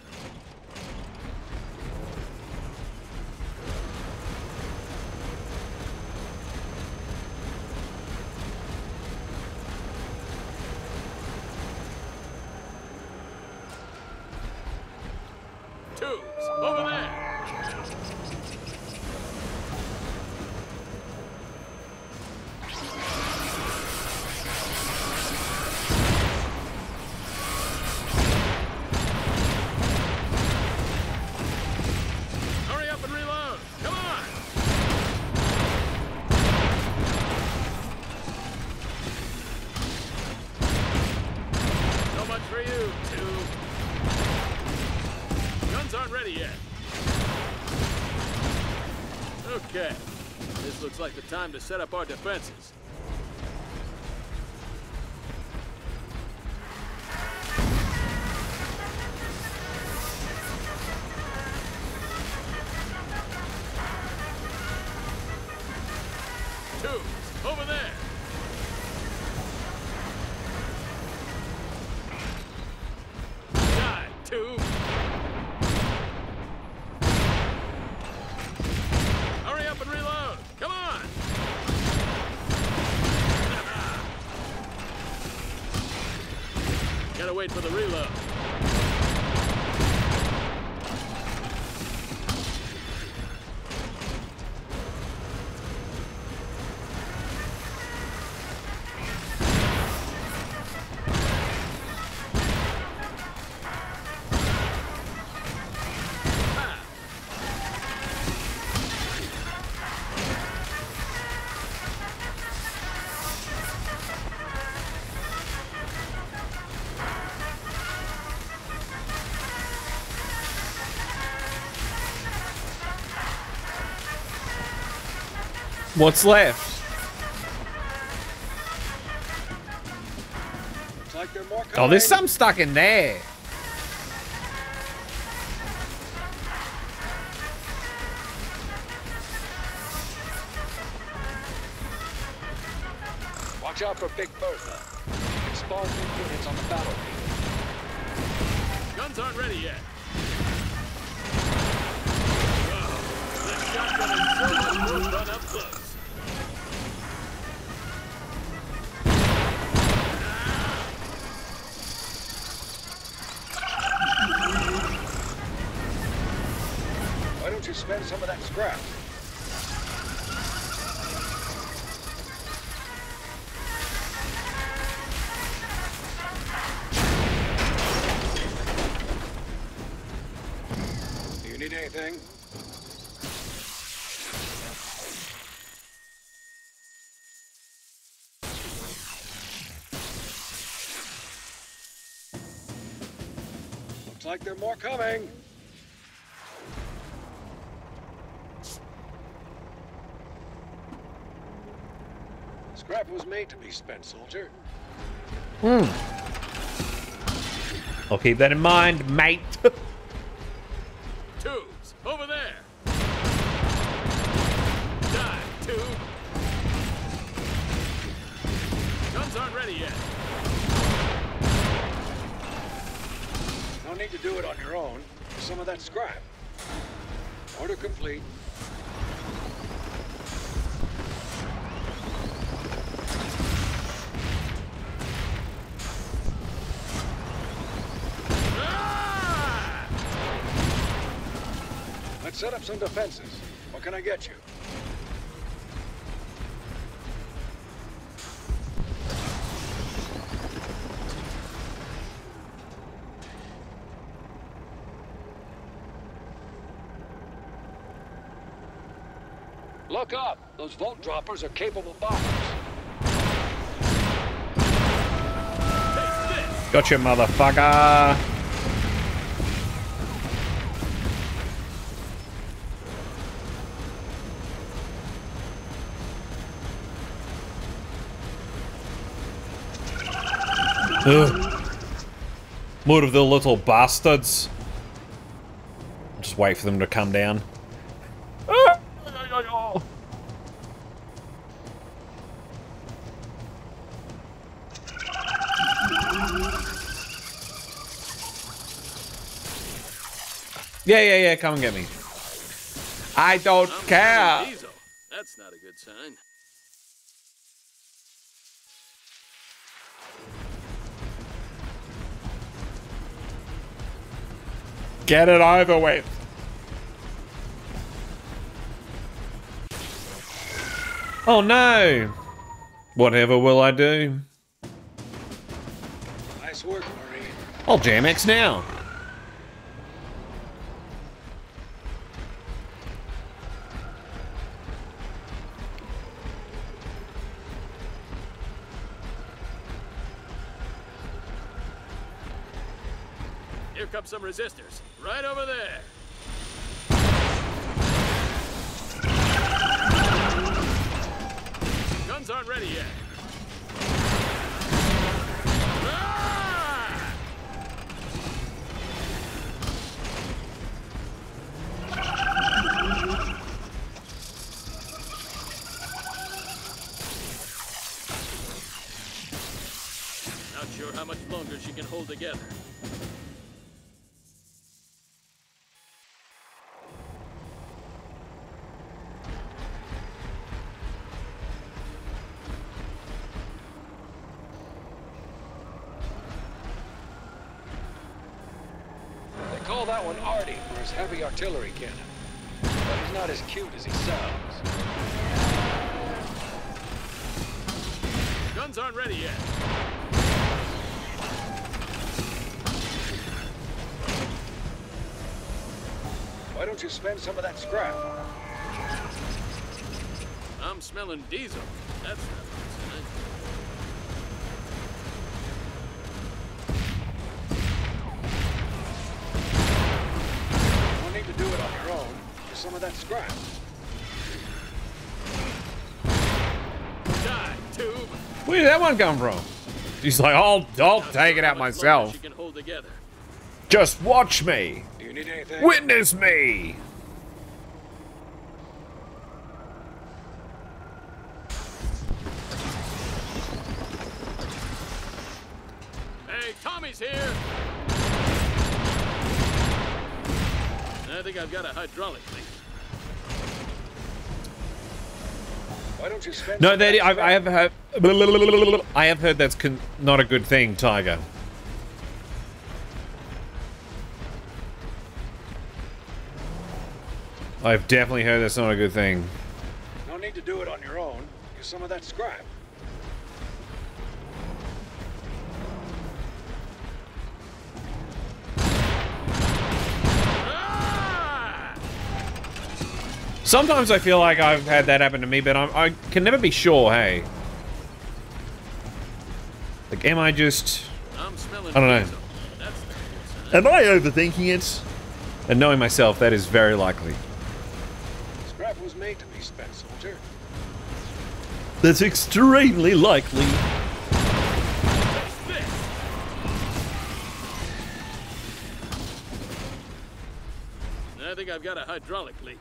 Time to set up our defenses. Gotta wait for the reload. What's left? Like there are more Oh, there's some stuck in there. Like there are more coming. Scrap was made to be spent, soldier. Hmm. I'll keep that in mind, mate. Some defenses. What can I get you? Look up! Those vault droppers are capable bombers. Gotcha, motherfucker. Ugh. More of the little bastards. Just wait for them to come down. Yeah, yeah, yeah, come and get me. I don't care. Get it over with. Oh no. Whatever will I do? Nice work, Marine. I'll jam X now. Here come some resistors. Right over there. His heavy artillery cannon. But he's not as cute as he sounds. Guns aren't ready yet. Why don't you spend some of that scrap? I'm smelling diesel. Of that scrap. Where did that one come from? He's like, I'll, I'll take it out myself. Can hold together. Just watch me. Do you need anything? Witness me. Hey, Tommy's here. I think I've got a hydraulic leak. Why don't you spend No, that I, I have heard. I have heard that's con- not a good thing, Tiger. I've definitely heard that's not a good thing. No need to do it on your own. Use some of that scrap. Sometimes I feel like I've had that happen to me, but I'm, I can never be sure. Hey, like, am I just? I'm smelling I don't know. diesel. That's the good sign. Am I overthinking it? And knowing myself, that is very likely. Scrap was made to be spent, soldier. That's extremely likely. I think I've got a hydraulic leak.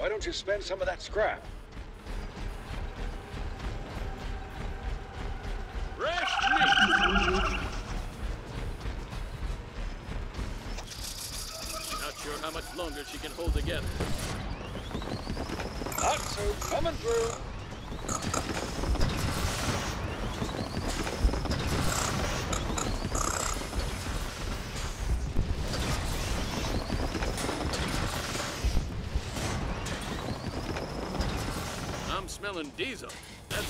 Why don't you spend some of that scrap? Fresh meat. Not sure how much longer she can hold together. Hot soup coming through. Smelling diesel. That's.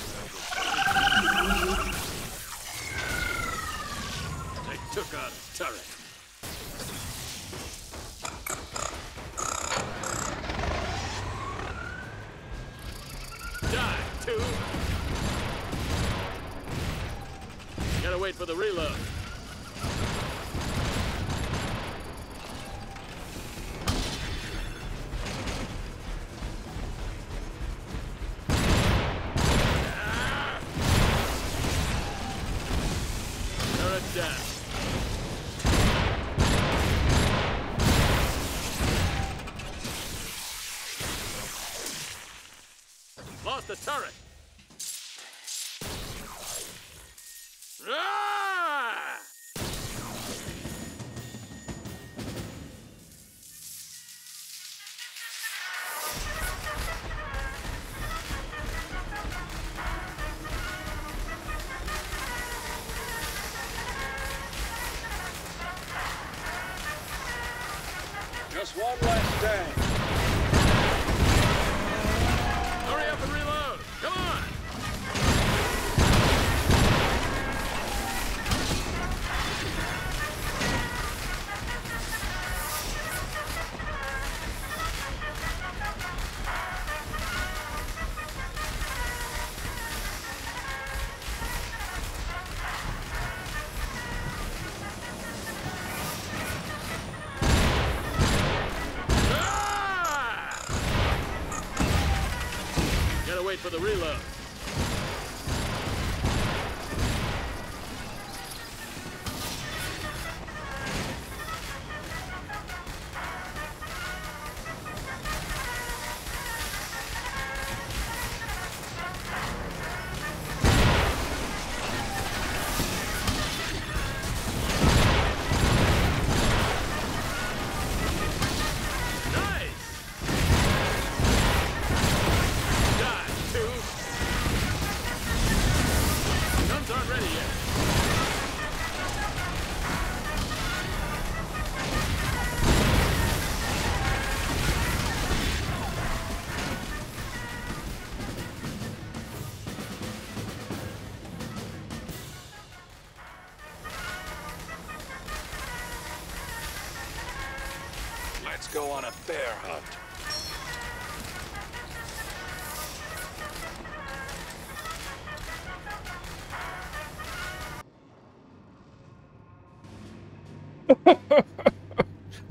They took out a turret. One last stand. For the reload.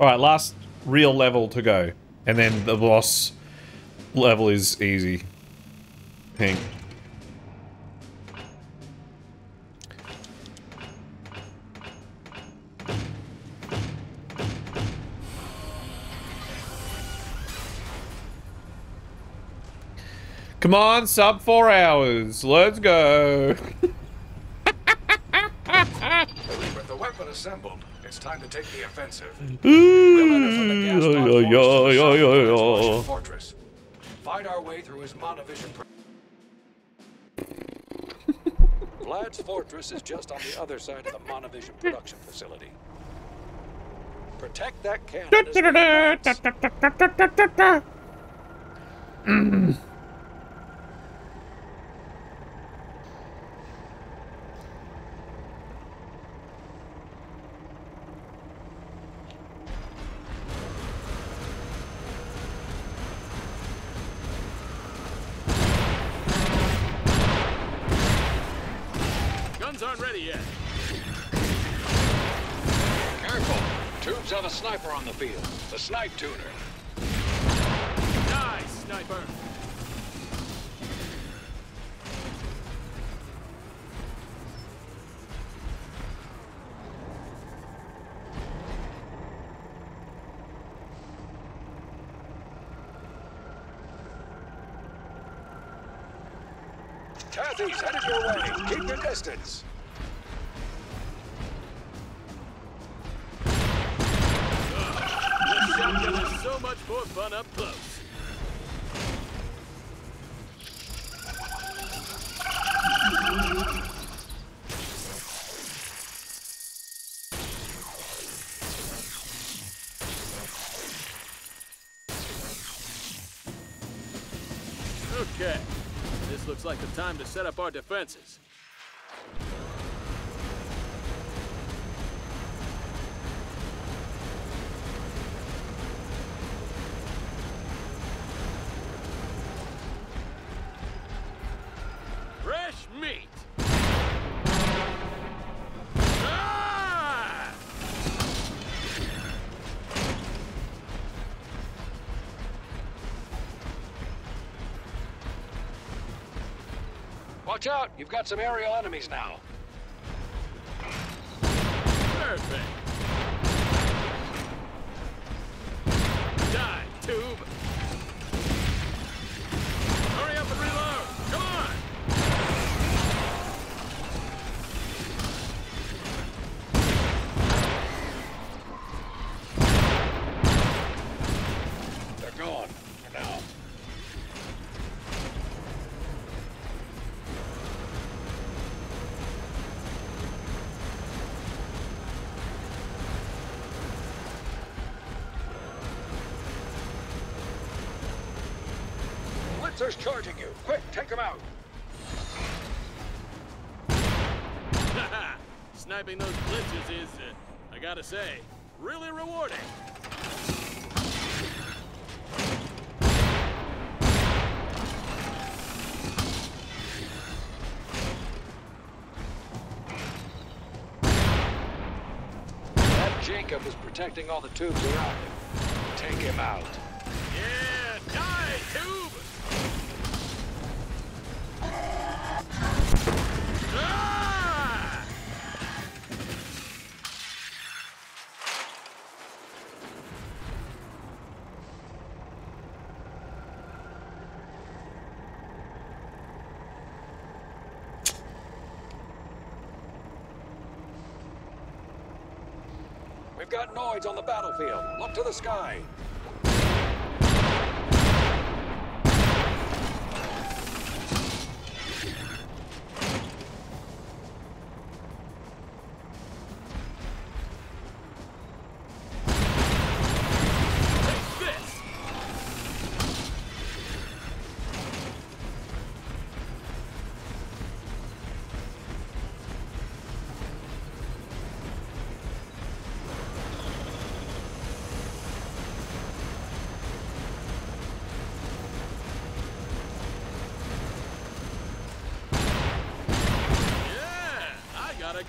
All right, last real level to go. And then the boss level is easy. Pink. Come on, sub four hours. Let's go. The weapon assembled, it's time to take the offensive. through his monovision. Vlad's fortress is just on the other side of the monovision production facility. Protect that cannon distance. This is so much more fun up close. Okay. This looks like the time to set up our defenses. Watch out! You've got some aerial enemies now. Say, really rewarding. That Jacob is protecting all the tubes around him. Take him out. Yeah, die, tube. On the battlefield. Look to the sky.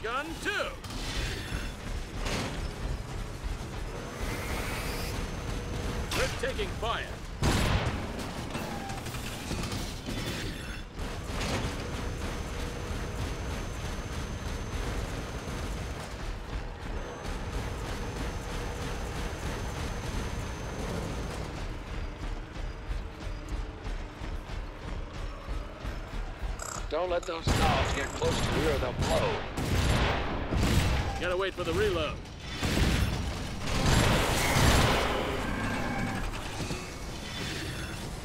Gun too. We're taking fire. Don't let those knobs get close to you or they'll blow. Gotta wait for the reload.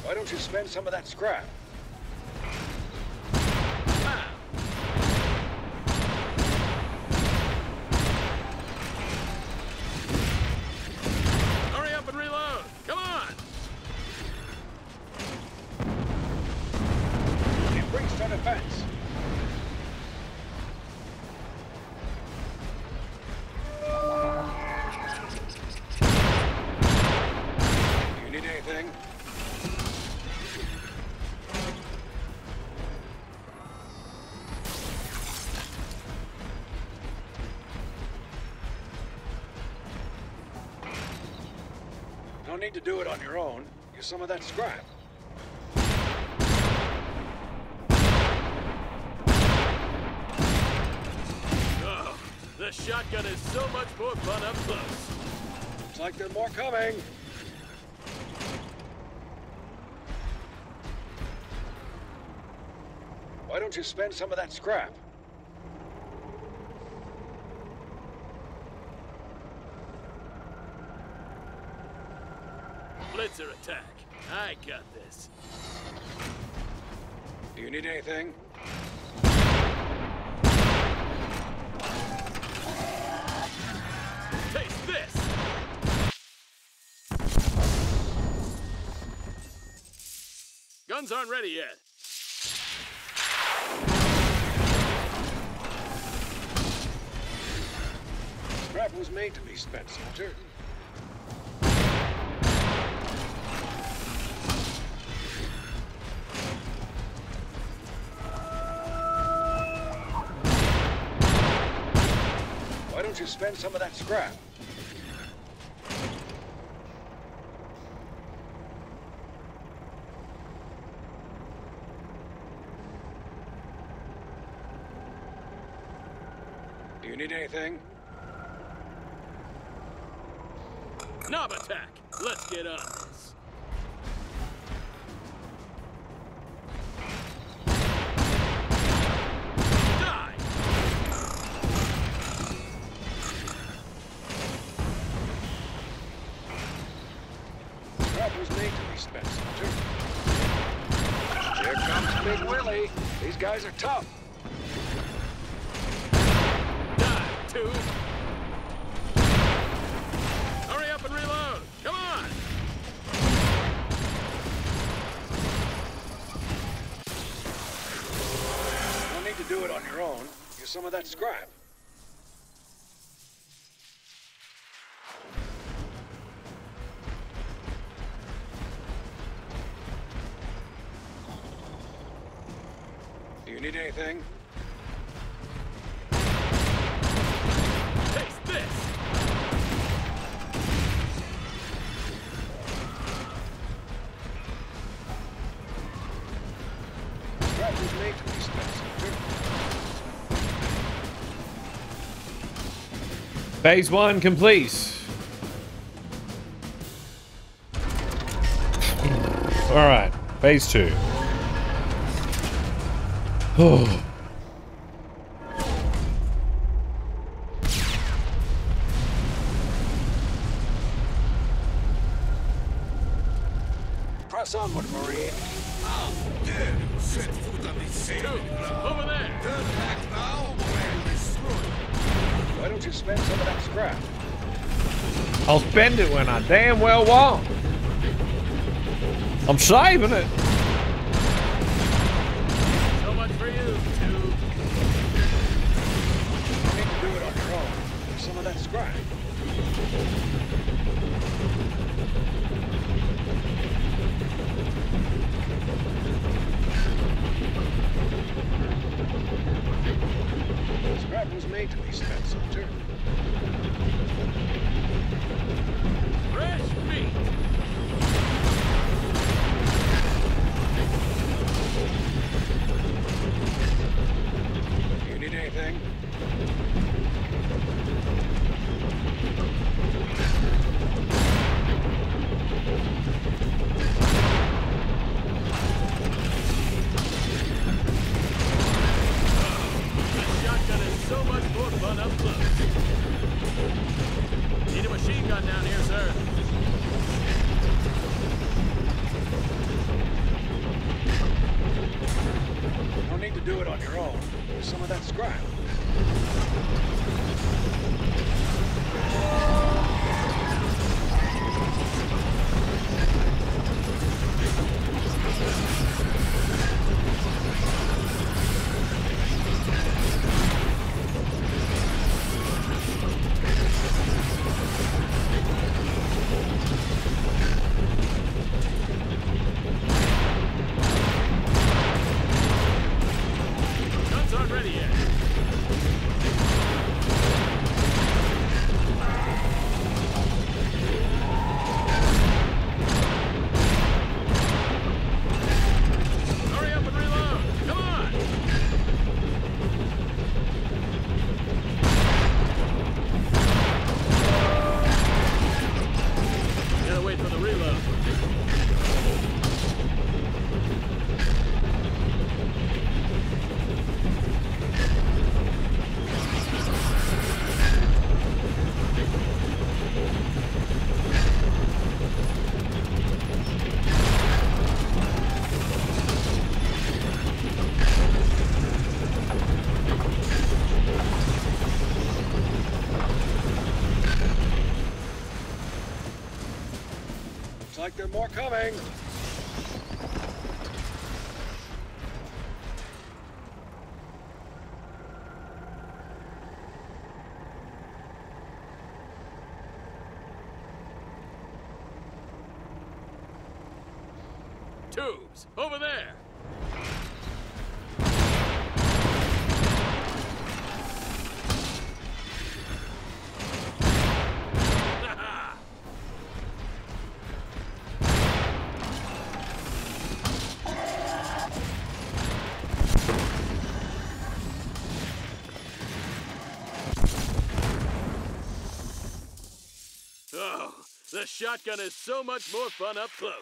Why don't you spend some of that scrap? Need to do it on your own. Use some of that scrap. Oh, the shotgun is so much more fun up close. Looks like there's more coming. Why don't you spend some of that scrap? Blitzer attack. I got this. Do you need anything? Taste this. Guns aren't ready yet. Scrap was made to be spent, soldier. Spend some of that scrap? Some of that scrap. Phase one complete. All right, phase two. Oh, I'm saving more coming. Tubes, over there. Oh, the shotgun is so much more fun up close.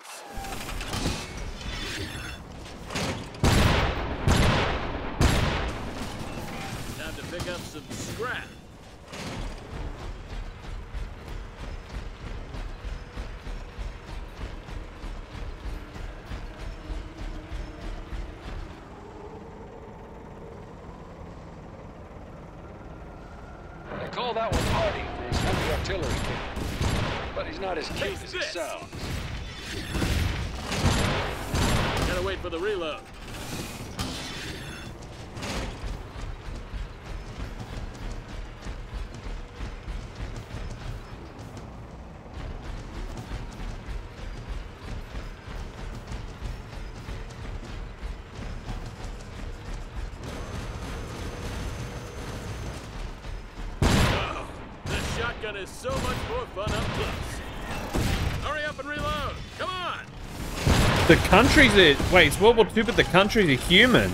Time to pick up some scrap. Is so much more fun up close. Hurry up and reload. Come on. The country's a wait, it's World War II, but the country's a human.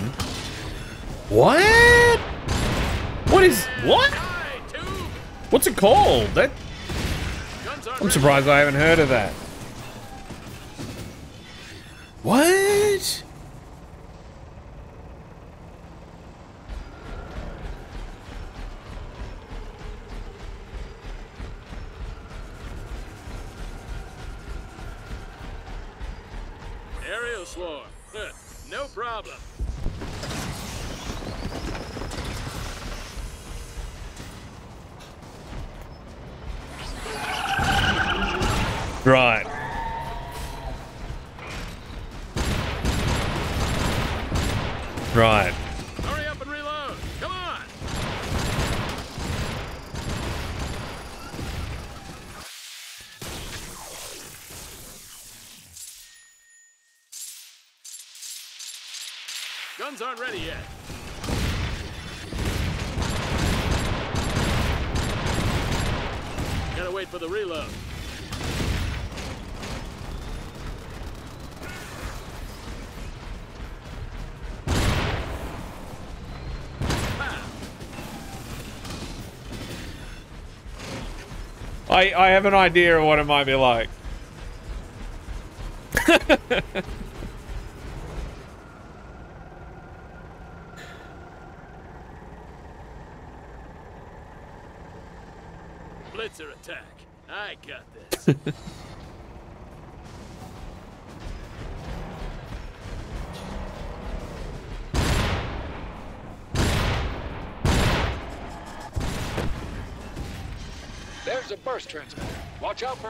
What? What is what? What's it called? That I'm surprised I haven't heard of that. I I have an idea of what it might be like.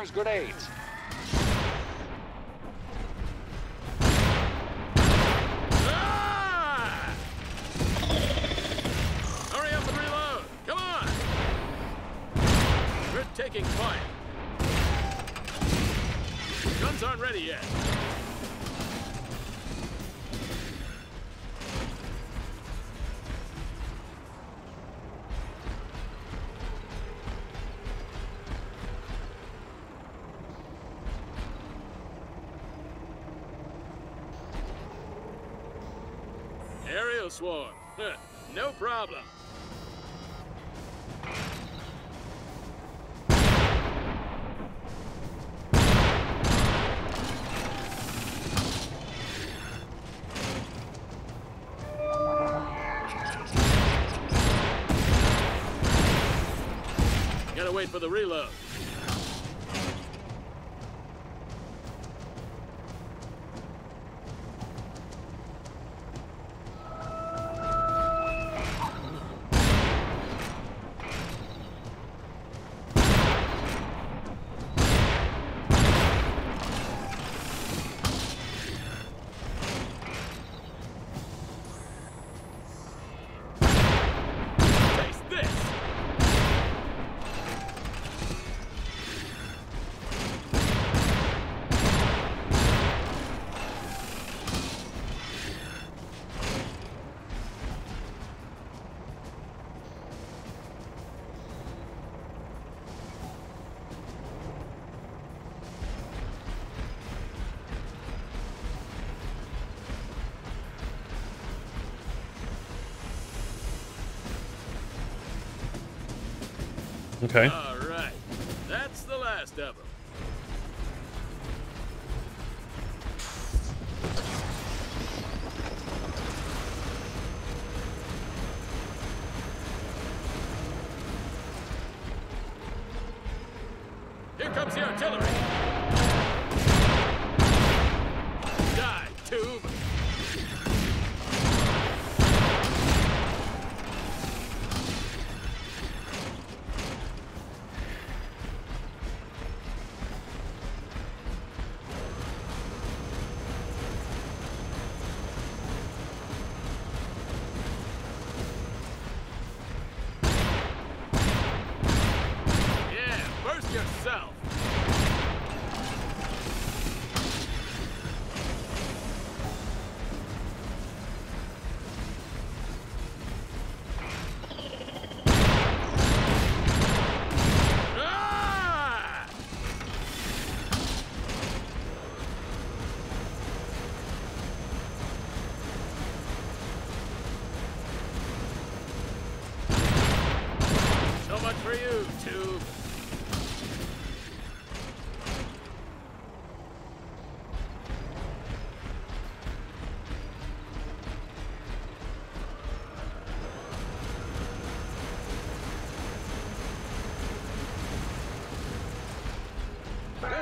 fires grenades. no problem. Gotta wait for the reload.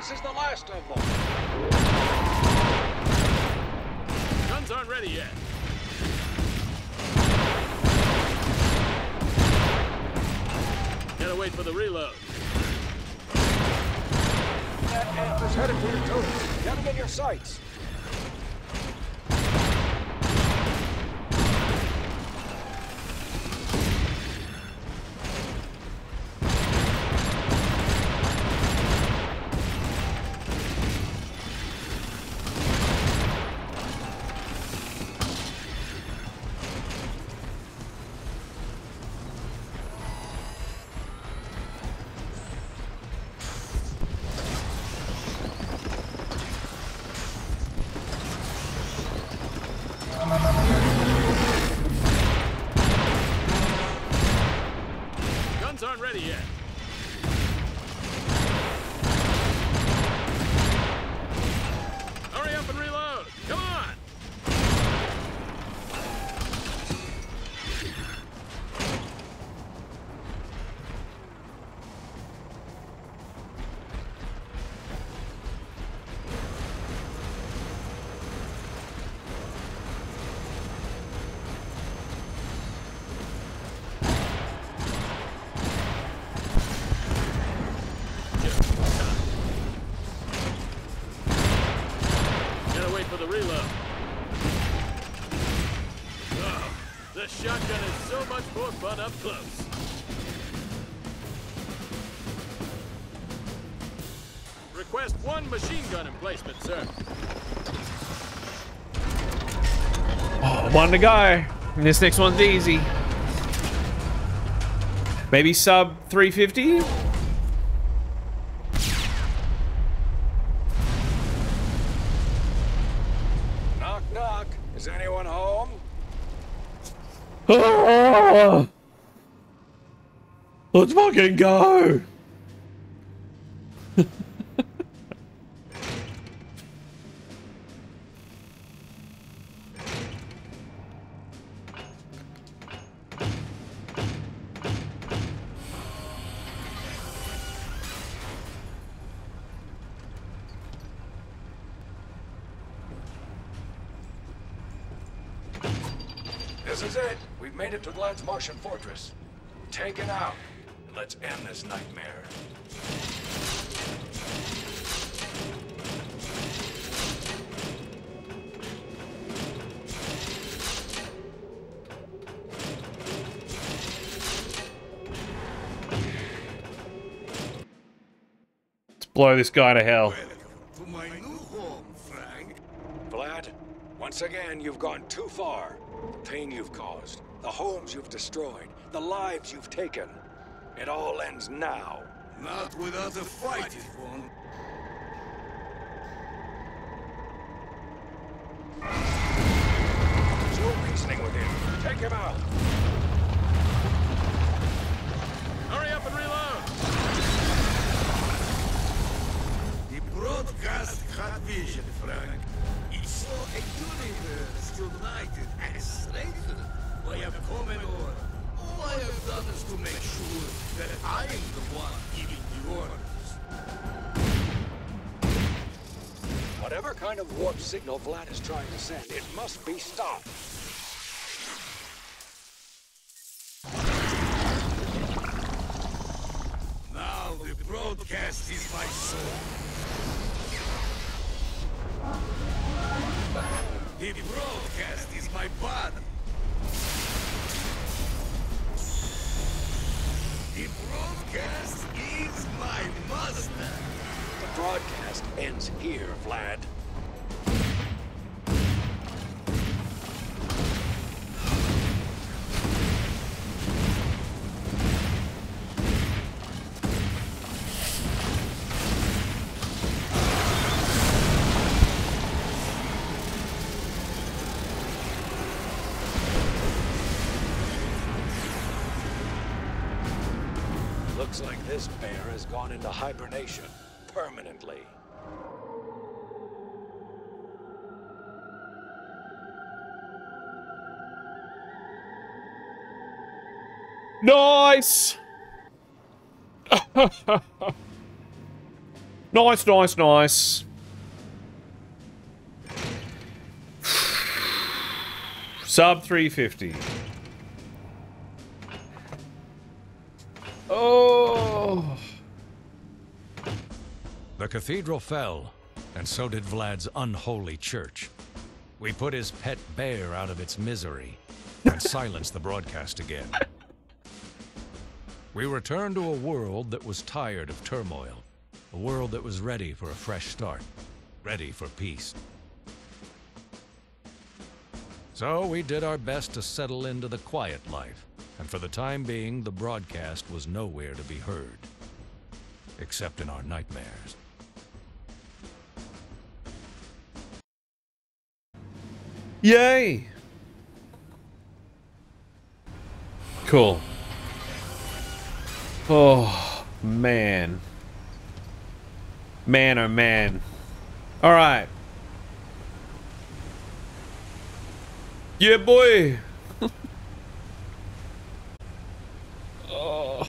This is the last of them. Guns aren't ready yet. Up close. Request one machine gun emplacement, sir. Oh, one to go. This next one's easy. Maybe sub 350? Let's fucking go! This is it. We've made it to Vlad's Martian fortress. Take it out. Let's end this nightmare. Let's blow this guy to hell. To my new home, Frank. Vlad, once again, you've gone too far. The pain you've caused, the homes you've destroyed, the lives you've taken. It all ends now. Not without a fight, Yvonne. There's no reasoning with him. Take him out. Warp signal Vlad is trying to send, it must be stopped. Into hibernation permanently. Nice! nice, nice, nice. Sub 350. Oh. The cathedral fell, and so did Vlad's unholy church. We put his pet bear out of its misery and silenced the broadcast again. We returned to a world that was tired of turmoil, a world that was ready for a fresh start, ready for peace. So we did our best to settle into the quiet life, and for the time being, the broadcast was nowhere to be heard, except in our nightmares. Yay! Cool. Oh, man. Man, oh man. Alright. Yeah, boy! oh.